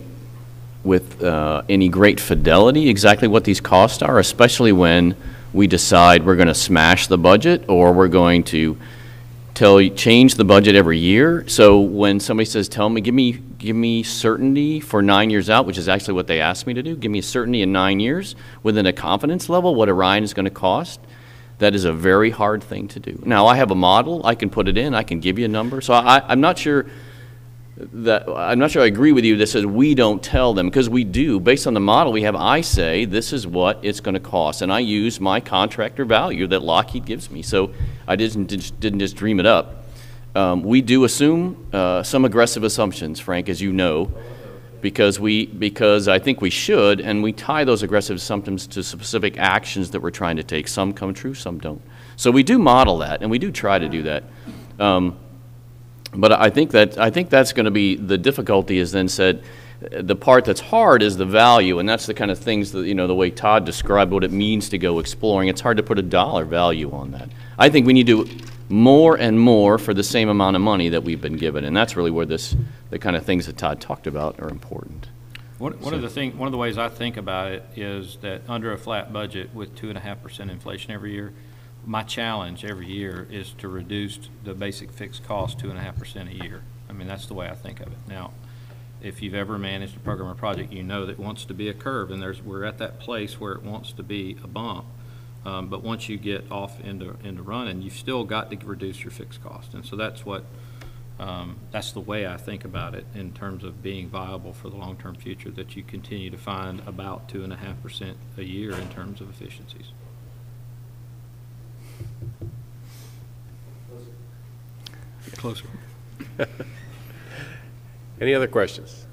with uh, any great fidelity exactly what these costs are, especially when we decide we're going to smash the budget or we're going to tell change the budget every year. So when somebody says, tell me, give me, give me certainty for nine years out, which is actually what they asked me to do, give me certainty in nine years within a confidence level, what Orion is going to cost. That is a very hard thing to do. Now, I have a model, I can put it in, I can give you a number. So I, I'm not sure that, I'm not sure I agree with you that says we don't tell them, because we do. Based on the model we have, I say, this is what it's going to cost, and I use my contractor value that Lockheed gives me. So I didn't, didn't just dream it up. Um, We do assume uh, some aggressive assumptions, Frank, as you know, because we, because I think we should, and we tie those aggressive assumptions to specific actions that we're trying to take. Some come true, some don't. So we do model that, and we do try to do that. Um, but I think that, I think that's going to be, the difficulty is then said, the part that's hard is the value, and that's the kind of things that, you know, the way Todd described what it means to go exploring. It's hard to put a dollar value on that. I think we need to more and more for the same amount of money that we've been given, and that's really where this, the kind of things that Todd talked about are important. One, one of the thing, one of the ways I think about it is that under a flat budget with two and a half percent inflation every year, my challenge every year is to reduce the basic fixed cost two and a half percent a year. I mean, that's the way I think of it. Now, if you've ever managed a program or project, you know that it wants to be a curve, and there's, we're at that place where it wants to be a bump. Um, but once you get off into, into running, you've still got to reduce your fixed cost. And so that's what, um, that's the way I think about it in terms of being viable for the long-term future, that you continue to find about two and a half percent a year in terms of efficiencies. Closer. [LAUGHS] Any other questions?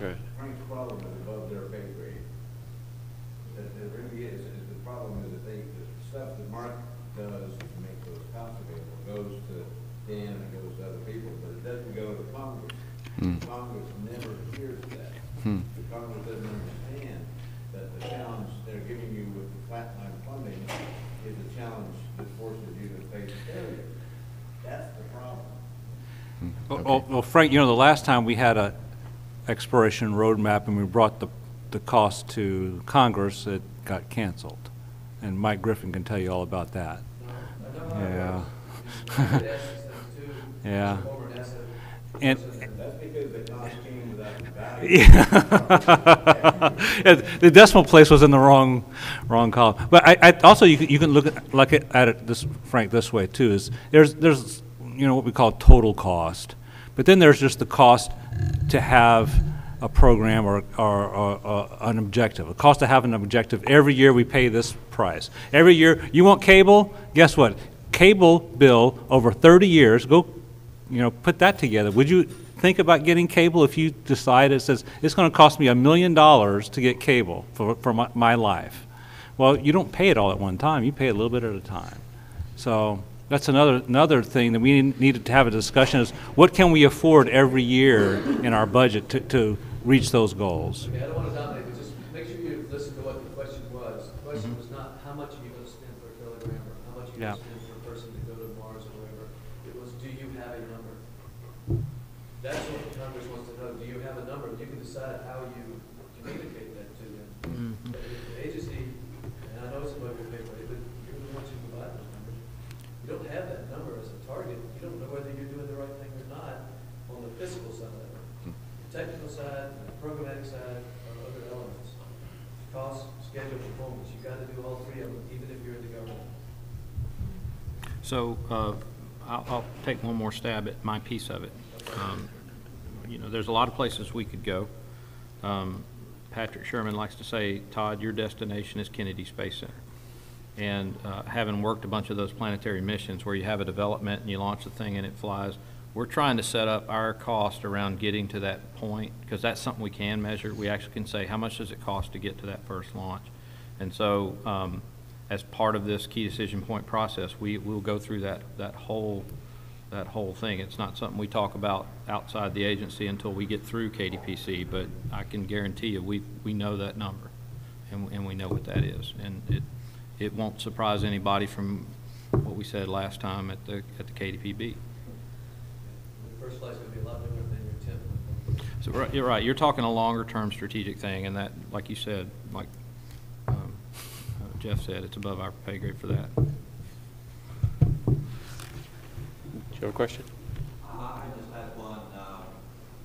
Okay. Frank's problem is above their pay grade. That, that really is, is the problem is that they, the stuff that Mark does to make those costs available goes to Dan and it goes to other people, but it doesn't go to Congress. Congress never hears that. The Congress doesn't understand that the challenge they're giving you with the flatline funding is a challenge that forces you to face failure. That's the problem. Well- Well, Frank, you know, the last time we had a exploration roadmap and we brought the, the cost to Congress, it got canceled. And Mike Griffin can tell you all about that. Yeah. Yeah. And, [LAUGHS] the decimal place was in the wrong, wrong column. But I, I, also, you can, you can look at, look at at it this, Frank, this way too, is there's, there's, you know, what we call total cost. But then there's just the cost to have a program or, or, or, or an objective, a cost to have an objective. Every year we pay this price. Every year, you want cable? Guess what? Cable bill over 30 years, go, you know, put that together. Would you think about getting cable if you decide it says, it's going to cost me a million dollars to get cable for, for my, my life? Well, you don't pay it all at one time. You pay a little bit at a time. So that's another, another thing that we needed to have a discussion is what can we afford every year in our budget to, to reach those goals? Okay, I don't want to dominate, but just make sure you listen to what the question was. The question was not how much are you going to spend for a kilogram or how much are you Yeah. going to spend for a person to go to Mars or whatever. It was, do you have a number? That's what the Congress wants to know. Do you have a number? You can decide how you communicate that to them. But if the agency, and I know it's above your pay grade, but you're the ones who provide those numbers. You don't have that number as a target. You don't know whether you're doing the right thing or not on the fiscal side of it. The Technical side, the programmatic side are other elements. Cost, schedule, performance. You've got to do all three of them, even if you're in the government. So uh, I'll, I'll take one more stab at my piece of it. Um, You know, there's a lot of places we could go. Um, Patrick Scheuermann likes to say, Todd, your destination is Kennedy Space Center. And uh, having worked a bunch of those planetary missions where you have a development and you launch the thing and it flies, we're trying to set up our cost around getting to that point, because that's something we can measure. We actually can say, how much does it cost to get to that first launch? And so, um, as part of this key decision point process, we will go through that, that whole, that whole thing. It's not something we talk about outside the agency until we get through KDPC, but I can guarantee you, we, we know that number, and, and we know what that is. And it, it won't surprise anybody from what we said last time at the, at the KDPB. The first flight's gonna be a lot different than your. So, right- you're right, you're talking a longer-term strategic thing, and that, like you said, Jeff said, it's above our pay grade for that. Do you have a question? I just had one, um,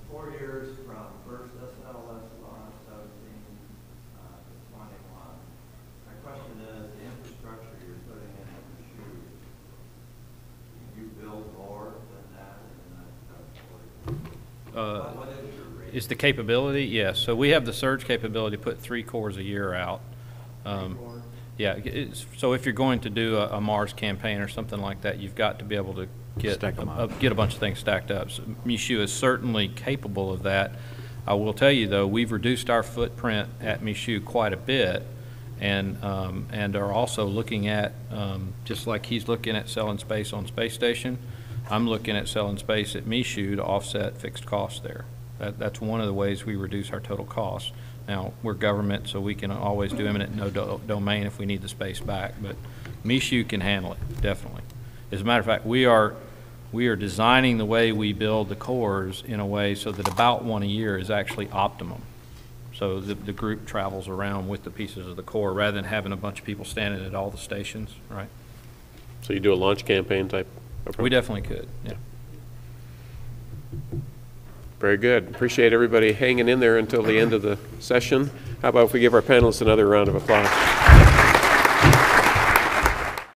four years from first SLS launch, seventeen, uh, to twenty-one. My question is, the infrastructure you're putting in the shoe, you build more than that in the next couple? Uh, What- What is your rate? Is the capability? Yes. So we have the surge capability to put three cores a year out. Um, Yeah, it's, so if you're going to do a, a Mars campaign or something like that, you've got to be able to get, Stack 'em a- up. get a bunch of things stacked up. So Michoud is certainly capable of that. I will tell you, though, we've reduced our footprint at Michoud quite a bit, and, um, and are also looking at, um, just like he's looking at selling space on Space Station, I'm looking at selling space at Michoud to offset fixed costs there. That, that's one of the ways we reduce our total costs. Now, we're government, so we can always do eminent no do- domain if we need the space back, but Michoud can handle it, definitely. As a matter of fact, we are, we are designing the way we build the cores in a way so that about one a year is actually optimum. So the, the group travels around with the pieces of the core, rather than having a bunch of people standing at all the stations, right? So you do a launch campaign type approach? We definitely could, yeah. Very good. Appreciate everybody hanging in there until the end of the session. How about if we give our panelists another round of applause?